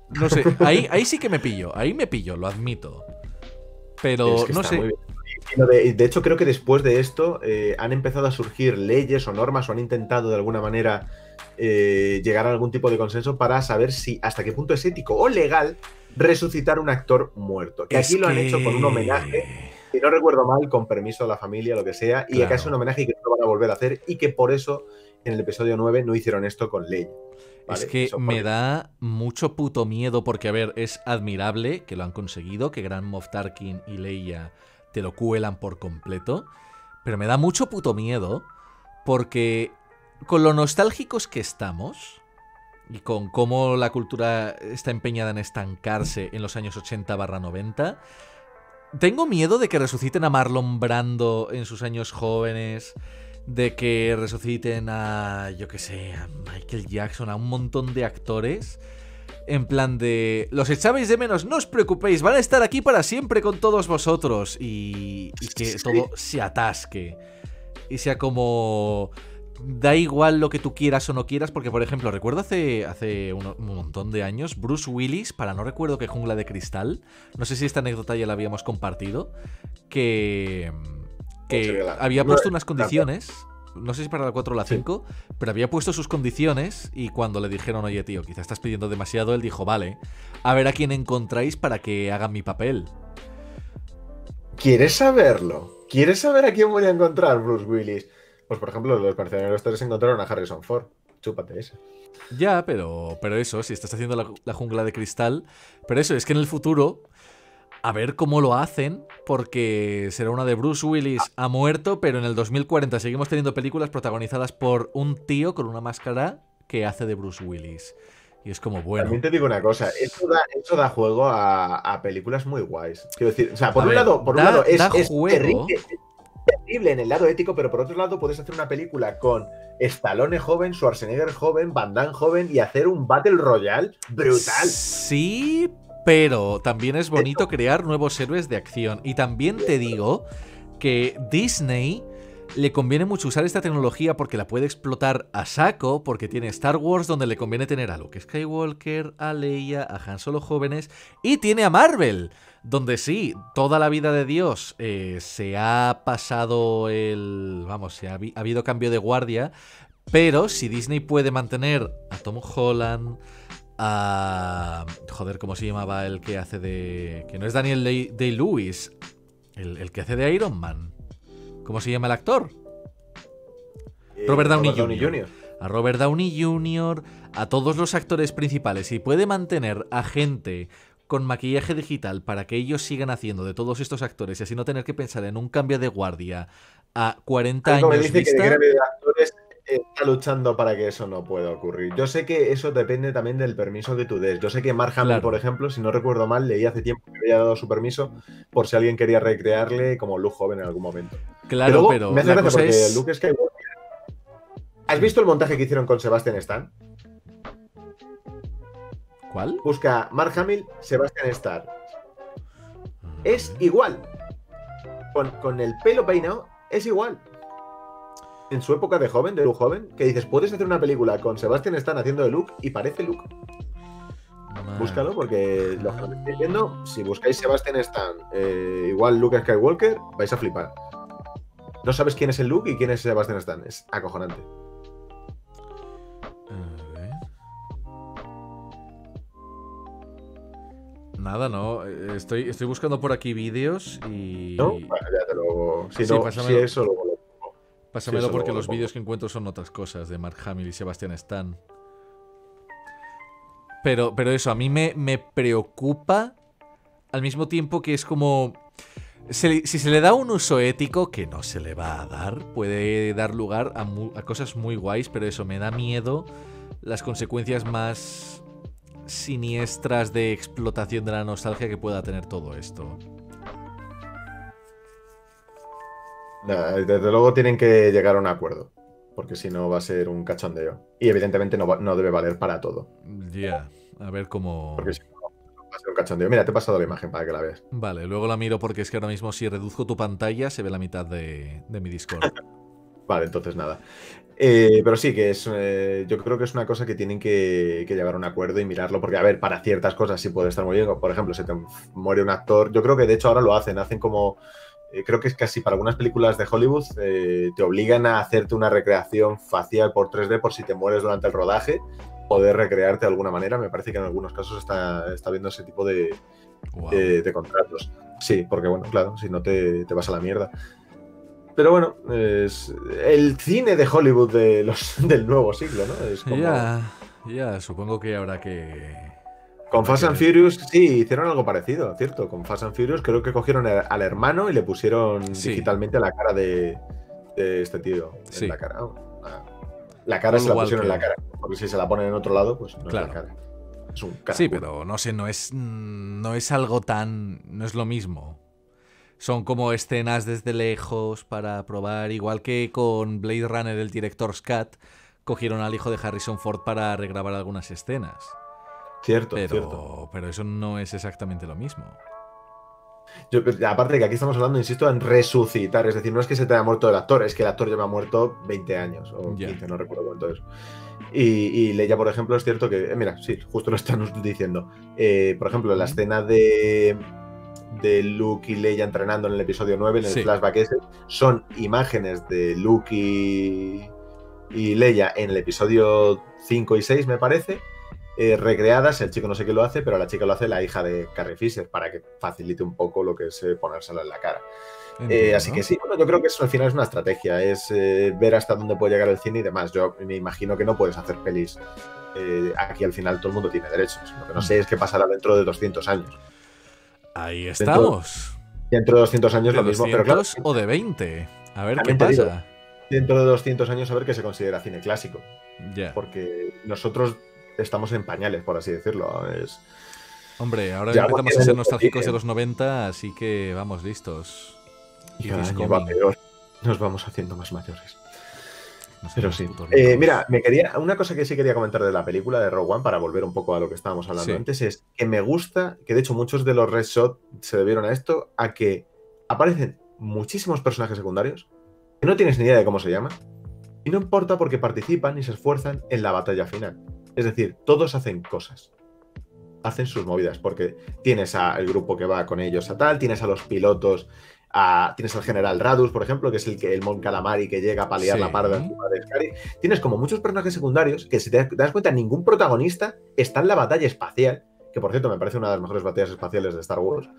Speaker 1: No sé, ahí, ahí sí que me pillo, ahí me pillo, lo admito. Pero
Speaker 2: Es que
Speaker 1: no sé,
Speaker 2: de, hecho, creo que después de esto eh, han empezado a surgir leyes o normas o han intentado de alguna manera eh, llegar a algún tipo de consenso para saber si hasta qué punto es ético o legal resucitar un actor muerto. Que
Speaker 1: es
Speaker 2: aquí lo han hecho con un homenaje, si no recuerdo mal, con permiso de la familia, lo que sea, y
Speaker 1: Claro.
Speaker 2: acá es un homenaje que no lo van a volver a hacer y que por eso en el episodio 9 no hicieron esto con ley.
Speaker 1: Es que me da mucho puto miedo porque, a ver, es admirable que lo han conseguido, que Grand Moff Tarkin y Leia te lo cuelan por completo, pero me da mucho puto miedo porque con lo nostálgicos que estamos y con cómo la cultura está empeñada en estancarse en los años 80 barra 90, tengo miedo de que resuciten a Marlon Brando en sus años jóvenes, de que resuciten a, yo que sé, a Michael Jackson, a un montón de actores. En plan de, los echabais de menos, no os preocupéis, van a estar aquí para siempre con todos vosotros. Y, y que todo se atasque. Y sea como, da igual lo que tú quieras o no quieras, porque por ejemplo, recuerdo hace, hace un, un montón de años, Bruce Willis, para no recuerdo qué jungla de cristal, no sé si esta anécdota ya la habíamos compartido, que, que había puesto unas condiciones, no sé si para la 4 o la
Speaker 2: Sí.
Speaker 1: 5, pero había puesto sus condiciones y cuando le dijeron, oye tío, quizás estás pidiendo demasiado, él dijo, vale, a ver a quién encontráis para que haga mi papel.
Speaker 2: ¿Quieres saberlo? ¿Quieres saber a quién voy a encontrar, Bruce Willis? Pues, por ejemplo, los mercenarios 3 encontraron a Harrison Ford. Chúpate ese.
Speaker 1: Ya, pero, pero eso, si estás haciendo la, la jungla de cristal. Pero eso, es que en el futuro, a ver cómo lo hacen, porque será una de Bruce Willis ha muerto, pero en el 2040 seguimos teniendo películas protagonizadas por un tío con una máscara que hace de Bruce Willis. Y es como, bueno.
Speaker 2: También te digo una cosa, eso da, eso da juego a, a películas muy guays. Quiero decir, o sea, por
Speaker 1: A
Speaker 2: un
Speaker 1: ver,
Speaker 2: lado, por un lado es,
Speaker 1: da
Speaker 2: es
Speaker 1: juego.
Speaker 2: terrible, terrible en el lado ético, pero por otro lado puedes hacer una película con Stallone joven, Schwarzenegger joven, Van Damme joven y hacer un Battle Royale brutal.
Speaker 1: Sí, pero también es bonito crear nuevos héroes de acción. Y también te digo que Disney le conviene mucho usar esta tecnología porque la puede explotar a saco, porque tiene Star Wars donde le conviene tener a Luke Skywalker, a Leia, a Han Solo jóvenes, y tiene a Marvel, donde sí, toda la vida de Dios eh, se ha pasado el... vamos, se ha, habi- ha habido cambio de guardia, pero si Disney puede mantener a Tom Holland, a... Joder, ¿cómo se llamaba el que hace de... que no es Daniel Day- Day-Lewis, el, el que hace de Iron Man. ¿Cómo se llama el actor?
Speaker 2: Eh,
Speaker 1: Robert Downey Jr. a Robert Downey Jr., a todos los actores principales y puede mantener a gente con maquillaje digital para que ellos sigan haciendo de todos estos actores y así no tener que pensar en un cambio de guardia a 40
Speaker 2: Algo me
Speaker 1: años
Speaker 2: dice que
Speaker 1: vista.
Speaker 2: el gremio de actores está luchando para que eso no pueda ocurrir. Yo sé que eso depende también del permiso que tú des. Yo sé que Mark Hamill,
Speaker 1: Claro.
Speaker 2: por ejemplo, si no recuerdo mal, leí hace tiempo que había dado su permiso por si alguien quería recrearle como Luke joven en algún momento.
Speaker 1: Claro,
Speaker 2: Luego,
Speaker 1: pero
Speaker 2: me hace gracia porque
Speaker 1: es...
Speaker 2: Luke Skywalker. ¿Has visto el montaje que hicieron con Sebastian Stan?
Speaker 1: ¿Cuál?
Speaker 2: Busca Mark Hamill, Sebastian Stan. Es igual. Con, con el pelo peinado, es igual. En su época de joven, de Luke joven, que dices, puedes hacer una película con Sebastian Stan haciendo de Luke y parece Luke. Búscalo porque lo que estoy viendo, si buscáis Sebastian Stan, eh, igual Luke Skywalker, vais a flipar. No sabes quién es el Luke y quién es Sebastian Stan. Es acojonante.
Speaker 1: Nada, no. eh, Estoy, estoy buscando por aquí vídeos y.
Speaker 2: ¿No? Bueno, ya te lo. Si
Speaker 1: Sí,
Speaker 2: no,
Speaker 1: pásamelo.
Speaker 2: si eso luego lo
Speaker 1: Pásamelo porque
Speaker 2: lo
Speaker 1: los vídeos que encuentro son otras cosas de Mark Hamill y Sebastian Stan. Pero, pero eso, a mí me, me preocupa al mismo tiempo que es como... se si se le da un uso ético, que no se le va a dar, puede dar lugar a, mu- a cosas muy guays, pero eso me da miedo las consecuencias más siniestras de explotación de la nostalgia que pueda tener todo esto.
Speaker 2: Desde luego tienen que llegar a un acuerdo. porque si no va a ser un cachondeo. Y evidentemente no, va- no debe valer para todo,
Speaker 1: Ya, a ver cómo...
Speaker 2: porque si no va a ser un cachondeo. Mira, te he pasado la imagen para que la veas.
Speaker 1: Vale, luego la miro porque es que ahora mismo si reduzco tu pantalla se ve la mitad de, de mi Discord.
Speaker 2: Vale, entonces nada. Eh, pero sí, que es. eh, yo creo que es una cosa que tienen que, que llegar a un acuerdo y mirarlo, porque, a ver, para ciertas cosas sí puede estar muy bien. Por ejemplo, se te muere un actor. Yo creo que de hecho ahora lo hacen. Hacen como. eh, creo que es casi para algunas películas de Hollywood te obligan a hacerte una recreación facial por 3D por si te mueres durante el rodaje, poder recrearte de alguna manera. Me parece que en algunos casos está, está viendo ese tipo de, de contratos. Sí, porque bueno, claro, si no te, te vas a la mierda. Pero bueno, es el cine de Hollywood de los, del nuevo siglo, ¿no? Es como-
Speaker 1: Ya, ya, supongo que habrá que...
Speaker 2: Con Fast and Furious, sí, hicieron algo parecido, ¿cierto? Con Fast and Furious creo que cogieron al hermano y le pusieron
Speaker 1: Sí.
Speaker 2: digitalmente la cara de, de este tío. en
Speaker 1: Sí.
Speaker 2: La cara. oh, la- cara se la pusieron en la cara. Porque si se la ponen en otro lado, pues no
Speaker 1: Claro.
Speaker 2: es la cara. Es un cara.
Speaker 1: Sí, pero no sé, no es, no es algo tan... no es lo mismo. Son como escenas desde lejos para probar, igual que con Blade Runner el director Scott, cogieron al hijo de Harrison Ford para regrabar algunas escenas.
Speaker 2: Cierto, cierto.
Speaker 1: Pero, pero eso no es exactamente lo mismo.
Speaker 2: Yo, aparte de que aquí estamos hablando, insisto, en resucitar. Es decir, no es que se te haya muerto el actor, es que el actor lleva muerto 20 años o
Speaker 1: Ya.
Speaker 2: 15, no recuerdo cuánto es. Y, y Leia, por ejemplo, es cierto que, eh, mira, sí, justo lo están diciendo. Eh, por ejemplo, la escena de, de Luke y Leia entrenando en el episodio 9, en el
Speaker 1: Sí.
Speaker 2: flashback ese, son imágenes de Luke y, y Leia en el episodio 5 y 6, me parece, eh, recreadas. El chico no sé qué lo hace, pero la chica lo hace la hija de Carrie Fisher para que facilite un poco lo que es eh, ponérselo en la cara. Eh, así que sí, bueno, yo creo que eso al final es una estrategia, es eh, ver hasta dónde puede llegar el cine y demás. Yo me imagino que no puedes hacer pelis. eh, aquí al final todo el mundo tiene derechos. Lo que no sé es qué pasará dentro de 200 años.
Speaker 1: Ahí estamos.
Speaker 2: Dentro de 200 años
Speaker 1: ¿De
Speaker 2: lo mismo, pero claro,
Speaker 1: 200 o de 20? A ver qué
Speaker 2: digo.
Speaker 1: pasa.
Speaker 2: dentro de 200 años a ver qué se considera cine clásico.
Speaker 1: Ya.
Speaker 2: Porque nosotros estamos en pañales, por así decirlo. Es,
Speaker 1: Hombre, ahora
Speaker 2: Ya,
Speaker 1: empezamos a ser
Speaker 2: no
Speaker 1: nostálgicos de los 90, así que vamos listos.
Speaker 2: y cada año va peor. Nos vamos haciendo más mayores. Pero sí. Eh, mira, me quería, una cosa que sí quería comentar de la película de Rogue One, para volver un poco a lo que estábamos hablando
Speaker 1: Sí.
Speaker 2: antes, es que me gusta, que de hecho muchos de los Red Shot se debieron a esto, a que aparecen muchísimos personajes secundarios que no tienes ni idea de cómo se llaman, y no importa porque participan y se esfuerzan en la batalla final. Es decir, todos hacen cosas. Hacen sus movidas, porque tienes al grupo que va con ellos a tal, tienes a los pilotos, a- tienes al general Radus, por ejemplo, que es el que el Mon Calamari que llega a paliar
Speaker 1: Sí.
Speaker 2: la parda encima de Scary. Tienes como muchos personajes secundarios que, si te das- cuenta, ningún protagonista está en la batalla espacial, que por cierto me parece una de las mejores batallas espaciales de Star Wars.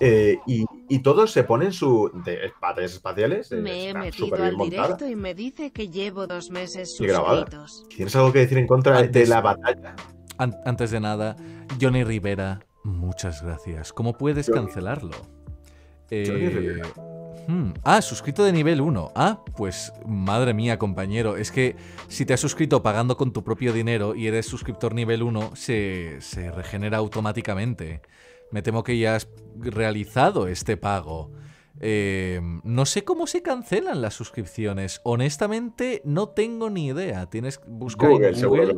Speaker 2: Eh, y, y todos se ponen su. de batallas espaciales. eh,
Speaker 4: Me he metido al
Speaker 2: montada.
Speaker 4: directo y me dice que llevo dos meses suscritos.
Speaker 2: ¿Tienes algo que decir en contra de la batalla?
Speaker 1: An- antes de nada, Johnny Rivera, muchas gracias. ¿Cómo puedes
Speaker 2: Johnny.
Speaker 1: cancelarlo? Eh, hmm, Ah, suscrito de nivel 1. Ah, pues madre mía, compañero. Es que si te has suscrito pagando con tu propio dinero y eres suscriptor nivel 1, se, se regenera automáticamente. Me temo que ya has realizado este pago. Eh, no sé cómo se cancelan las suscripciones. Honestamente, no tengo ni idea. Tienes busca en
Speaker 2: Google, que
Speaker 1: Google.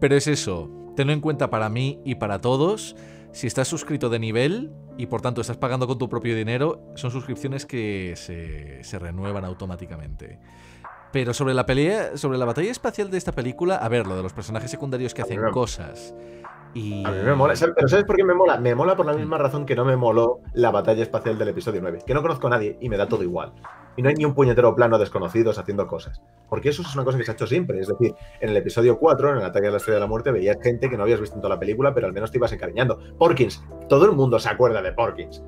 Speaker 1: Pero es eso, tenlo en cuenta para mí y para todos. Si estás suscrito de nivel y por tanto estás pagando con tu propio dinero, son suscripciones que se, se renuevan automáticamente. Pero sobre la pelea, sobre la batalla espacial de esta película, a ver, lo de los personajes secundarios que hacen cosas. Y...
Speaker 2: A mí me mola. ¿sabes? Pero ¿sabes por qué me mola? Me mola por la misma razón que no me moló la batalla espacial del episodio 9. Que no conozco a nadie y me da todo igual. Y no hay ni un puñetero plano desconocidos haciendo cosas. Porque eso es una cosa que se ha hecho siempre. Es decir, en el episodio 4, en el ataque de la estrella de la muerte, veías gente que no habías visto en toda la película, pero al menos te ibas encariñando. Porkins. Todo el mundo se acuerda de Porkins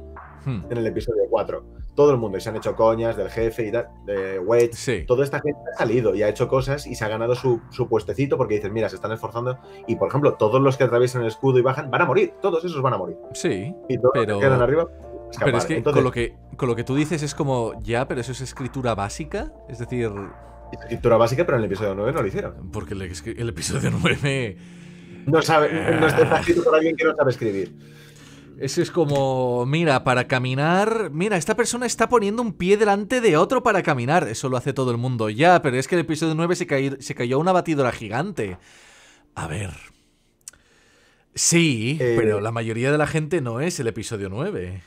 Speaker 1: Hmm,
Speaker 2: en el episodio 4. Todo el mundo. Y se han hecho coñas del jefe y tal, de Wedge.
Speaker 1: Sí.
Speaker 2: Toda esta gente ha salido y ha hecho cosas y se ha ganado su, su puestecito porque dices, mira, se están esforzando. Y por ejemplo, todos los que atraviesan el escudo y bajan van a morir. Todos esos van a morir.
Speaker 1: Sí.
Speaker 2: Y todos
Speaker 1: Pero-
Speaker 2: los que quedan arriba. escapar.
Speaker 1: Pero es que,
Speaker 2: Entonces,
Speaker 1: con, lo que con lo que tú dices es como, ya, pero eso es escritura básica. Es decir,
Speaker 2: escritura básica, pero en el episodio 9 no lo hicieron.
Speaker 1: porque el, el episodio 9...
Speaker 2: No sabe, no está escrito por alguien que no sabe escribir.
Speaker 1: Ese es como, mira, para caminar, mira, esta persona está poniendo un pie delante de otro para caminar. Eso lo hace todo el mundo ya, pero es que el episodio 9 se, cayó, se cayó una batidora gigante. A ver. Sí,
Speaker 2: Eh,
Speaker 1: pero la mayoría de la gente no es el episodio 9.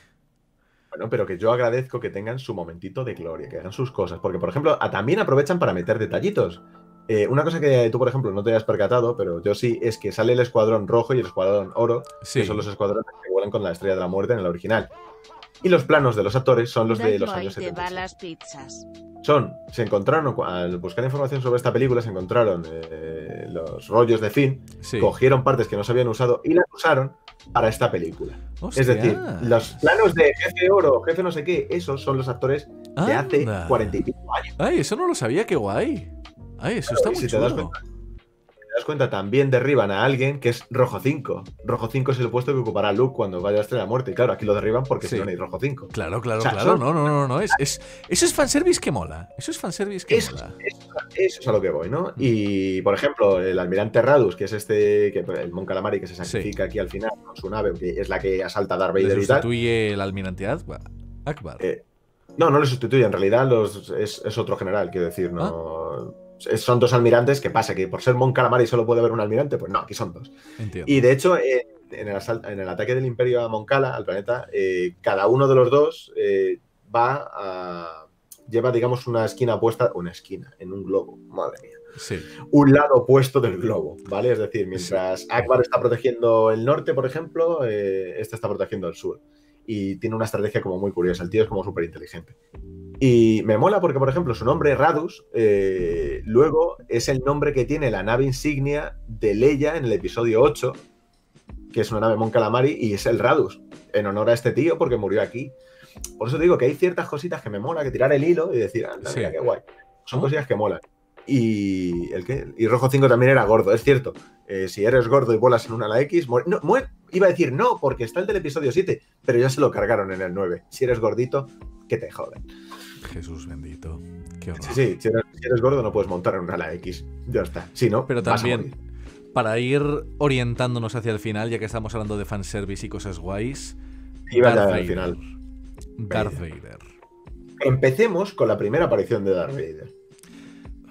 Speaker 2: Bueno, pero que yo agradezco que tengan su momentito de gloria, que hagan sus cosas. Porque, por ejemplo, también aprovechan para meter detallitos. Eh, una cosa que tú, por ejemplo, no te hayas percatado, pero yo sí, es que sale el escuadrón rojo y el escuadrón oro,
Speaker 1: Sí.
Speaker 2: que son los escuadrones que vuelan con la estrella de la muerte en el original. Y los planos de los actores son los de los años
Speaker 4: te
Speaker 2: 70.
Speaker 4: va las pizzas.
Speaker 2: Son, se encontraron, al buscar información sobre esta película, se encontraron eh, los rollos de Finn,
Speaker 1: Sí.
Speaker 2: cogieron partes que no se habían usado y las usaron para esta película. Es decir, los planos de jefe oro, jefe no sé qué, esos son los actores de hace cuarenta y pico años.
Speaker 1: Ay, eso no lo sabía, qué guay. Ay, eso está muy
Speaker 2: si te das
Speaker 1: chulo.
Speaker 2: cuenta- Te das cuenta, también derriban a alguien que es Rojo 5. Rojo 5 es el puesto que ocupará Luke cuando vaya a la Estrella de la Muerte. Y claro, aquí lo derriban porque
Speaker 1: Sí.
Speaker 2: si no, no hay Rojo 5.
Speaker 1: Claro, claro,
Speaker 2: O sea,
Speaker 1: claro.
Speaker 2: son-
Speaker 1: No, no, no, no. Es, es- eso es fanservice que mola. Eso es fanservice que
Speaker 2: Eso,
Speaker 1: mola.
Speaker 2: eso- eso es a lo que voy, ¿no? Y, por ejemplo, el almirante Radus, que es este, que, el Mon Calamari que se sacrifica aquí al final con su nave, que es la que asalta a Darth Vader y tal.
Speaker 1: sustituye el almirante Akbar. Akbar.
Speaker 2: Eh, No, no le sustituye, en realidad los, es, es otro general, quiero decir, no. es- Son dos almirantes, ¿qué pasa? ¿Que por ser Mon Calamari solo puede haber un almirante? Pues no, aquí son dos.
Speaker 1: Entiendo.
Speaker 2: Y de hecho, eh, en, el en el ataque del Imperio a Moncala, al planeta, eh, cada uno de los dos eh, va a. lleva, digamos, una esquina puesta. Una esquina, en un globo, madre mía.
Speaker 1: Sí.
Speaker 2: Un lado opuesto del globo, ¿vale? Es decir, mientras Akbar está protegiendo el norte, por ejemplo, este está protegiendo el sur. Y tiene una estrategia como muy curiosa. El tío es como súper inteligente. Y me mola porque, por ejemplo, su nombre, Radus, eh, luego es el nombre que tiene la nave insignia de Leia en el episodio 8, que es una nave Mon Calamari, y es el Radus, en honor a este tío porque murió aquí. Por eso digo que hay ciertas cositas que me mola, que tirar el hilo y decir,
Speaker 1: Sí.
Speaker 2: mira qué guay. Son cosillas que molan. Y el que y Rojo 5 también era gordo, es cierto. Eh, si eres gordo y vuelas en una ala X, no, muere- iba a decir no, porque está el del episodio 7, pero ya se lo cargaron en el 9. Si eres gordito, que te joden.
Speaker 1: Jesús bendito. Qué horror.
Speaker 2: Sí, sí, si eres, si eres gordo no puedes montar en una ala X. Ya está. Si no,
Speaker 1: Pero
Speaker 2: a
Speaker 1: también, para ir orientándonos hacia el final, ya que estamos hablando de fanservice y cosas guays.
Speaker 2: Iba
Speaker 1: Darth
Speaker 2: al
Speaker 1: Vader.
Speaker 2: final.
Speaker 1: Darth Vader.
Speaker 2: Empecemos con la primera aparición de Darth Vader.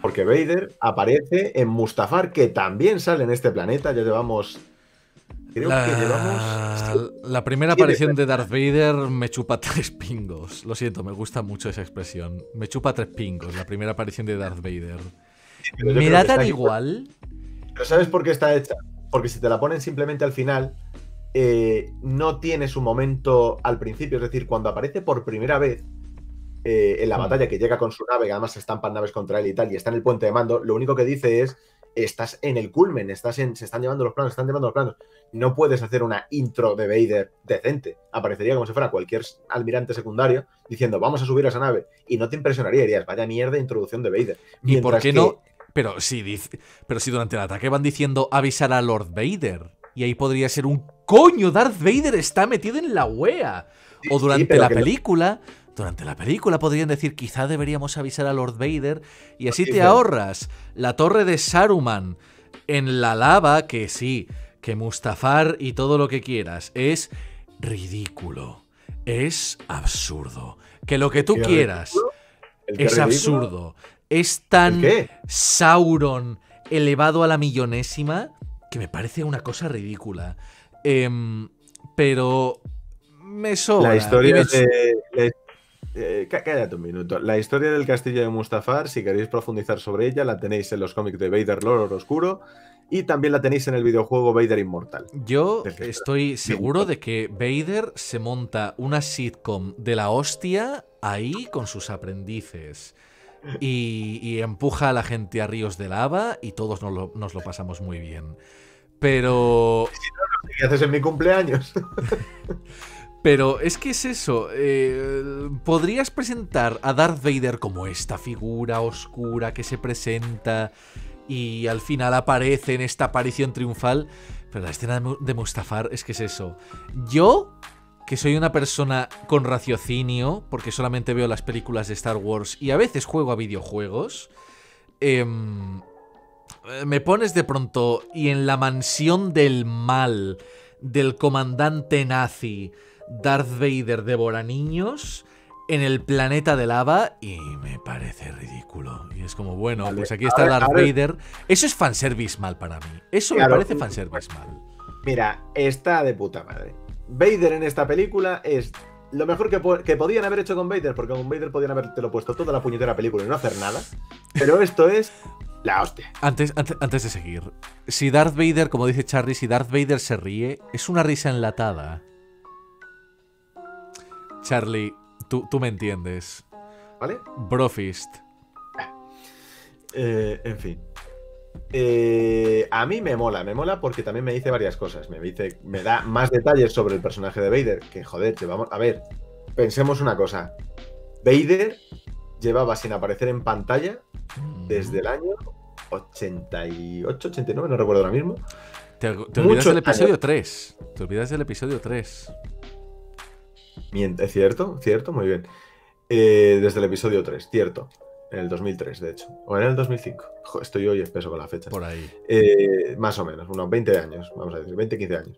Speaker 2: Porque Vader aparece en Mustafar, que también sale en este planeta. Ya llevamos. Creo
Speaker 1: La,
Speaker 2: que llevamos.
Speaker 1: la primera aparición de Darth Vader me chupa tres pingos. Lo siento, me gusta mucho esa expresión. Me chupa tres pingos, la primera aparición de Darth Vader.
Speaker 2: Yo
Speaker 1: Me da tan
Speaker 2: aquí-
Speaker 1: igual.
Speaker 2: Pero ¿sabes por qué está hecha? Porque si te la ponen simplemente al final, eh, no tiene su momento al principio. Es decir, cuando aparece por primera vez eh, en la
Speaker 1: Hmm.
Speaker 2: batalla que llega con su nave, que además se estampan naves contra él y tal, y está en el puente de mando, lo único que dice es. Estás en el culmen, estás en, se están llevando los planos, se están llevando los planos. No puedes hacer una intro de Vader decente. Aparecería como si fuera cualquier almirante secundario diciendo vamos a subir a esa nave. Y no te impresionaría, dirías, vaya mierda de introducción de Vader.
Speaker 1: ¿Y por qué
Speaker 2: que-
Speaker 1: no? Pero si, dice, pero si durante el ataque van diciendo avisar a Lord Vader. Y ahí podría ser un coño, Darth Vader está metido en la wea. O durante la
Speaker 2: no-
Speaker 1: película, durante la película podrían decir quizá deberíamos avisar a Lord Vader y así te ahorras la torre de Saruman en la lava, que sí, que Mustafar y todo lo que quieras, es ridículo, es absurdo. Que lo que tú
Speaker 2: ¿Qué
Speaker 1: quieras es
Speaker 2: ridículo?
Speaker 1: absurdo, es tan. Sauron elevado a la millonésima que me parece una cosa ridícula. Em, pero me sobra.
Speaker 2: La historia de. la- eh, cá- cállate un minuto. La historia del castillo de Mustafar, si queréis profundizar sobre ella, la tenéis en los cómics de Vader Lord Oscuro y también la tenéis en el videojuego Vader Inmortal.
Speaker 1: Yo estoy seguro de que Vader se monta una sitcom de la hostia ahí con sus aprendices. Y, y empuja a la gente a ríos de lava y todos nos lo, nos lo pasamos muy bien. Pero
Speaker 2: ¿Qué haces en mi cumpleaños?
Speaker 1: Pero es que es eso. eh, podrías presentar a Darth Vader como esta figura oscura que se presenta y al final aparece en esta aparición triunfal. Pero la escena de Mu- de Mustafar es que es eso. Yo, que soy una persona con raciocinio, porque solamente veo las películas de Star Wars y a veces juego a videojuegos, em, me pones de pronto y en la mansión del mal del comandante nazi Darth Vader devora niños en el planeta de lava y me parece ridículo. Y es como, bueno,
Speaker 2: Vale,
Speaker 1: pues aquí está
Speaker 2: ver,
Speaker 1: Darth. Vader. Eso es fanservice mal para mí. Eso
Speaker 2: Claro.
Speaker 1: me parece fanservice mal.
Speaker 2: Mira, está de puta madre. Vader en esta película es lo mejor que, po- que podían haber hecho con Vader, porque con Vader podían haberte lo puesto toda la puñetera película y no hacer nada. Pero esto es la hostia.
Speaker 1: Antes, antes, antes de seguir, si Darth Vader, como dice Charlie, si Darth Vader se ríe, es una risa enlatada. Charlie, tú, tú me entiendes.
Speaker 2: ¿Vale?
Speaker 1: Brofist.
Speaker 2: Eh, en fin. Eh, a mí me mola, me mola porque también me dice varias cosas. Me dice, me da más detalles sobre el personaje de Vader. Que joder, llevamos. A ver, pensemos una cosa. Vader llevaba sin aparecer en pantalla desde el año 88, 89, no recuerdo ahora mismo.
Speaker 1: Te, te olvidas del episodio 3. Te olvidas del episodio 3.
Speaker 2: Miente, ¿Es cierto? ¿Cierto? Muy bien. Eh, desde el episodio 3, cierto. En el 2003, de hecho. O en el 2005. Jo, estoy hoy espeso con la fecha.
Speaker 1: Por ahí.
Speaker 2: Eh, más o menos, unos 20 años, vamos a decir, 20, 15 años.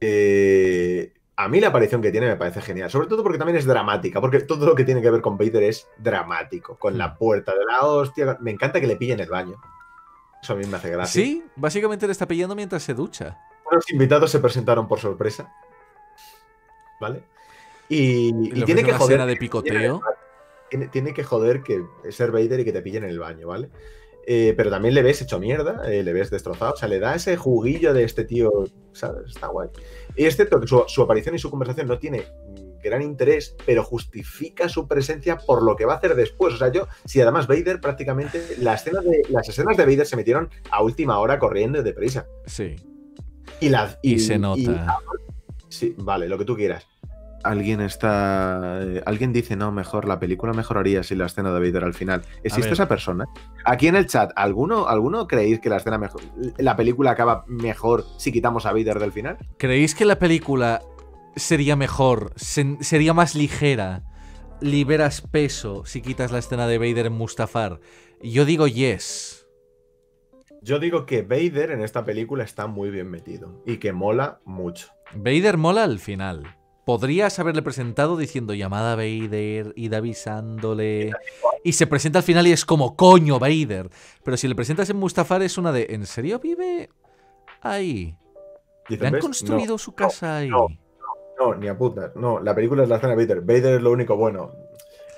Speaker 2: Eh, a mí la aparición que tiene me parece genial, sobre todo porque también es dramática, porque todo lo que tiene que ver con Vader es dramático, con la puerta de la hostia. Me encanta que le pille en el baño. Eso a mí me hace gracia.
Speaker 1: Sí, básicamente le está pillando mientras se ducha.
Speaker 2: Los invitados se presentaron por sorpresa. ¿Vale? Y, tiene que joder.
Speaker 1: de picoteo.
Speaker 2: Tiene, tiene que joder que ser Vader y que te pillen en el baño, ¿vale? Eh, pero también le ves hecho mierda, eh, le ves destrozado. O sea, le da ese juguillo de este tío, ¿sabes? Está guay. Y es cierto que su, su aparición y su conversación no tiene gran interés, pero justifica su presencia por lo que va a hacer después. O sea, yo, si además Vader prácticamente, la escena de, las escenas de Vader se metieron a última hora corriendo y deprisa.
Speaker 1: Sí.
Speaker 2: Y,
Speaker 1: se nota.
Speaker 2: sí, vale, lo que tú quieras.
Speaker 3: Alguien está. eh, alguien dice, no, mejor, la película mejoraría sin la escena de Vader al final. ¿Existe esa persona? Aquí en el chat, ¿alguno, ¿alguno creéis que la escena mejor. la película acaba mejor si quitamos a Vader del final?
Speaker 1: ¿Creéis que la película sería mejor, sen- sería más ligera, liberas peso si quitas la escena de Vader en Mustafar? Yo digo yes.
Speaker 2: Yo digo que Vader en esta película está muy bien metido y que mola mucho.
Speaker 1: Vader mola al final. Podrías haberle presentado diciendo llamada a Vader, id avisándole. Y se presenta al final y es como coño Vader. Pero si le presentas en Mustafar es una de ¿en serio vive ahí? ¿Le han
Speaker 2: "¿Ves?
Speaker 1: construido su casa ahí?
Speaker 2: no. Ni a putas. No, la película es la escena de Vader. Vader es lo único bueno.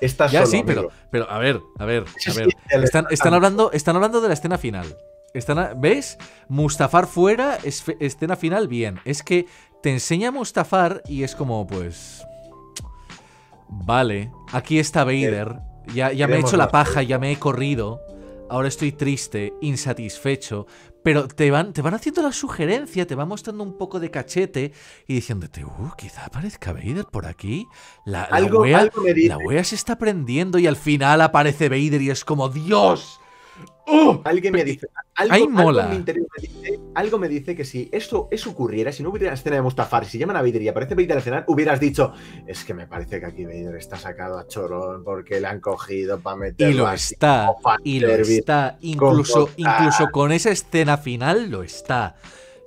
Speaker 2: Está
Speaker 1: Ya
Speaker 2: solo,
Speaker 1: sí, pero,
Speaker 2: amigo.
Speaker 1: pero a ver, a ver, a ver. Están, están hablando, están hablando de la escena final. Están ¿Ves? Mustafar fuera, es- escena final, bien. Es que te enseña Mustafar y es como, pues. Vale, aquí está Vader. Ya, ya me he hecho la paja, ya me he corrido. Ahora estoy triste, insatisfecho. Pero te van, te van haciendo la sugerencia, te van mostrando un poco de cachete y diciéndote, uh, quizá aparezca Vader por aquí. La, la
Speaker 2: Algo,
Speaker 1: wea-
Speaker 2: algo
Speaker 1: la wea se está prendiendo y al final aparece Vader y es como ¡Dios! ¡Oh!
Speaker 2: alguien me dice, algo,
Speaker 1: ahí
Speaker 2: algo
Speaker 1: mola.
Speaker 2: interior me dice, algo me dice que si eso, eso ocurriera, si no hubiera escena de Mustafar, si llaman a Vader y aparece Vader al final, hubieras dicho, es que me parece que aquí Vader está sacado a chorón porque le han cogido para meterlo
Speaker 1: Y lo
Speaker 2: así
Speaker 1: está, y lo
Speaker 2: service".
Speaker 1: está. Incluso,
Speaker 2: Como
Speaker 1: incluso con esa escena final lo está.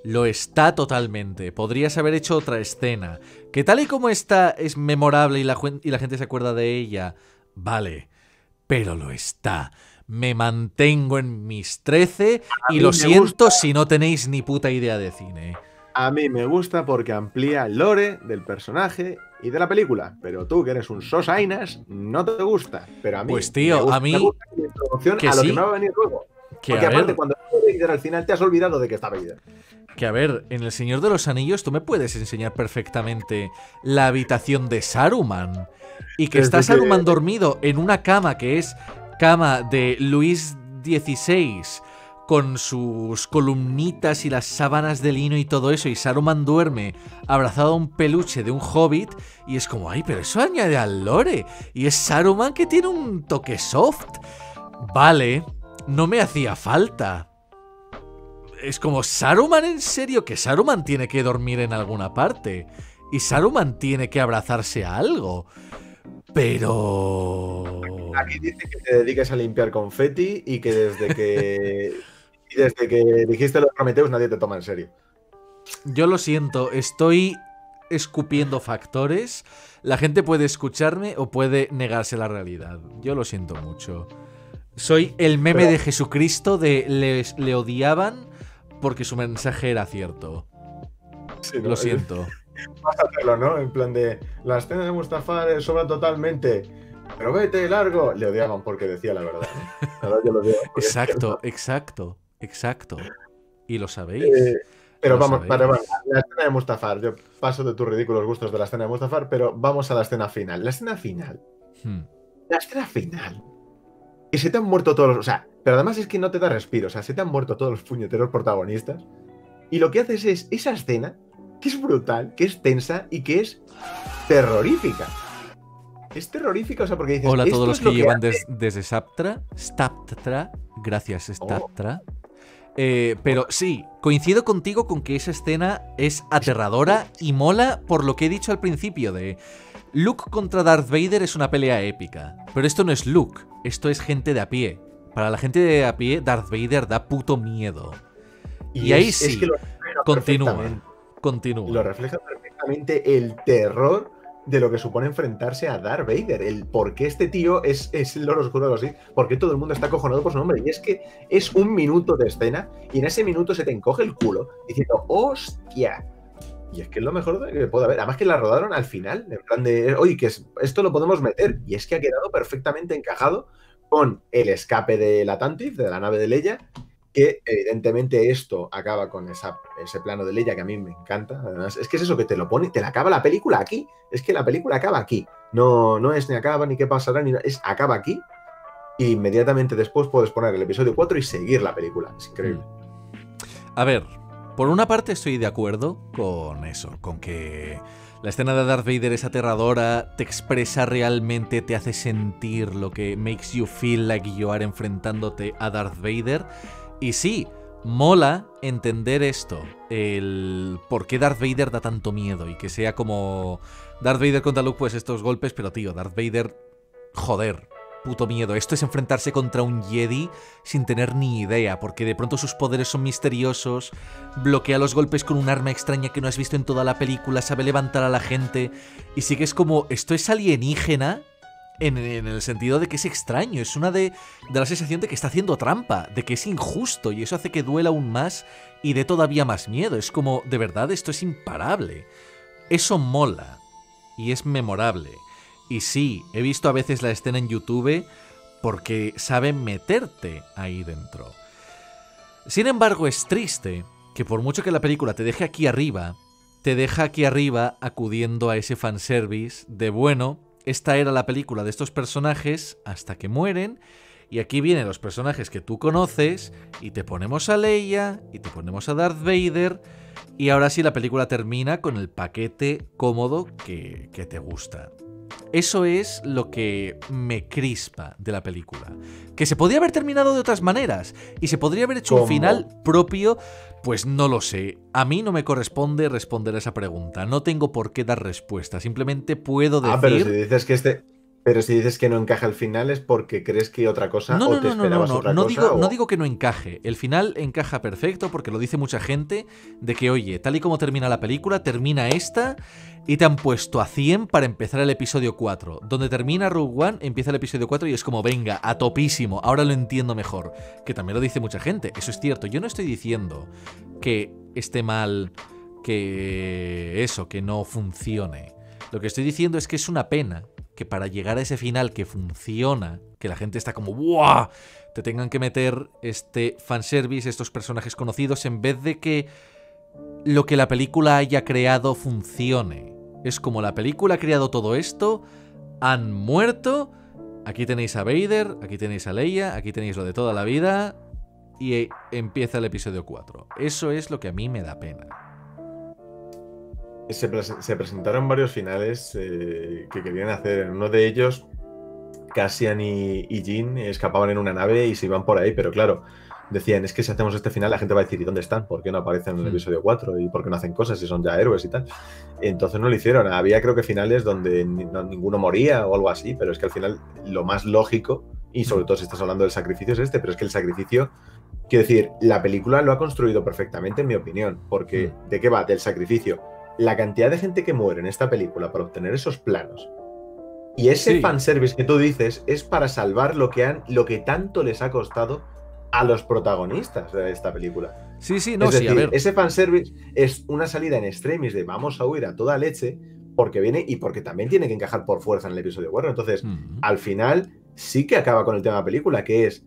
Speaker 1: Lo está totalmente. Podrías haber hecho otra escena. Que tal y como está es memorable la, y la gente se acuerda de ella. Vale. Pero lo está. Me mantengo en mis 13 y lo siento
Speaker 2: gusta.
Speaker 1: si no tenéis ni puta idea de cine.
Speaker 2: A mí me gusta porque amplía el lore del personaje y de la película. Pero tú, que eres un sosainas, no te gusta. Pero a mí.
Speaker 1: Pues, tío,
Speaker 2: me gusta,
Speaker 1: a mí-
Speaker 2: me gusta
Speaker 1: que
Speaker 2: a lo
Speaker 1: sí.
Speaker 2: que me va a venir luego.
Speaker 1: Que
Speaker 2: porque aparte,
Speaker 1: ver,
Speaker 2: cuando Vader al final, te has olvidado de que está Vader.
Speaker 1: Que a ver, en El Señor de los Anillos tú me puedes enseñar perfectamente la habitación de Saruman. Y que
Speaker 2: Desde
Speaker 1: está
Speaker 2: que-
Speaker 1: Saruman dormido en una cama que es cama de Luis XVI con sus columnitas y las sábanas de lino y todo eso, y Saruman duerme abrazado a un peluche de un hobbit, y es como, ay, pero eso añade al lore, y es Saruman que tiene un toque soft. Vale, no me hacía falta. Es como, ¿Saruman en serio? Que Saruman tiene que dormir en alguna parte. Y Saruman tiene que abrazarse a algo. Pero...
Speaker 2: Aquí dice que te dediques a limpiar confeti y que desde que. y desde que dijiste los Prometeus nadie te toma en serio.
Speaker 1: Yo lo siento, estoy escupiendo factores. La gente puede escucharme o puede negarse la realidad. Yo lo siento mucho. Soy el meme
Speaker 2: Pero-
Speaker 1: de Jesucristo de les, le odiaban porque su mensaje era cierto.
Speaker 2: Sí, ¿no?
Speaker 1: Lo siento.
Speaker 2: Vas a hacerlo, ¿no? En plan de la escena de Mustafar sobra totalmente. Pero vete largo. Le odiaban porque decía la verdad. ¿no? Ahora yo lo digo porque es
Speaker 1: Exacto, exacto, exacto. Y lo sabéis.
Speaker 2: Eh, pero
Speaker 1: Lo
Speaker 2: vamos,
Speaker 1: sabéis.
Speaker 2: para, para, la escena de Mustafar. Yo paso de tus ridículos gustos de la escena de Mustafar, pero vamos a la escena final. La escena final.
Speaker 1: Hmm.
Speaker 2: La escena final. Que se te han muerto todos los. O sea, pero además es que no te da respiro. O sea, se te han muerto todos los puñeteros protagonistas. Y lo que haces es esa escena, que es brutal, que es tensa y que es terrorífica. Es terrorífica, o sea, porque dices.
Speaker 1: Hola a
Speaker 2: "Esto
Speaker 1: todos los
Speaker 2: es
Speaker 1: que llevan
Speaker 2: hace".
Speaker 1: des- desde Saptra. Staptra. Gracias,
Speaker 2: Oh.
Speaker 1: Staptra. Eh, pero sí, coincido contigo con que esa escena es aterradora y mola por lo que he dicho al principio de Luke contra Darth Vader es una pelea épica, pero esto no es Luke, esto es gente de a pie. Para la gente de a pie, Darth Vader da puto miedo. Y ahí
Speaker 2: es- es
Speaker 1: sí,
Speaker 2: que refleja
Speaker 1: Continúa.
Speaker 2: Lo refleja perfectamente el terror de lo que supone enfrentarse a Darth Vader. El por qué este tío es, es el oscuro de los Sith, por qué todo el mundo está acojonado por su nombre. Y es que es un minuto de escena y en ese minuto se te encoge el culo diciendo, ¡hostia! Y es que es lo mejor que puede haber. Además que la rodaron al final, en plan de, oye, que es- esto lo podemos meter. Y es que ha quedado perfectamente encajado con el escape de la Tantif, de la nave de Leia, que evidentemente esto acaba con ese plano de Leia que a mí me encanta. Además, es que es eso que te lo pone, te la acaba la película aquí. Es que la película acaba aquí. No, no es ni acaba ni qué pasará, ni es acaba aquí. Y inmediatamente después puedes poner el episodio 4 y seguir la película. Es increíble.
Speaker 1: A ver, por una parte estoy de acuerdo con eso, con que la escena de Darth Vader es aterradora, te expresa realmente, te hace sentir lo que makes you feel like you are enfrentándote a Darth Vader. Y sí, mola entender esto, el por qué Darth Vader da tanto miedo y que sea como Darth Vader contra Luke, pues estos golpes, pero tío, Darth Vader, joder, puto miedo. Esto es enfrentarse contra un Jedi sin tener ni idea, porque de pronto sus poderes son misteriosos, bloquea los golpes con un arma extraña que no has visto en toda la película, sabe levantar a la gente, y sigues como, esto es alienígena. En, el sentido de que es extraño, es una de, de la sensación de que está haciendo trampa, de que es injusto, y eso hace que duela aún más y dé todavía más miedo. Es como, de verdad, esto es imparable. Eso mola y es memorable. Y sí, he visto a veces la escena en YouTube porque saben meterte ahí dentro. Sin embargo, es triste que por mucho que la película te deje aquí arriba, te deja aquí arriba acudiendo a ese fanservice de bueno, esta era la película de estos personajes hasta que mueren. Y aquí vienen los personajes que tú conoces y te ponemos a Leia y te ponemos a Darth Vader y ahora sí la película termina con el paquete cómodo que, que te gusta. Eso es lo que me crispa de la película. Que se podría haber terminado de otras maneras y se podría haber hecho un final propio, pues no lo sé. A mí no me corresponde responder a esa pregunta. No tengo por qué dar respuesta. Simplemente puedo decir...
Speaker 2: Ah, pero si dices que este. Pero si dices que no encaja el final es porque crees que otra cosa
Speaker 1: No,
Speaker 2: o
Speaker 1: no,
Speaker 2: te
Speaker 1: no,
Speaker 2: esperabas otra cosa.
Speaker 1: digo,
Speaker 2: o-
Speaker 1: no digo que no encaje. El final encaja perfecto porque lo dice mucha gente de que, oye, tal y como termina la película, termina esta y te han puesto a 100 para empezar el episodio 4. Donde termina Rogue One, empieza el episodio 4 y es como, venga, a topísimo, ahora lo entiendo mejor. Que también lo dice mucha gente, eso es cierto. Yo no estoy diciendo que esté mal, que eso, que no funcione. Lo que estoy diciendo es que es una pena que para llegar a ese final que funciona, que la gente está como ¡Buah! Te tengan que meter este fanservice, estos personajes conocidos, en vez de que lo que la película haya creado funcione. Es como la película ha creado todo esto, han muerto, aquí tenéis a Vader, aquí tenéis a Leia, aquí tenéis lo de toda la vida, y eh, empieza el episodio 4. Eso es lo que a mí me da pena.
Speaker 2: Se, presen- se presentaron varios finales eh, que querían hacer. En uno de ellos, Cassian y, y Jean escapaban en una nave y se iban por ahí, pero claro, decían, es que si hacemos este final la gente va a decir, ¿y dónde están? ¿Por qué no aparecen en el episodio 4? ¿Y por qué no hacen cosas si son ya héroes y tal? Entonces no lo hicieron. Había creo que finales donde ni- no- ninguno moría o algo así, pero es que al final lo más lógico, y sobre todo si estás hablando del sacrificio, es este, pero es que el sacrificio Quiero decir, la película lo ha construido perfectamente, en mi opinión. Porque,
Speaker 1: Mm.
Speaker 2: ¿de qué va? Del sacrificio. La cantidad de gente que muere en esta película para obtener esos planos. Y ese
Speaker 1: Sí.
Speaker 2: fanservice que tú dices es para salvar lo que, han, lo que tanto les ha costado a los protagonistas de esta película.
Speaker 1: Sí, sí, no,
Speaker 2: es
Speaker 1: sí,
Speaker 2: decir,
Speaker 1: a ver.
Speaker 2: ese fanservice es una salida en extremis de vamos a huir a toda leche porque viene y porque también tiene que encajar por fuerza en el episodio 4. Entonces, al final sí que acaba con el tema de la película, que es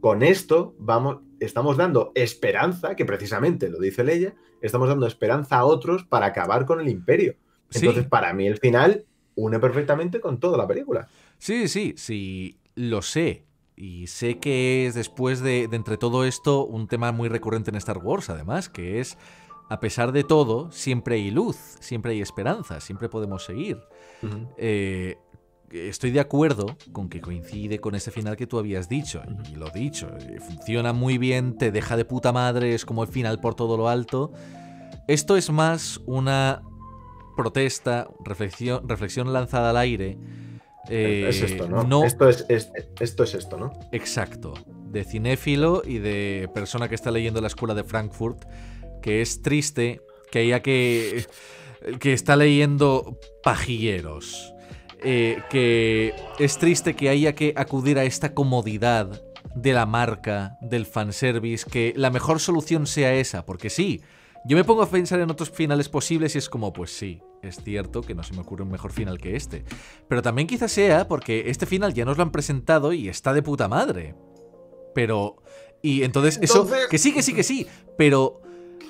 Speaker 2: con esto vamos, estamos dando esperanza, que precisamente lo dice Leia, estamos dando esperanza a otros para acabar con el imperio.
Speaker 1: Sí.
Speaker 2: Entonces, para mí el final une perfectamente con toda la película.
Speaker 1: Sí, sí, sí, lo sé. Y sé que es después de, de entre todo esto un tema muy recurrente en Star Wars, además, que es, a pesar de todo, siempre hay luz, siempre hay esperanza, siempre podemos seguir. Eh, estoy de acuerdo con que coincide con ese final que tú habías dicho. Y lo dicho, eh, funciona muy bien, te deja de puta madre, es como el final por todo lo alto. Esto es más una protesta, reflexión, reflexión lanzada al aire. eh,
Speaker 2: es esto, ¿no? Esto, es, es- esto es esto, ¿no?
Speaker 1: Exacto. De cinéfilo y de persona que está leyendo la escuela de Frankfurt, que es triste que haya que. que está leyendo pajilleros. Eh, que es triste que haya que acudir a esta comodidad de la marca, del fanservice, que la mejor solución sea esa, porque sí. Yo me pongo a pensar en otros finales posibles y es como, pues sí, es cierto que no se me ocurre un mejor final que este. Pero también quizás sea porque este final ya nos lo han presentado y está de puta madre. Pero... Y entonces, eso... Que sí, que sí, que sí. Pero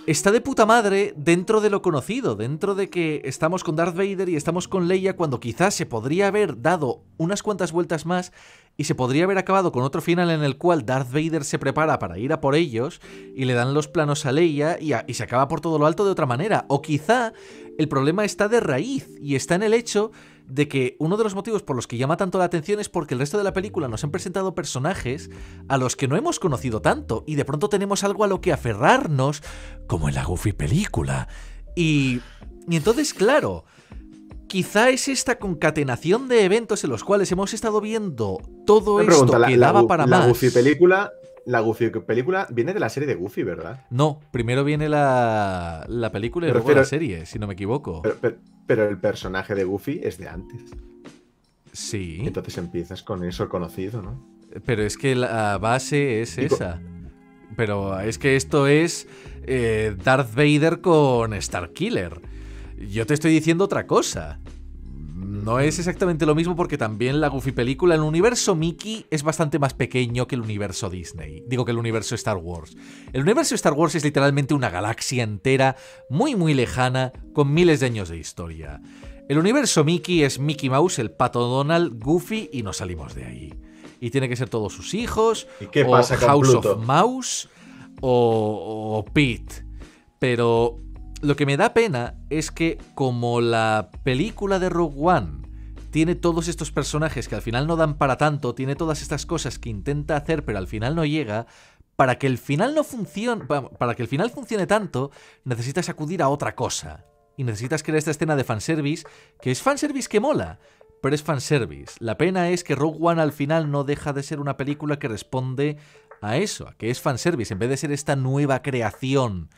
Speaker 1: está de puta madre dentro de lo conocido, dentro de que estamos con Darth Vader y estamos con Leia cuando quizás se podría haber dado unas cuantas vueltas más y se podría haber acabado con otro final en el cual Darth Vader se prepara para ir a por ellos y le dan los planos a Leia y, y se acaba por todo lo alto de otra manera. O quizá el problema está de raíz y está en el hecho de que uno de los motivos por los que llama tanto la atención es porque el resto de la película nos han presentado personajes a los que no hemos conocido tanto y de pronto tenemos algo a lo que aferrarnos, como en la Goofy película. Y, y entonces, claro, quizá es esta concatenación de eventos en los cuales hemos estado viendo todo esto
Speaker 2: pregunta,
Speaker 1: que
Speaker 2: la
Speaker 1: daba para
Speaker 2: la
Speaker 1: más.
Speaker 2: Goofy película, la Goofy película viene de la serie de Goofy, ¿verdad?
Speaker 1: No, primero viene la, la película y luego la serie, si no me equivoco.
Speaker 2: Pero, el personaje de Goofy es de antes.
Speaker 1: sí.
Speaker 2: Entonces empiezas con eso conocido, ¿no?
Speaker 1: Pero es que la base es esa. Pero es que esto es eh, Darth Vader con Starkiller. Yo te estoy diciendo otra cosa. No es exactamente lo mismo porque también la Goofy película, el universo Mickey es bastante más pequeño que el universo Disney. Digo que el universo Star Wars. El universo Star Wars es literalmente una galaxia entera, muy muy lejana, con miles de años de historia. El universo Mickey es Mickey Mouse, el pato Donald, Goofy y no salimos de ahí. Y tiene que ser todos sus hijos,
Speaker 2: ¿Y qué
Speaker 1: o
Speaker 2: con
Speaker 1: House
Speaker 2: Pluto?
Speaker 1: of Mouse o, o Pete. Pero lo que me da pena es que como la película de Rogue One tiene todos estos personajes que al final no dan para tanto, tiene todas estas cosas que intenta hacer pero al final no llega, para que el final no funcione, pa- para que el final funcione tanto, necesitas acudir a otra cosa. Y necesitas crear esta escena de fanservice, que es fanservice que mola, pero es fanservice. La pena es que Rogue One al final no deja de ser una película que responde a eso, a que es fanservice, en vez de ser esta nueva creación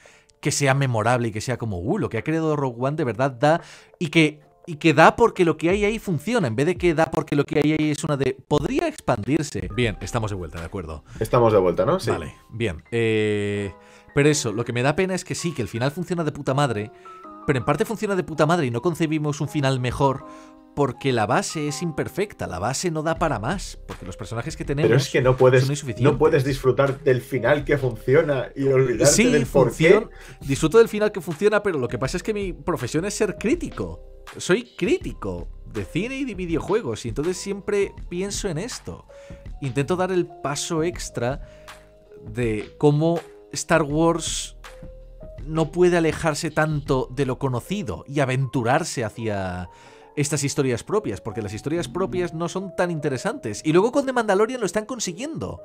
Speaker 1: que sea memorable y que sea como, uh, lo que ha creado Rogue One de verdad da y que, y que da porque lo que hay ahí funciona, en vez de que da porque lo que hay ahí es una de, podría expandirse. Bien, estamos de vuelta, de acuerdo.
Speaker 2: Estamos de vuelta, ¿no? Sí.
Speaker 1: Vale, bien. Eh, pero eso, lo que me da pena es que sí, que el final funciona de puta madre, pero en parte funciona de puta madre y no concebimos un final mejor porque la base es imperfecta, la base no da para más, porque los personajes que tenemos...
Speaker 2: Pero es que no puedes, no puedes disfrutar del final que funciona y olvidarte
Speaker 1: Sí,
Speaker 2: del qué.
Speaker 1: Disfruto del final que funciona, pero lo que pasa es que mi profesión es ser crítico. Soy crítico de cine y de videojuegos, y entonces siempre pienso en esto. Intento dar el paso extra de cómo Star Wars no puede alejarse tanto de lo conocido y aventurarse hacia estas historias propias, porque las historias propias no son tan interesantes. Y luego con The Mandalorian lo están consiguiendo.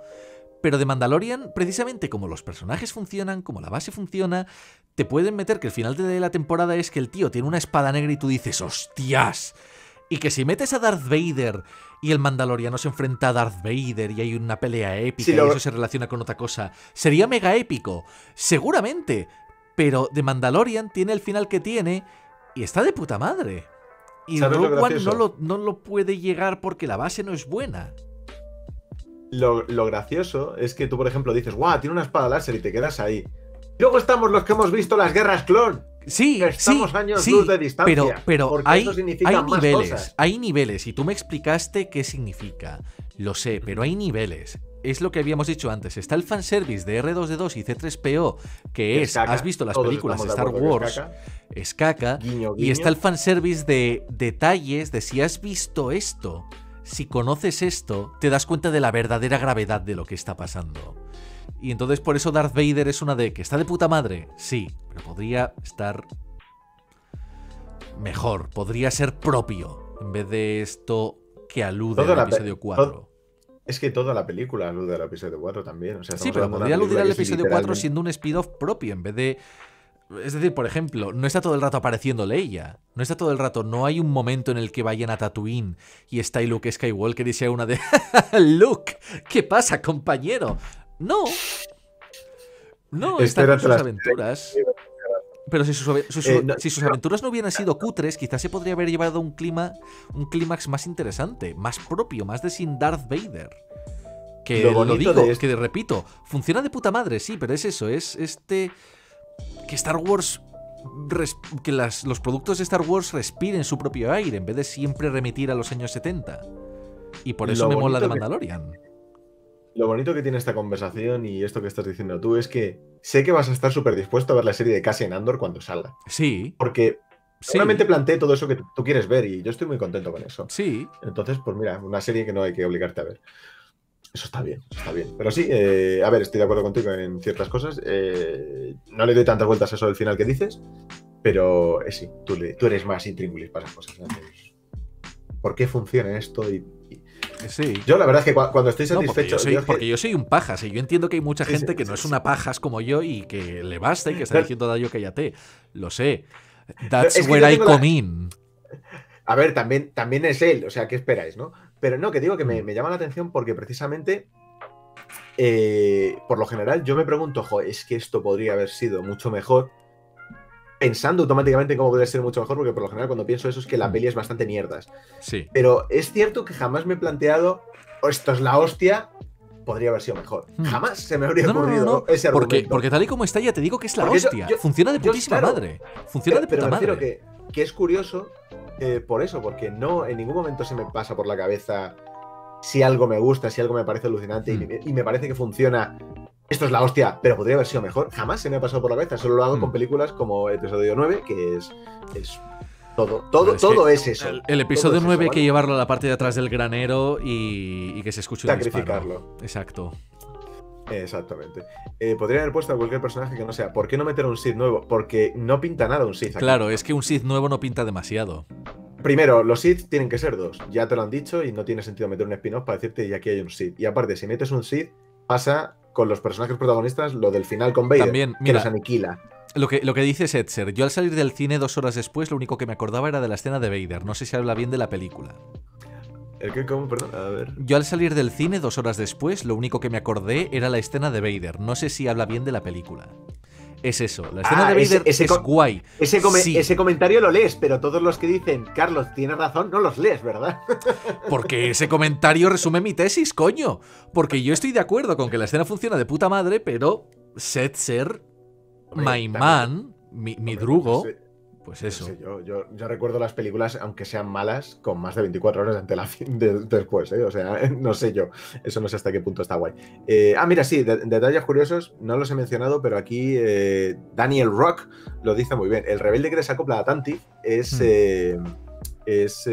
Speaker 1: Pero de Mandalorian, precisamente como los personajes funcionan, como la base funciona, te pueden meter que el final de la temporada es que el tío tiene una espada negra y tú dices, ¡hostias! Y que si metes a Darth Vader y el Mandaloriano se enfrenta a Darth Vader y hay una pelea épica
Speaker 2: Sí,
Speaker 1: y eso se relaciona con otra cosa, sería mega épico. Seguramente. Pero The Mandalorian tiene el final que tiene y está de puta madre. Y
Speaker 2: ¿Sabes lo
Speaker 1: Rogue One no lo, no lo puede llegar porque la base no es buena.
Speaker 2: Lo, lo gracioso es que tú, por ejemplo, dices, guau, tiene una espada láser y te quedas ahí. Luego estamos los que hemos visto las guerras clon.
Speaker 1: Sí,
Speaker 2: Estamos
Speaker 1: sí,
Speaker 2: años
Speaker 1: sí,
Speaker 2: luz de distancia,
Speaker 1: Pero, pero hay, hay niveles,
Speaker 2: cosas.
Speaker 1: hay niveles, y tú me explicaste qué significa. Lo sé, pero hay niveles. Es lo que habíamos dicho antes. Está el fanservice de R2D2 y C3PO, que es, has visto las
Speaker 2: todos
Speaker 1: películas Star
Speaker 2: es
Speaker 1: Wars,
Speaker 2: caca.
Speaker 1: es caca.
Speaker 2: Guiño,
Speaker 1: Y está el fanservice de detalles de si has visto esto, si conoces esto, te das cuenta de la verdadera gravedad de lo que está pasando. Y entonces por eso Darth Vader es una de que está de puta madre, sí, pero podría estar mejor, podría ser propio, en vez de esto que alude al episodio 4.
Speaker 2: todo- Es que toda la película alude al episodio 4 también. O sea,
Speaker 1: Sí, pero podría aludir al episodio 4
Speaker 2: literalmente-
Speaker 1: siendo un spin-off propio en vez de. Es decir, por ejemplo, no está todo el rato apareciendo Leia. No está todo el rato. No hay un momento en el que vayan a Tatooine y está ahí Luke Skywalker y sea una de. ¡Luke! ¿Qué pasa, compañero? No. No,
Speaker 2: Espérate
Speaker 1: sus aventuras. Pero si sus,
Speaker 2: Eh, no-
Speaker 1: si sus aventuras no hubieran sido cutres, quizás se podría haber llevado un clima, un clímax más interesante, más propio, más de sin Darth Vader. Que
Speaker 2: Lo
Speaker 1: lo, digo,
Speaker 2: de esto-
Speaker 1: que repito, funciona de puta madre, sí, pero es eso, es este que Star Wars que las- los productos de Star Wars respiren su propio aire en vez de siempre remitir a los años 70. Y por eso
Speaker 2: Lo
Speaker 1: me mola de
Speaker 2: que-
Speaker 1: Mandalorian.
Speaker 2: Lo bonito que tiene esta conversación y esto que estás diciendo tú es que sé que vas a estar súper dispuesto a ver la serie de Cassian Andor cuando salga.
Speaker 1: Sí,
Speaker 2: Porque
Speaker 1: sí,
Speaker 2: seguramente planteé todo eso que tú quieres ver y yo estoy muy contento con eso.
Speaker 1: sí.
Speaker 2: Entonces, pues mira, una serie que no hay que obligarte a ver. Eso está bien, eso está bien. Pero sí, eh, a ver, estoy de acuerdo contigo en ciertas cosas. eh, no le doy tantas vueltas a eso del final que dices, pero eh, sí, tú, le- tú eres más intríngulis para esas cosas. ¿Por qué funciona esto? Y, y-
Speaker 1: Sí.
Speaker 2: Yo la verdad es que cua- cuando estoy
Speaker 1: No, porque,
Speaker 2: satisfecho...
Speaker 1: yo soy,
Speaker 2: yo es que-
Speaker 1: porque yo soy un pajas y yo entiendo que hay mucha gente
Speaker 2: sí,
Speaker 1: que no es una pajas como yo y que le basta y que está diciendo Dayo cállate. Lo sé. That's
Speaker 2: es que
Speaker 1: where I
Speaker 2: la-
Speaker 1: come in.
Speaker 2: A ver, también, también es él, o sea, ¿qué esperáis, no? Pero no, que digo que
Speaker 1: Mm.
Speaker 2: me, me llama la atención porque precisamente, eh, por lo general, yo me pregunto, jo, es que esto podría haber sido mucho mejor, pensando automáticamente en cómo podría ser mucho mejor, porque por lo general cuando pienso eso es que la
Speaker 1: Mm.
Speaker 2: peli es bastante mierdas.
Speaker 1: Sí.
Speaker 2: Pero es cierto que jamás me he planteado, "Oh, esto es la hostia, podría haber sido mejor.
Speaker 1: Mm.
Speaker 2: Jamás se me habría
Speaker 1: No, no, no,
Speaker 2: ocurrido
Speaker 1: no,
Speaker 2: ese
Speaker 1: Porque,
Speaker 2: argumento.
Speaker 1: porque tal y como está ya te digo que es la
Speaker 2: Porque
Speaker 1: hostia.
Speaker 2: yo-
Speaker 1: Funciona de putísima
Speaker 2: claro.
Speaker 1: madre. Funciona de
Speaker 2: pero
Speaker 1: puta
Speaker 2: me refiero
Speaker 1: madre.
Speaker 2: que, que es curioso eh, por eso, porque no en ningún momento se me pasa por la cabeza si algo me gusta, si algo me parece alucinante y
Speaker 1: Mm.
Speaker 2: me- y, me parece que funciona. Esto es la hostia, pero podría haber sido mejor. Jamás se me ha pasado por la cabeza. Solo lo hago
Speaker 1: Mm.
Speaker 2: con películas como Episodio 9, que es, es todo. Todo,
Speaker 1: es
Speaker 2: todo es eso.
Speaker 1: El, el episodio
Speaker 2: es eso,
Speaker 1: 9 hay que llevarlo a la parte de atrás del granero y, y que se escuche un disparo.
Speaker 2: Sacrificarlo.
Speaker 1: Exacto.
Speaker 2: Exactamente. Eh, podría haber puesto a cualquier personaje que no sea. ¿Por qué no meter un Sith nuevo? Porque no pinta nada un Sith. aquí.
Speaker 1: Claro, es que un Sith nuevo no pinta demasiado.
Speaker 2: Primero, los Sith tienen que ser dos. Ya te lo han dicho y no tiene sentido meter un spin-off para decirte y aquí hay un Sith. Y aparte, si metes un Sith, pasa con los personajes protagonistas lo del final con Vader,
Speaker 1: También,
Speaker 2: que los aniquila.
Speaker 1: Lo que, lo que dice Setzer, yo al salir del cine dos horas después, lo único que me acordaba era de la escena de Vader. No sé si habla bien de la película.
Speaker 2: ¿El qué? ¿Cómo? Perdón. A ver.
Speaker 1: Yo al salir del cine dos horas después, lo único que me acordé era la escena de Vader. No sé si habla bien de la película. Es eso, la escena
Speaker 2: Ah,
Speaker 1: de
Speaker 2: ese-
Speaker 1: Vader
Speaker 2: ese
Speaker 1: es guay.
Speaker 2: Ese, come-
Speaker 1: Sí.
Speaker 2: ese comentario lo lees, pero todos los que dicen Carlos tiene razón, no los lees, ¿verdad?
Speaker 1: Porque ese comentario resume mi tesis, coño. Porque yo estoy de acuerdo con que la escena funciona de puta madre, pero Setzer,
Speaker 2: Hombre,
Speaker 1: my
Speaker 2: también-
Speaker 1: man, mi, mi drugo,
Speaker 2: Sí,
Speaker 1: pues
Speaker 2: no
Speaker 1: eso.
Speaker 2: sé, yo, yo, yo recuerdo las películas, aunque sean malas, con más de 24 horas de antelación de- después, ¿eh? O sea, no sé yo. Eso no sé hasta qué punto está guay. Eh, ah, mira, sí, de- detalles curiosos, no los he mencionado, pero aquí eh, Daniel Rock lo dice muy bien. El rebelde que les acopla a Tantif es.
Speaker 1: Hmm.
Speaker 2: es.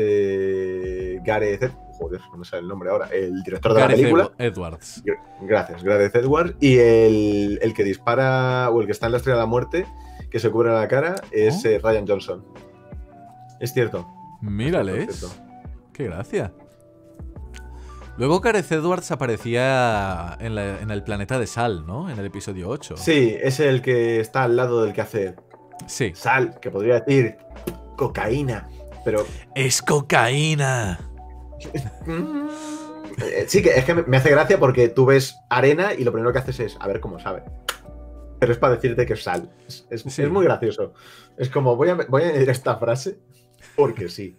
Speaker 2: Gareth. Joder, no me sale el nombre ahora. El director de la película.
Speaker 1: Ed- Edwards.
Speaker 2: Gr- Gracias, Gareth Edwards. Y el, el que dispara, o el que está en la estrella de la muerte, que se cubre la cara, es
Speaker 1: Oh.
Speaker 2: eh, Ryan Johnson. Es cierto.
Speaker 1: Mírales.
Speaker 2: Es cierto.
Speaker 1: Qué gracia. Luego Gareth Edwards aparecía en, la- en el planeta de Sal, ¿no? En el episodio 8.
Speaker 2: Sí, es el que está al lado del que hace
Speaker 1: Sí.
Speaker 2: sal, que podría decir cocaína. pero
Speaker 1: Es cocaína.
Speaker 2: Eh, Sí, que es que me- me hace gracia porque tú ves arena y lo primero que haces es a ver cómo sabe. Pero es para decirte que sal. Es, es-
Speaker 1: Sí.
Speaker 2: es muy gracioso. Es como, voy a, voy a añadir esta frase porque sí.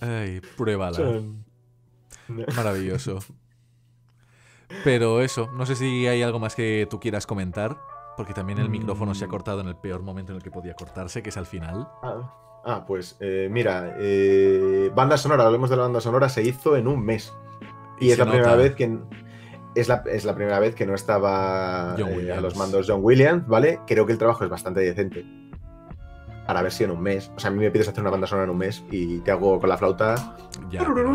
Speaker 1: Ay, pruébala.
Speaker 2: Son-
Speaker 1: Maravilloso. Pero eso, no sé si hay algo más que tú quieras comentar, porque también el micrófono se ha
Speaker 2: Mm.
Speaker 1: cortado en el peor momento en el que podía cortarse, que es al final.
Speaker 2: Ah, ah, pues eh, mira, eh, banda sonora, hablemos de la banda sonora, se hizo en un mes. Y,
Speaker 1: Y
Speaker 2: es la primera vez que es la, es la primera vez que no estaba eh, a los mandos John Williams, ¿vale? Creo que el trabajo es bastante decente. Para ver si en un mes. O sea, a mí me pides hacer una banda sonora en un mes y te hago con la flauta.
Speaker 1: Ya, pero,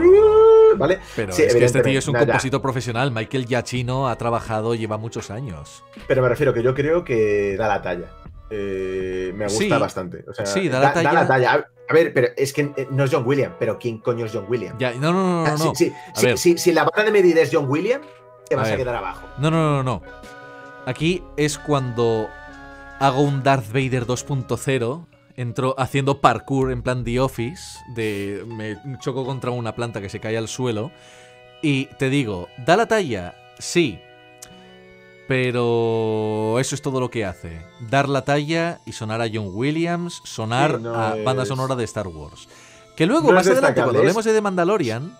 Speaker 2: ¿Vale?
Speaker 1: pero
Speaker 2: Sí,
Speaker 1: es que este tío es un
Speaker 2: ya.
Speaker 1: compositor profesional. Michael Giacchino ha trabajado, lleva muchos años.
Speaker 2: Pero me refiero que yo creo que da la talla. Eh, me gusta
Speaker 1: Sí.
Speaker 2: bastante. O sea,
Speaker 1: Sí, da la talla.
Speaker 2: A- ver, pero es que eh, no es John Williams, pero ¿quién coño es John Williams?
Speaker 1: Ya, no, no, no, no,
Speaker 2: Ah. Si, si- la vara de medir es John Williams, te vas a, quedar abajo.
Speaker 1: No, no, no, no. Aquí es cuando hago un Darth Vader 2.0. Entro haciendo parkour en plan The Office. De, me choco contra una planta que se cae al suelo. Y te digo, ¿da la talla? Sí. Pero eso es todo lo que hace. Dar la talla y sonar a John Williams, sonar
Speaker 2: Sí, no
Speaker 1: a banda sonora de Star Wars. Que luego,
Speaker 2: No
Speaker 1: más adelante, cuando hablemos de The Mandalorian...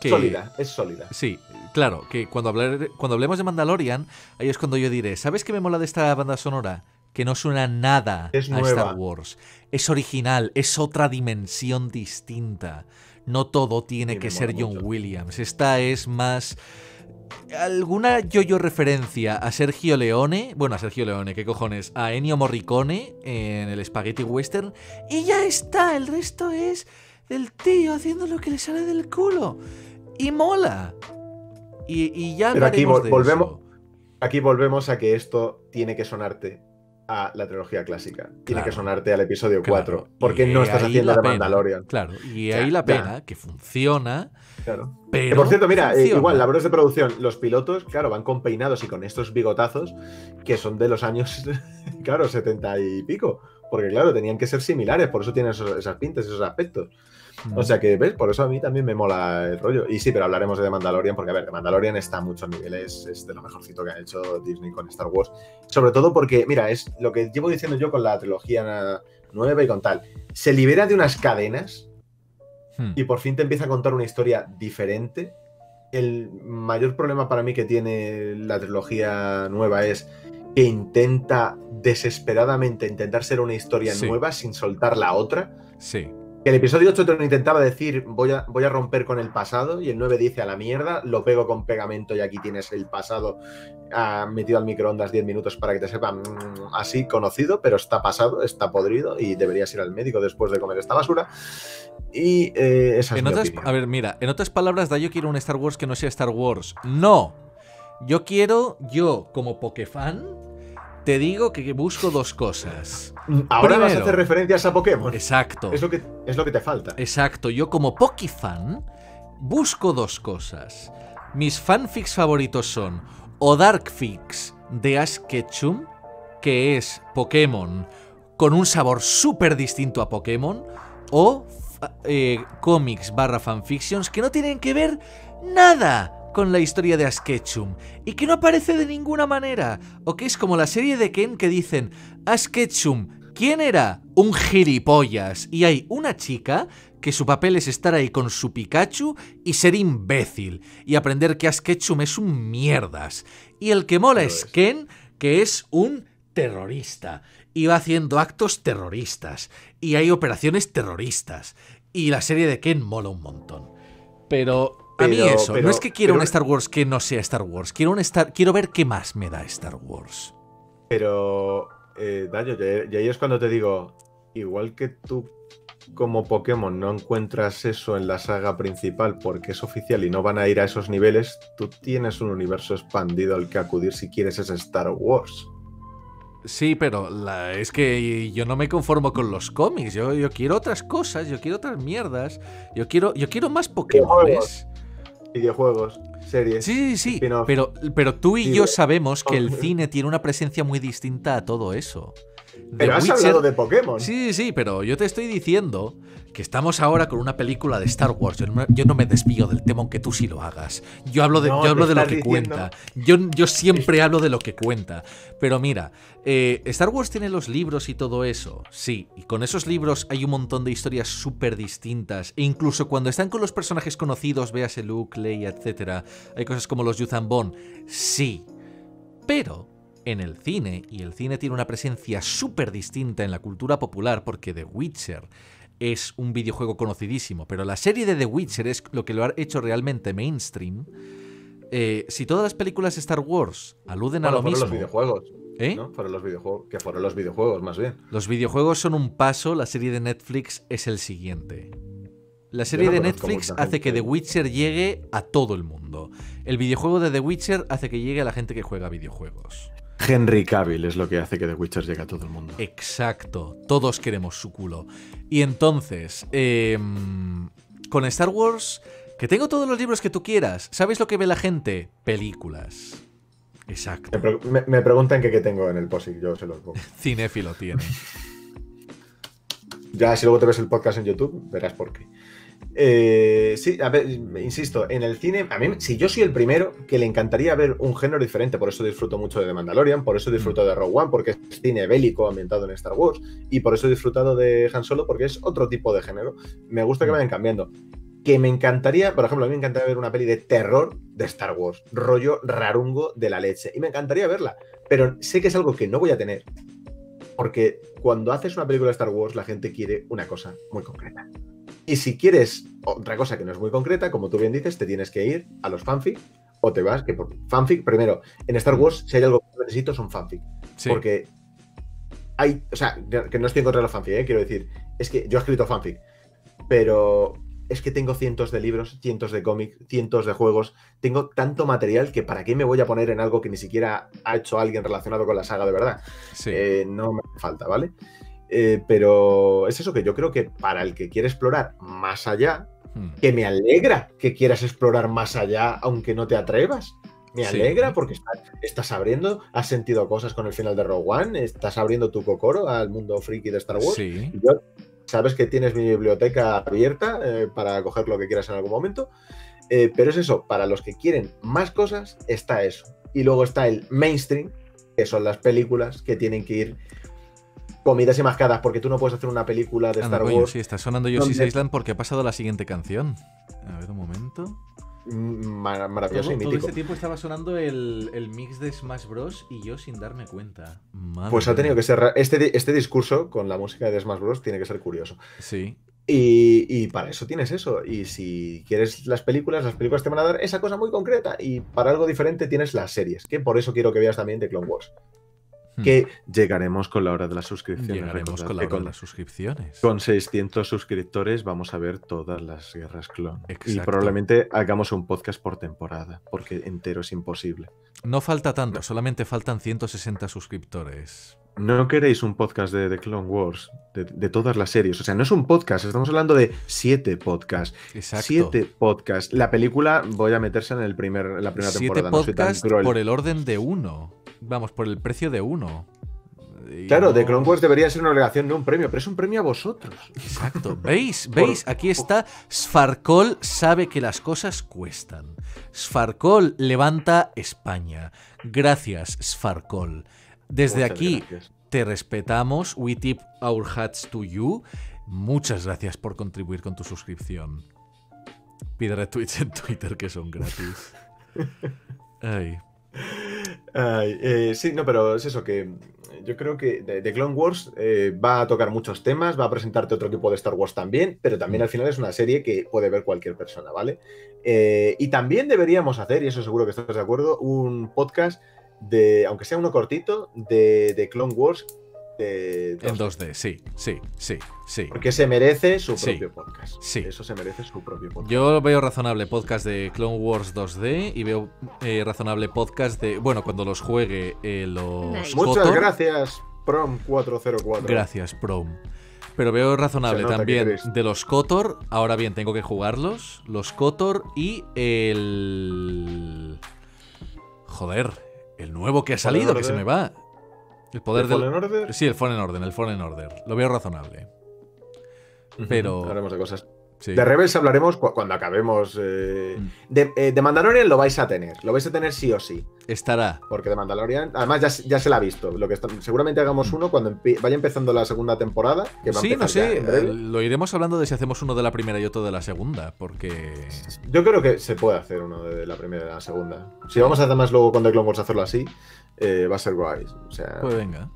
Speaker 1: Que,
Speaker 2: Sólida, es sólida.
Speaker 1: Sí, claro, que cuando, hablar- cuando hablemos de Mandalorian, ahí es cuando yo diré, ¿sabes qué me mola de esta banda sonora? Que no suena nada
Speaker 2: Es
Speaker 1: a
Speaker 2: nueva.
Speaker 1: Star Wars. Es original, es otra dimensión distinta. No todo tiene
Speaker 2: Sí,
Speaker 1: que ser John
Speaker 2: mucho.
Speaker 1: Williams. Esta es más... ¿Alguna yo-yo referencia a Sergio Leone? Bueno, a Sergio Leone, ¿qué cojones? A Ennio Morricone en el Spaghetti Western. Y ya está, el resto es del tío haciendo lo que le sale del culo. Y mola. Y, y ya
Speaker 2: Pero aquí vol-
Speaker 1: de
Speaker 2: volvemos-
Speaker 1: eso.
Speaker 2: Aquí volvemos a que esto tiene que sonarte a la trilogía clásica. Tiene que sonarte al episodio
Speaker 1: Claro,
Speaker 2: 4. Porque no estás haciendo
Speaker 1: la
Speaker 2: de
Speaker 1: pena,
Speaker 2: Mandalorian.
Speaker 1: Claro, y
Speaker 2: Ya,
Speaker 1: ahí la
Speaker 2: ya.
Speaker 1: pena, que funciona,
Speaker 2: Claro.
Speaker 1: pero.
Speaker 2: Que por cierto, mira, eh, igual, labores de producción. Los pilotos, claro, van con peinados y con estos bigotazos que son de los años, claro, 70 y pico. Porque, claro, tenían que ser similares, por eso tienen esos- esas pintas, esos aspectos.
Speaker 1: Mm.
Speaker 2: O sea que, ¿ves? Por eso a mí también me mola el rollo. Y sí, pero hablaremos de The Mandalorian, porque, a ver, The Mandalorian está a muchos niveles, es de lo mejorcito que ha hecho Disney con Star Wars. Sobre todo porque, mira, es lo que llevo diciendo yo con la trilogía nueva y con tal. Se libera de unas cadenas
Speaker 1: Hmm.
Speaker 2: y por fin te empieza a contar una historia diferente. El mayor problema para mí que tiene la trilogía nueva es que intenta desesperadamente intentar ser una historia
Speaker 1: Sí.
Speaker 2: nueva sin soltar la otra.
Speaker 1: Sí.
Speaker 2: Que el episodio 8 te lo intentaba decir, voy a, voy a romper con el pasado, y el 9 dice a la mierda, lo pego con pegamento y aquí tienes el pasado ah, metido al microondas 10 minutos para que te sepa mm, así conocido, pero está pasado, está podrido y deberías ir al médico después de comer esta basura. Y eh, esa es
Speaker 1: En
Speaker 2: mi
Speaker 1: otras,
Speaker 2: opinión.
Speaker 1: a ver, mira, en otras palabras, da yo quiero un Star Wars que no sea Star Wars. No. Yo quiero, yo como Pokefan, te digo que busco dos cosas.
Speaker 2: Ahora vas a hacer referencias a Pokémon.
Speaker 1: Exacto.
Speaker 2: Es lo que, es lo que te falta.
Speaker 1: Exacto, yo como Pokefan busco dos cosas. Mis fanfics favoritos son o Darkfix de Ash Ketchum, que es Pokémon con un sabor súper distinto a Pokémon, o eh, cómics barra fanfictions que no tienen que ver nada con la historia de Ash Ketchum y que no aparece de ninguna manera, o que es como la serie de Ken que dicen Ash Ketchum, ¿quién era? Un gilipollas y hay una chica que su papel es estar ahí con su Pikachu y ser imbécil y aprender que Ash Ketchum es un mierdas y el que mola es. Ken que es un terrorista y va haciendo actos terroristas y hay operaciones terroristas y la serie de Ken mola un montón. Pero a mí
Speaker 2: Pero-
Speaker 1: eso, no es que quiero
Speaker 2: pero-
Speaker 1: un Star Wars que no sea Star Wars, quiero un Star quiero ver qué más me da Star Wars.
Speaker 2: Pero, eh, Dayo, y ahí es cuando te digo, igual que tú como Pokémon no encuentras eso en la saga principal porque es oficial y no van a ir a esos niveles, tú tienes un universo expandido al que acudir si quieres ese Star Wars.
Speaker 1: Sí, pero la- es que yo no me conformo con los cómics. Yo, yo quiero otras cosas, yo quiero otras mierdas. Yo quiero, yo quiero más Pokémon.
Speaker 2: Videojuegos. series.
Speaker 1: Sí, sí, sí. Pero, pero tú y yo sabemos que el cine tiene una presencia muy distinta a todo eso.
Speaker 2: Pero has
Speaker 1: Witcher-
Speaker 2: hablado de Pokémon.
Speaker 1: Sí, sí, pero yo te estoy diciendo que estamos ahora con una película de Star Wars. Yo no, me- yo no me desvío del tema aunque tú sí lo hagas. Yo hablo de,
Speaker 2: No,
Speaker 1: yo hablo de lo que
Speaker 2: diciendo-
Speaker 1: cuenta. Yo, yo siempre hablo de lo que cuenta. Pero mira, eh, Star Wars tiene los libros y todo eso. Sí, y con esos libros hay un montón de historias súper distintas. E incluso cuando están con los personajes conocidos, véase Luke, Leia, etc., hay cosas como los Yuuzhan Vong. Sí. Pero en el cine, y el cine tiene una presencia súper distinta en la cultura popular porque The Witcher es un videojuego conocidísimo, pero la serie de The Witcher es lo que lo ha hecho realmente mainstream. eh, si todas las películas Star Wars aluden
Speaker 2: Bueno,
Speaker 1: a lo
Speaker 2: fueron
Speaker 1: mismo,
Speaker 2: los videojuegos.
Speaker 1: ¿eh?
Speaker 2: ¿no? Fueron los videojuegos. Que fueron los videojuegos, más bien.
Speaker 1: los videojuegos son un paso, la serie de Netflix es el siguiente. La serie
Speaker 2: no
Speaker 1: de Netflix hace que. The Witcher llegue a todo el mundo. El videojuego de The Witcher hace que llegue a la gente que juega videojuegos.
Speaker 3: Henry Cavill es lo que hace que The Witcher llegue a todo el mundo.
Speaker 1: Exacto, todos queremos su culo. Y entonces, em, con Star Wars, que tengo todos los libros que tú quieras, ¿sabes lo que ve la gente? Películas.
Speaker 2: Me,
Speaker 1: Exacto,
Speaker 2: pre- me- me preguntan que qué tengo en el POSIC, yo se los pongo.
Speaker 1: cinéfilo tiene.
Speaker 2: Ya, si luego te ves el podcast en YouTube, verás por qué. Eh, sí, a ver, insisto, en el cine, a mí, si yo soy el primero que le encantaría ver un género diferente, por eso disfruto mucho de The Mandalorian, por eso disfruto de Rogue One, porque es cine bélico ambientado en Star Wars, y por eso he disfrutado de Han Solo, porque es otro tipo de género. Me gusta que vayan cambiando. Que me encantaría, por ejemplo, a mí me encantaría ver una peli de terror de Star Wars, rollo rarungo de la leche, y me encantaría verla, pero sé que es algo que no voy a tener, porque cuando haces una película de Star Wars, la gente quiere una cosa muy concreta. Y si quieres otra cosa que no es muy concreta, como tú bien dices, te tienes que ir a los fanfic o te vas, que por fanfic, primero, en Star Wars, si hay algo que necesito, son fanfic.
Speaker 1: Sí.
Speaker 2: Porque hay, o sea, que no estoy en contra de los fanfic, ¿eh? quiero decir, es que yo he escrito fanfic, pero es que tengo cientos de libros, cientos de cómics, cientos de juegos, tengo tanto material que para qué me voy a poner en algo que ni siquiera ha hecho alguien relacionado con la saga de verdad.
Speaker 1: sí.
Speaker 2: Eh, no me hace falta, ¿vale? Eh, pero es eso que yo creo que para el que quiere explorar más allá,
Speaker 1: Hmm.
Speaker 2: que me alegra que quieras explorar más allá aunque no te atrevas. Me
Speaker 1: Sí.
Speaker 2: alegra porque está- estás abriendo, has sentido cosas con el final de Rogue One, estás abriendo tu cocoro al mundo friki de Star Wars.
Speaker 1: Sí.
Speaker 2: Yo- sabes que tienes mi biblioteca abierta eh, para coger lo que quieras en algún momento. Eh, pero es eso, para los que quieren más cosas, está eso. Y luego está el mainstream, que son las películas que tienen que ir comidas y mascadas, porque tú no puedes hacer una película de
Speaker 1: Anda,
Speaker 2: Star
Speaker 1: coño,
Speaker 2: Wars
Speaker 1: sí, está sonando Yoshi's
Speaker 2: donde-
Speaker 1: Island porque ha pasado la siguiente canción. A ver, un momento.
Speaker 2: mm, mar- maravilloso
Speaker 1: Todo,
Speaker 2: y
Speaker 1: todo
Speaker 2: mítico.
Speaker 1: este tiempo estaba sonando el, el mix de Smash Bros. y yo sin darme cuenta. Madre
Speaker 2: Pues ha tenido que ser. Este, este discurso con la música de Smash Bros. tiene que ser curioso.
Speaker 1: Sí.
Speaker 2: Y, y para eso tienes eso. Y si quieres las películas, las películas te van a dar esa cosa muy concreta. Y para algo diferente tienes las series, que por eso quiero que veas también de Clone Wars.
Speaker 1: Hmm.
Speaker 2: Que
Speaker 3: Llegaremos con la hora de las suscripciones.
Speaker 1: Llegaremos con la hora de las suscripciones.
Speaker 3: con 600 suscriptores vamos a ver todas las guerras clon. Y probablemente hagamos un podcast por temporada, porque entero es imposible.
Speaker 1: No falta tanto, solamente faltan 160 suscriptores.
Speaker 3: ¿No queréis un podcast de, de Clone Wars? De, de todas las series. O sea, no es un podcast, estamos hablando de siete podcasts.
Speaker 1: Exacto.
Speaker 3: Siete podcasts. La película voy a meterse en el primer, en la primera
Speaker 1: Siete
Speaker 3: temporada. no tan
Speaker 1: podcasts
Speaker 3: cruel.
Speaker 1: por el orden de uno. Vamos, por el precio de uno. Y
Speaker 2: Claro,
Speaker 1: no-
Speaker 2: de Clone Wars debería ser una obligación, no un premio, pero es un premio a vosotros.
Speaker 1: Exacto. ¿Veis? ¿Veis? Aquí está. Sfarkol sabe que las cosas cuestan. Sfarkol levanta España. Gracias, Sfarkol. Desde aquí
Speaker 3: gracias.
Speaker 1: te respetamos. We tip our hats to you. Muchas gracias por contribuir con tu suscripción. Pide retweets en Twitter que son gratis. Ay.
Speaker 2: Ay, eh, sí, no, pero es eso que yo creo que de Clone Wars eh, va a tocar muchos temas, va a presentarte otro tipo de Star Wars también, pero también al final es una serie que puede ver cualquier persona, ¿vale? Eh, y también deberíamos hacer, y eso seguro que estás de acuerdo, un podcast de, aunque sea uno cortito, de, de Clone Wars. De,
Speaker 1: En 2D, sí, sí, sí, sí.
Speaker 2: Porque se merece su
Speaker 1: Sí,
Speaker 2: propio podcast.
Speaker 1: sí.
Speaker 2: Eso se merece su propio podcast.
Speaker 1: Yo veo razonable podcast de Clone Wars 2D y veo eh, razonable podcast de. Bueno, cuando los juegue eh, los.
Speaker 4: Nice.
Speaker 2: Muchas gracias, Prom404.
Speaker 1: Gracias, Prom. Pero veo razonable también de los Kotor. Ahora bien, tengo que jugarlos. Los Kotor y el. Joder, el nuevo que ha salido, que se me va. El poder
Speaker 2: ¿El
Speaker 1: del.
Speaker 2: Fallen Order?
Speaker 1: Sí, el Fallen Order, el Fallen Order. Lo veo razonable. pero-
Speaker 2: Haremos de cosas.
Speaker 1: Sí.
Speaker 2: De Rebels hablaremos cu- cuando acabemos. eh,
Speaker 1: Mm.
Speaker 2: de, eh, de Mandalorian lo vais a tener. Lo vais a tener sí o sí.
Speaker 1: Estará.
Speaker 2: Porque de Mandalorian, además ya, se- ya se la ha visto. Lo que está- seguramente hagamos
Speaker 1: Mm.
Speaker 2: uno cuando vaya empezando la segunda temporada. Que va a
Speaker 1: Sí, no sé. eh, Lo iremos hablando de si hacemos uno de la primera y otro de la segunda. Porque.
Speaker 2: Yo creo que se puede hacer uno de la primera y de la segunda. Si vamos a además luego con The Clone Wars hacerlo así, eh, va a ser guay. O sea,
Speaker 1: Pues venga.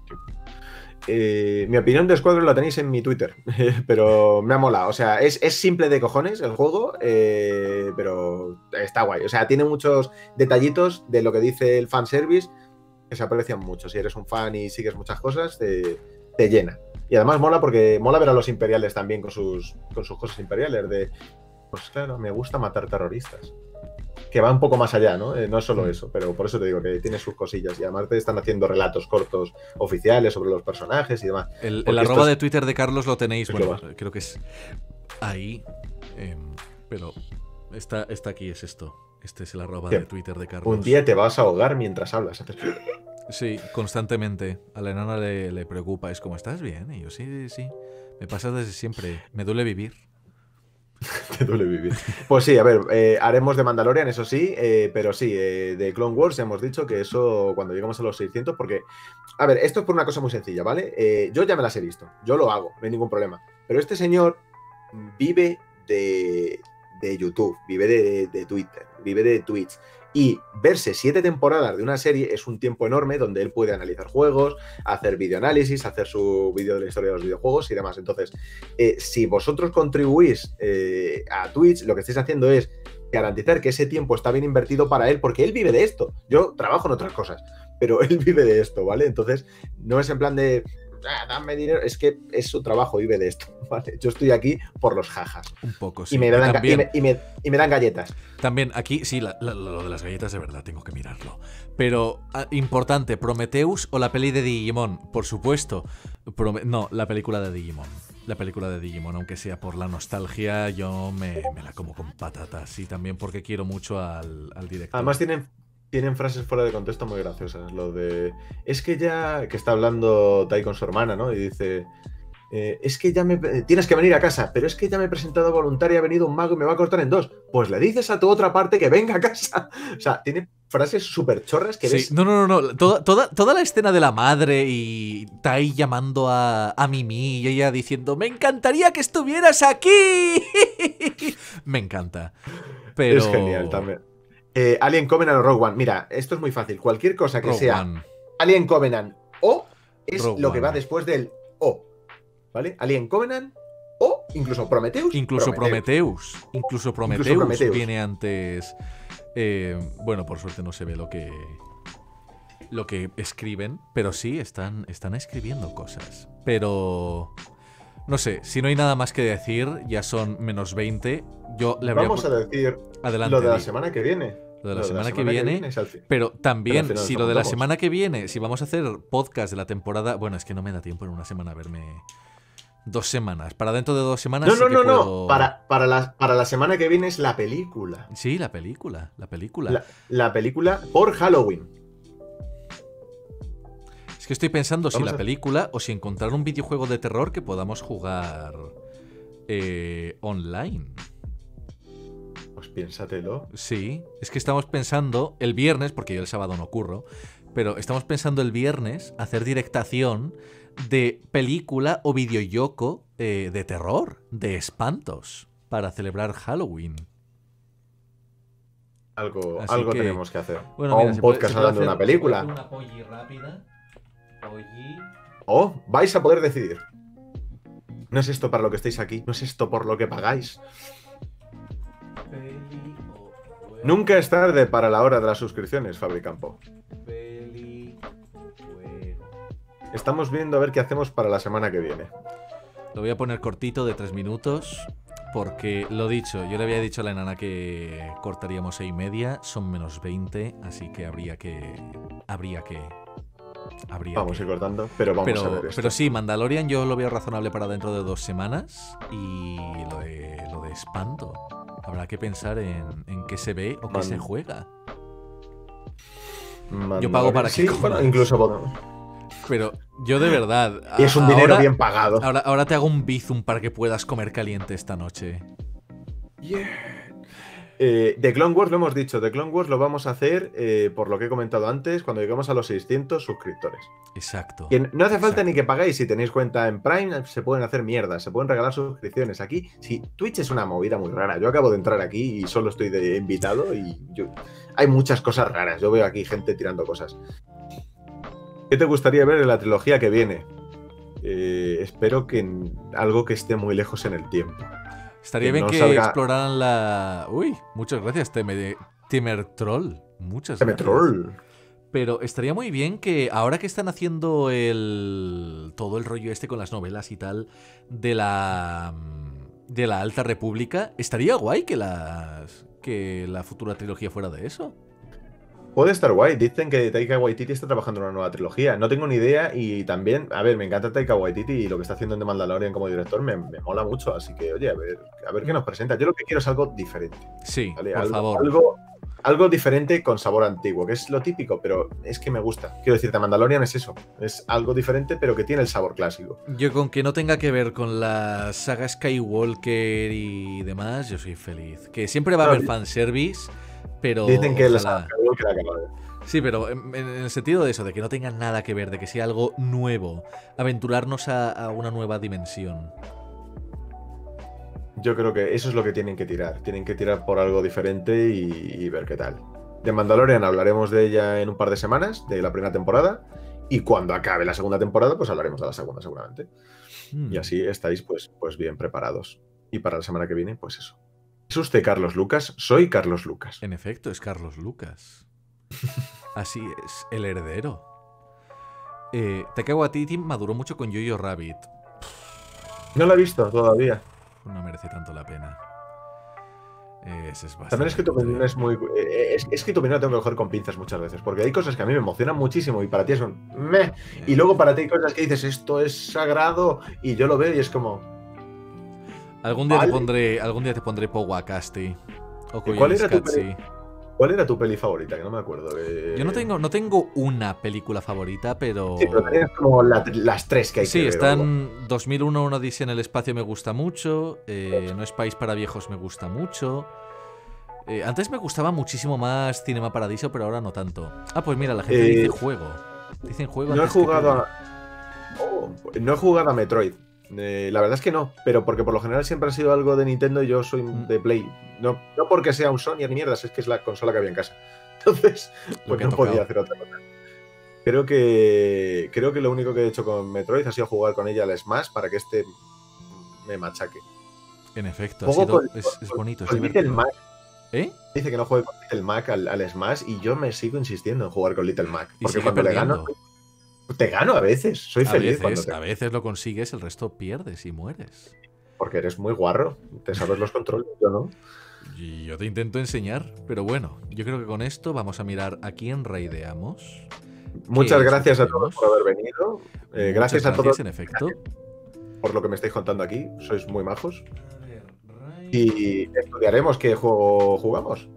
Speaker 2: Eh, mi opinión de Squadron la tenéis en mi Twitter, pero me ha molado. O sea, es, es simple de cojones el juego, eh, pero está guay. O sea, tiene muchos detallitos de lo que dice el fanservice que se aprecian mucho. Si eres un fan y sigues muchas cosas, te, te llena. Y además mola porque mola ver a los imperiales también con sus, con sus cosas imperiales. De, pues claro, me gusta matar terroristas. Que va un poco más allá, ¿no? Eh, no es solo
Speaker 1: Mm.
Speaker 2: eso, pero por eso te digo que tiene sus cosillas. Y además te están haciendo relatos cortos oficiales sobre los personajes y demás.
Speaker 1: El, el arroba de Twitter de Carlos lo tenéis. Bueno, creo que es ahí. em, pero está, está aquí, es esto. Este es el arroba de Twitter de Carlos.
Speaker 2: Un día te vas a ahogar mientras hablas.
Speaker 1: Sí, constantemente. A la enana le, le preocupa. Es como, ¿estás bien? Y yo, sí, sí. Me pasa desde siempre. Me duele vivir.
Speaker 2: Te duele vivir. Pues sí, a ver, eh, haremos de Mandalorian, eso sí, eh, pero sí, eh, de Clone Wars hemos dicho que eso cuando lleguemos a los 600, porque, a ver, esto es por una cosa muy sencilla, ¿vale? Yo ya me las he visto, yo lo hago, no hay ningún problema. Pero este señor vive de, de YouTube, vive de, de Twitter, vive de Twitch. Y verse siete temporadas de una serie es un tiempo enorme donde él puede analizar juegos, hacer videoanálisis, hacer su vídeo de la historia de los videojuegos y demás. Entonces, eh, si vosotros contribuís eh, a Twitch, lo que estáis haciendo es garantizar que ese tiempo está bien invertido para él, porque él vive de esto. Yo trabajo en otras cosas, pero él vive de esto, ¿vale? Entonces, no es en plan de, "Ah, dame dinero, es que es su trabajo, vive de esto, ¿vale? Yo estoy aquí por los jajas.
Speaker 1: Un poco, sí.
Speaker 2: y, me dan, y, me, y me- y me dan galletas.
Speaker 1: también aquí, sí, la- la- lo de las galletas de verdad, tengo que mirarlo. Pero, ah, importante, ¿Prometheus o la peli de Digimon? Por supuesto. Prome- no, la película de Digimon. La película de Digimon, aunque sea por la nostalgia, yo me, me la como con patatas. Y también porque quiero mucho al, al director.
Speaker 2: Además tienen, tienen frases fuera de contexto muy graciosas. Lo de, es que ya, que está hablando Tai con su hermana, ¿no? Y dice, eh, es que ya me, tienes que venir a casa, pero es que ya me he presentado voluntaria, ha venido un mago y me va a cortar en dos. Pues le dices a tu otra parte que venga a casa. O sea, tiene frases súper chorras que
Speaker 1: Sí,
Speaker 2: ves.
Speaker 1: no, no, no, no. Toda, toda, toda la escena de la madre y Tai llamando a, a Mimi y ella diciendo, me encantaría que estuvieras aquí. me encanta. Pero...
Speaker 2: Es genial también. Eh, Alien Covenant o Rogue One. Mira, esto es muy fácil. Cualquier cosa que
Speaker 1: Rogue
Speaker 2: sea
Speaker 1: One.
Speaker 2: Alien Covenant o es
Speaker 1: Rogue
Speaker 2: lo que va después del o. ¿Vale? Alien Covenant o incluso Prometheus.
Speaker 1: Incluso
Speaker 2: Prometheus.
Speaker 1: Prometheus. Incluso Prometheus,
Speaker 2: Prometheus.
Speaker 1: viene antes. eh, bueno, por suerte no se ve lo que. Lo que escriben. Pero sí, están, están escribiendo cosas. Pero. No sé, si no hay nada más que decir, ya son menos 20. Yo le
Speaker 2: Vamos a decir
Speaker 1: Adelante.
Speaker 2: lo de la semana que viene.
Speaker 1: Lo de la semana que viene.
Speaker 2: es al fin.
Speaker 1: Pero también,
Speaker 2: Pero
Speaker 1: si lo de la semana que viene, si vamos a hacer podcast de la temporada. Bueno, es que no me da tiempo en una semana verme. Dos semanas. Para dentro de dos semanas.
Speaker 2: No,
Speaker 1: sí
Speaker 2: no,
Speaker 1: que
Speaker 2: no, no. Para, para, la, para la semana que viene es la película.
Speaker 1: Sí, la película. La película.
Speaker 2: La, la película por Halloween.
Speaker 1: Es que estoy pensando si la
Speaker 2: a-
Speaker 1: película o si encontrar un videojuego de terror que podamos jugar eh, online.
Speaker 2: Piénsatelo.
Speaker 1: Sí, es que estamos pensando el viernes, porque yo el sábado no curro, pero estamos pensando el viernes hacer directación de película o videoyoko eh, de terror, de espantos, para celebrar Halloween.
Speaker 2: Algo,
Speaker 1: Así
Speaker 2: algo
Speaker 1: que-
Speaker 2: tenemos que hacer.
Speaker 1: Bueno,
Speaker 2: o
Speaker 1: mira,
Speaker 2: un podcast
Speaker 1: puede
Speaker 2: hablando de una película.
Speaker 1: una polli rápida. Polli.
Speaker 2: O vais a poder decidir. No es esto para lo que estáis aquí, no es esto por lo que pagáis. Nunca es tarde para la hora de las suscripciones, Fabricampo.
Speaker 1: Peli, juego.
Speaker 2: Estamos viendo a ver qué hacemos para la semana que viene.
Speaker 1: Lo voy a poner cortito de tres minutos. Porque lo dicho, yo le había dicho a la enana que cortaríamos seis y media, son menos 20, así que habría que. Habría que. Habría
Speaker 2: Vamos a
Speaker 1: que-
Speaker 2: ir cortando, pero vamos a ver
Speaker 1: Pero,
Speaker 2: esto.
Speaker 1: pero sí, Mandalorian yo lo veo razonable para dentro de dos semanas. Y lo de, lo de Espanto. Habrá que pensar en, en qué se ve o qué
Speaker 2: Man-
Speaker 1: se juega.
Speaker 2: Mandalorian-
Speaker 1: yo pago para que
Speaker 2: sí, bueno, incluso podemos.
Speaker 1: Pero yo de verdad.
Speaker 2: Y es un dinero bien pagado.
Speaker 1: Ahora, ahora te hago un bizum para que puedas comer caliente esta noche.
Speaker 2: Eh, The Clone Wars lo hemos dicho, The Clone Wars lo vamos a hacer, eh, por lo que he comentado antes, cuando lleguemos a los 600 suscriptores.
Speaker 1: Exacto.
Speaker 2: Que no hace falta
Speaker 1: Exacto.
Speaker 2: ni que pagáis, si tenéis cuenta en Prime, se pueden hacer mierdas, se pueden regalar suscripciones. Aquí, sí, Twitch es una movida muy rara. Yo acabo de entrar aquí y solo estoy de invitado y yo, hay muchas cosas raras. Yo veo aquí gente tirando cosas. ¿Qué te gustaría ver en la trilogía que viene? Eh, espero que en- algo que esté muy lejos en el tiempo.
Speaker 1: Estaría
Speaker 2: que
Speaker 1: bien
Speaker 2: no
Speaker 1: que
Speaker 2: salga-
Speaker 1: exploraran la. Uy, muchas gracias, Teme- Timer Troll. Muchas
Speaker 2: Deme
Speaker 1: gracias.
Speaker 2: troll.
Speaker 1: Pero estaría muy bien que ahora que están haciendo el todo el rollo este con las novelas y tal de la de la Alta República, estaría guay que las que la futura trilogía fuera de eso.
Speaker 2: Puede estar guay. Dicen que Taika Waititi está trabajando en una nueva trilogía. No tengo ni idea y también, a ver, me encanta Taika Waititi y lo que está haciendo en The Mandalorian como director me, me mola mucho. Así que, oye, a ver, a ver qué nos presenta. Yo lo que quiero es algo diferente.
Speaker 1: Sí,
Speaker 2: ¿vale?
Speaker 1: por
Speaker 2: algo,
Speaker 1: favor.
Speaker 2: Algo, algo diferente con sabor antiguo, que es lo típico, pero es que me gusta. Quiero decir, The Mandalorian es eso. Es algo diferente, pero que tiene el sabor clásico.
Speaker 1: Yo con que no tenga que ver con la saga Skywalker y demás, yo soy feliz. Que siempre va a
Speaker 2: No,
Speaker 1: haber fanservice, pero
Speaker 2: Dicen que la saga
Speaker 1: Sí, pero en, en el sentido de eso, de que no tenga nada que ver, de que sea algo nuevo, aventurarnos a, a una nueva dimensión.
Speaker 2: Yo creo que eso es lo que tienen que tirar. Tienen que tirar por algo diferente y, y ver qué tal. De Mandalorian hablaremos de ella en un par de semanas, de la primera temporada. Y cuando acabe la segunda temporada, pues hablaremos de la segunda seguramente.
Speaker 1: Hmm.
Speaker 2: Y así estáis pues, pues bien preparados. Y para la semana que viene, pues eso. ¿Es usted Carlos Lucas? Soy Carlos Lucas.
Speaker 1: En efecto, es Carlos Lucas. Así es, el heredero. Eh, Taika Waititi maduró mucho con Jojo Rabbit.
Speaker 2: No lo he visto todavía.
Speaker 1: No merece tanto la pena. Es, es
Speaker 2: También es que tu opinión es muy. eh, Es, es que tu opinión la tengo que coger con pinzas muchas veces. Porque hay cosas que a mí me emocionan muchísimo y para ti es un meh. Y luego para ti hay cosas que dices, esto es sagrado. Y yo lo veo y es como.
Speaker 1: Algún día
Speaker 2: Vale.
Speaker 1: te pondré, algún día te pondré Powakasti. O
Speaker 2: ¿Y cuál era tu
Speaker 1: Koyaanisqatsi.
Speaker 2: ¿Cuál era tu peli favorita? Que no me acuerdo. eh.
Speaker 1: Yo no tengo, no tengo una película favorita, pero.
Speaker 2: Sí, pero tenías como la- las tres que hay
Speaker 1: Sí,
Speaker 2: que ver,
Speaker 1: están 2001, una Odisea en el espacio me gusta mucho. eh, no es país para viejos me gusta mucho. eh, antes me gustaba muchísimo más Cinema Paradiso, pero ahora no tanto. Ah, pues mira, la gente
Speaker 2: Eh,
Speaker 1: dice juego. Dicen juego.
Speaker 2: No he jugado
Speaker 1: peli.
Speaker 2: a. Oh, no he jugado a Metroid. Eh, la verdad es que no, pero porque por lo general siempre ha sido algo de Nintendo y yo soy
Speaker 1: Mm.
Speaker 2: de Play. No, no porque sea un Sony ni mierdas, es que es la consola que había en casa. Entonces, pues no podía hacer otra cosa. Creo que, creo que lo único que he hecho con Metroid ha sido jugar con ella al Smash para que este me machaque.
Speaker 1: En efecto, ha sido-
Speaker 2: con-
Speaker 1: es, es
Speaker 2: con-
Speaker 1: bonito. Es
Speaker 2: con Little. Mac.
Speaker 1: ¿Eh?
Speaker 2: Dice que no juegue con Little Mac al, al Smash y yo me sigo insistiendo en jugar con Little Mac. Porque cuando le
Speaker 1: perdiendo.
Speaker 2: gano, te gano a veces. Soy
Speaker 1: A
Speaker 2: feliz cuando te
Speaker 1: a veces lo consigues, el resto pierdes y mueres.
Speaker 2: Porque eres muy guarro, te sabes los controles, yo no.
Speaker 1: Y yo te intento enseñar, pero bueno, yo creo que con esto vamos a mirar a quién raideamos.
Speaker 2: Muchas
Speaker 1: ¿Qué
Speaker 2: gracias a todos por haber venido. Eh, gracias
Speaker 1: Muchas
Speaker 2: a todos
Speaker 1: en efecto.
Speaker 2: por lo que me estáis contando aquí. Sois muy majos. Y estudiaremos qué juego jugamos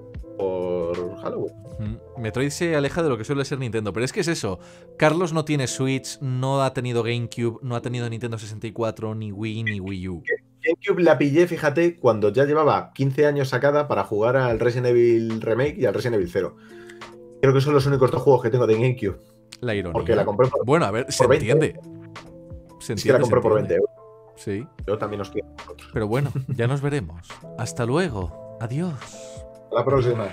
Speaker 2: por Halloween.
Speaker 1: Mm, Metroid se aleja de lo que suele ser Nintendo, pero es que es eso. Carlos no tiene Switch, no ha tenido GameCube, no ha tenido Nintendo 64, ni Wii, ni Wii U.
Speaker 2: GameCube la pillé, fíjate, cuando ya llevaba 15 años sacada para jugar al Resident Evil Remake y al Resident Evil 0. Creo que son los únicos dos juegos que tengo de GameCube.
Speaker 1: La ironía.
Speaker 2: Porque la compré por,
Speaker 1: Bueno, a ver, se
Speaker 2: 20.
Speaker 1: entiende. Se
Speaker 2: es que la
Speaker 1: entiende,
Speaker 2: compré por 20
Speaker 1: entiende.
Speaker 2: euros.
Speaker 1: Sí,
Speaker 2: Yo también os quiero.
Speaker 1: pero bueno, ya nos veremos. Hasta luego. Adiós.
Speaker 2: La próxima.